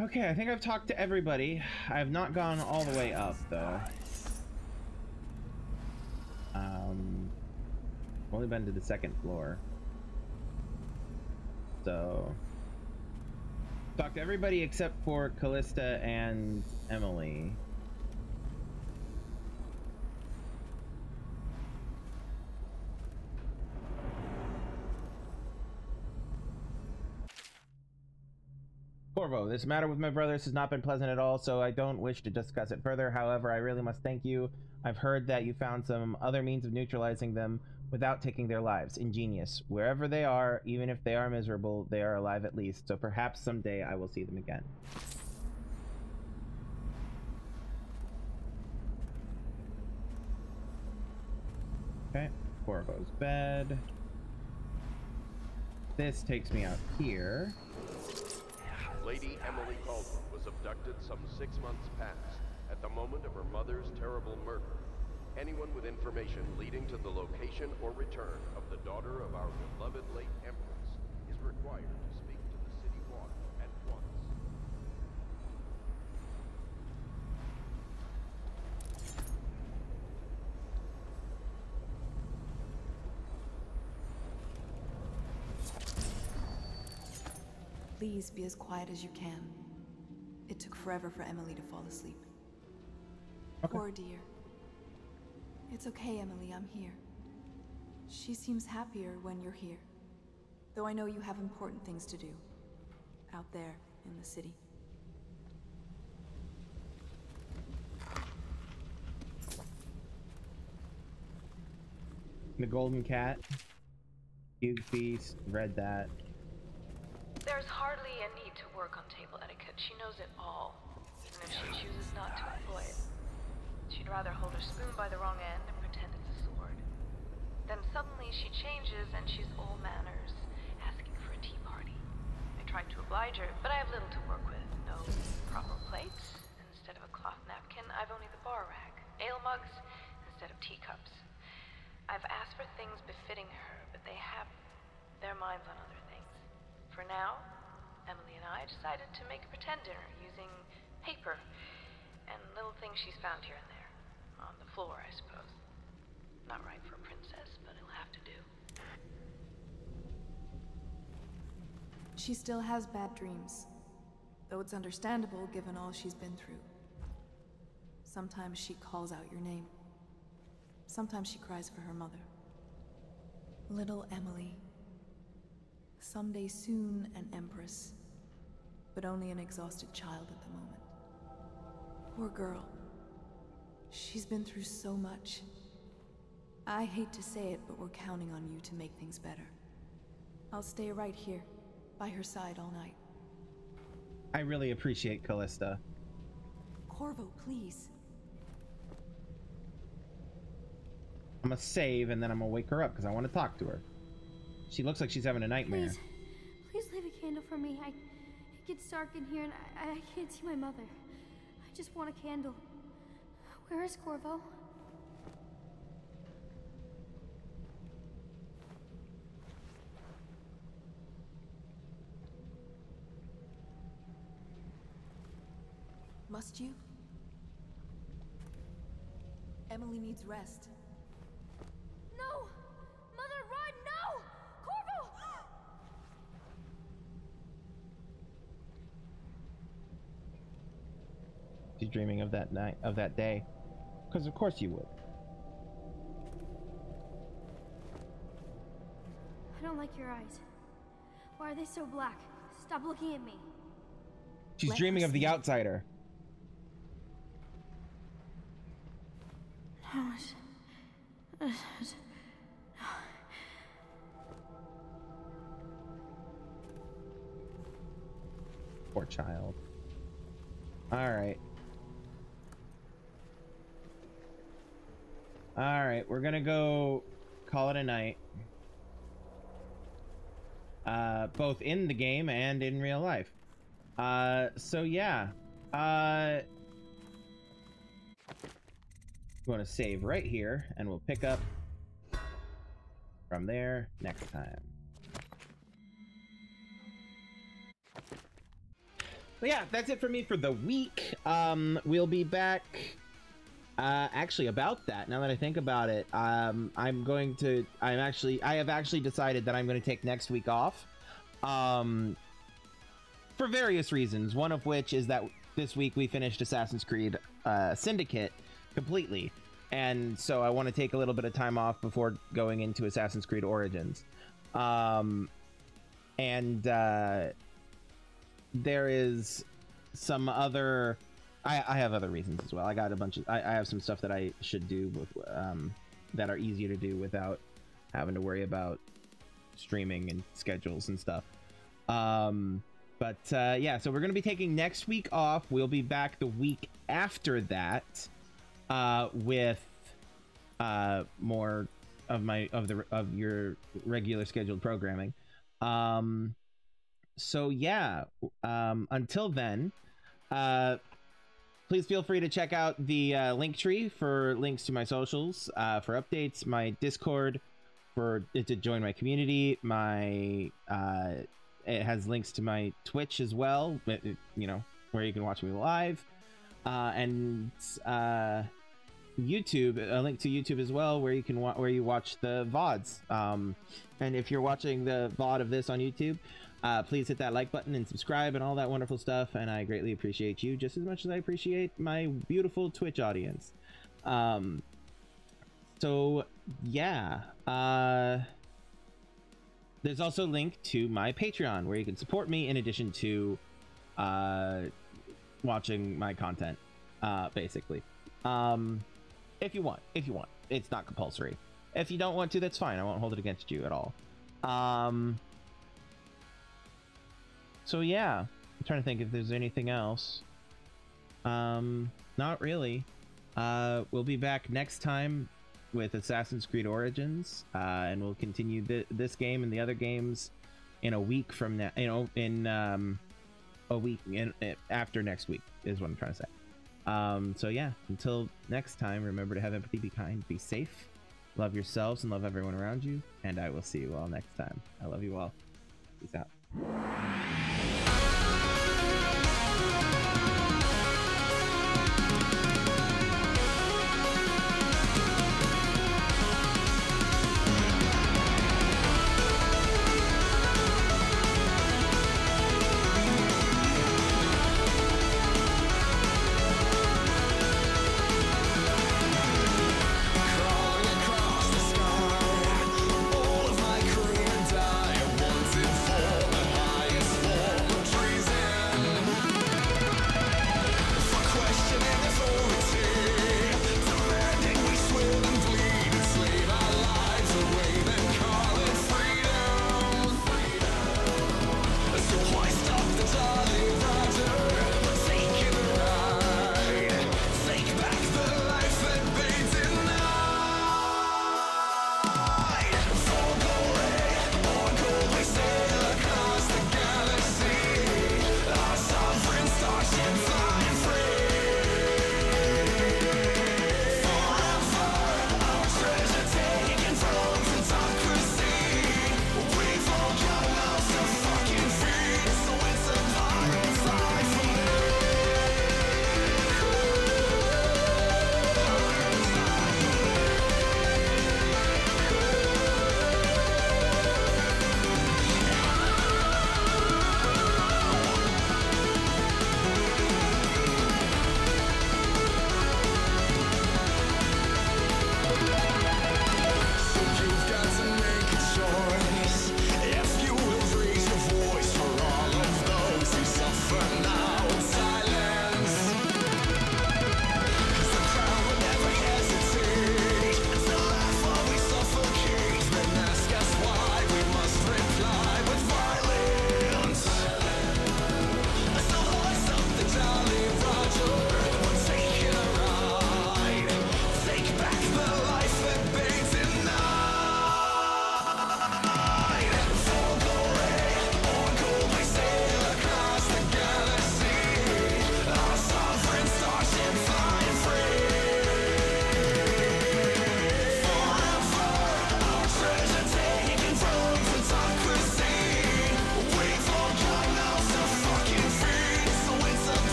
Okay, I think I've talked to everybody. I have not gone all the way up, though. Um, only been to the second floor. So, talk to everybody except for Callista and Emily. This matter with my brothers has not been pleasant at all, so I don't wish to discuss it further. However, I really must thank you. I've heard that you found some other means of neutralizing them without taking their lives. Ingenious. Wherever they are, even if they are miserable, they are alive at least, so perhaps someday I will see them again. Okay, Corvo's bed. This takes me out here. Lady Emily Kaldwin was abducted some six months past, at the moment of her mother's terrible murder. Anyone with information leading to the location or return of the daughter of our beloved late Empress is required to speak to the city water at once. Please be as quiet as you can. It took forever for Emily to fall asleep. Poor dear. It's okay, Emily, I'm here. She seems happier when you're here. Though I know you have important things to do. Out there, in the city. The Golden Cat. Huge Beast. Read that. There's hardly a need to work on table etiquette. She knows it all, even if she chooses not to employ it. She'd rather hold her spoon by the wrong end and pretend it's a sword. Then suddenly she changes and she's all manners, asking for a tea party. I tried to oblige her, but I have little to work with. No proper plates. Instead of a cloth napkin, I've only the bar rack. Ale mugs instead of teacups. I've asked for things befitting her, but they have their minds on other things. For now, Emily and I decided to make a pretend dinner using paper and little things she's found here and there. On the floor, I suppose. Not right for a princess, but it'll have to do. She still has bad dreams, though it's understandable given all she's been through. Sometimes she calls out your name. Sometimes she cries for her mother. Little Emily. Someday soon an empress, but only an exhausted child at the moment. Poor girl. She's been through so much. I hate to say it, but we're counting on you to make things better. I'll stay right here, by her side all night. I really appreciate Callista. Corvo, please. I'm gonna save and then I'm gonna wake her up because I want to talk to her. She looks like she's having a nightmare. Please, please leave a candle for me. I, it gets dark in here and I, I can't see my mother. I just want a candle. Where is Corvo? Must you? Emily needs rest. No! Mother, run! No! Corvo! She's dreaming of that night, of that day. Because of course you would. I don't like your eyes. Why are they so black? Stop looking at me. She's Let dreaming of the outsider. No, it's- Poor child. All right. All right, we're gonna go call it a night. Uh, both in the game and in real life. Uh, so yeah. Uh, we want to save right here, and we'll pick up from there next time. But yeah, that's it for me for the week. Um, we'll be back. Uh, actually, about that, now that I think about it, um, I'm going to. I'm actually. I have actually decided that I'm going to take next week off. Um, for various reasons. One of which is that this week we finished Assassin's Creed uh, Syndicate completely, and so I want to take a little bit of time off before going into Assassin's Creed Origins. Um, and uh, there is some other I, I have other reasons as well. I got a bunch of I, I have some stuff that i should do with um that are easier to do without having to worry about streaming and schedules and stuff. Um but uh yeah so we're gonna be taking next week off. We'll be back the week after that uh with uh more of my of the of your regular scheduled programming. Um so yeah um until then uh please feel free to check out the uh, link tree for links to my socials uh, for updates my discord for to join my community my uh it has links to my twitch as well but, uh, you know where you can watch me live uh and uh YouTube, a link to YouTube as well, where you can wa- where you watch the vods. Um, and if you're watching the VOD of this on YouTube, uh, please hit that like button and subscribe and all that wonderful stuff. And I greatly appreciate you just as much as I appreciate my beautiful Twitch audience. Um, so yeah, uh, there's also a link to my Patreon where you can support me in addition to uh, watching my content, uh, basically. Um, if you want, if you want, it's not compulsory. If you don't want to, that's fine. I won't hold it against you at all. Um, so yeah, I'm trying to think if there's anything else. Um, not really. Uh, we'll be back next time with Assassin's Creed Origins, uh, and we'll continue th- this game and the other games in a week from now. You know, in um, a week in, in- after next week is what I'm trying to say. Um, so yeah, until next time, remember to have empathy, be kind, be safe, love yourselves, and love everyone around you. And I will see you all next time. I love you all. Peace out.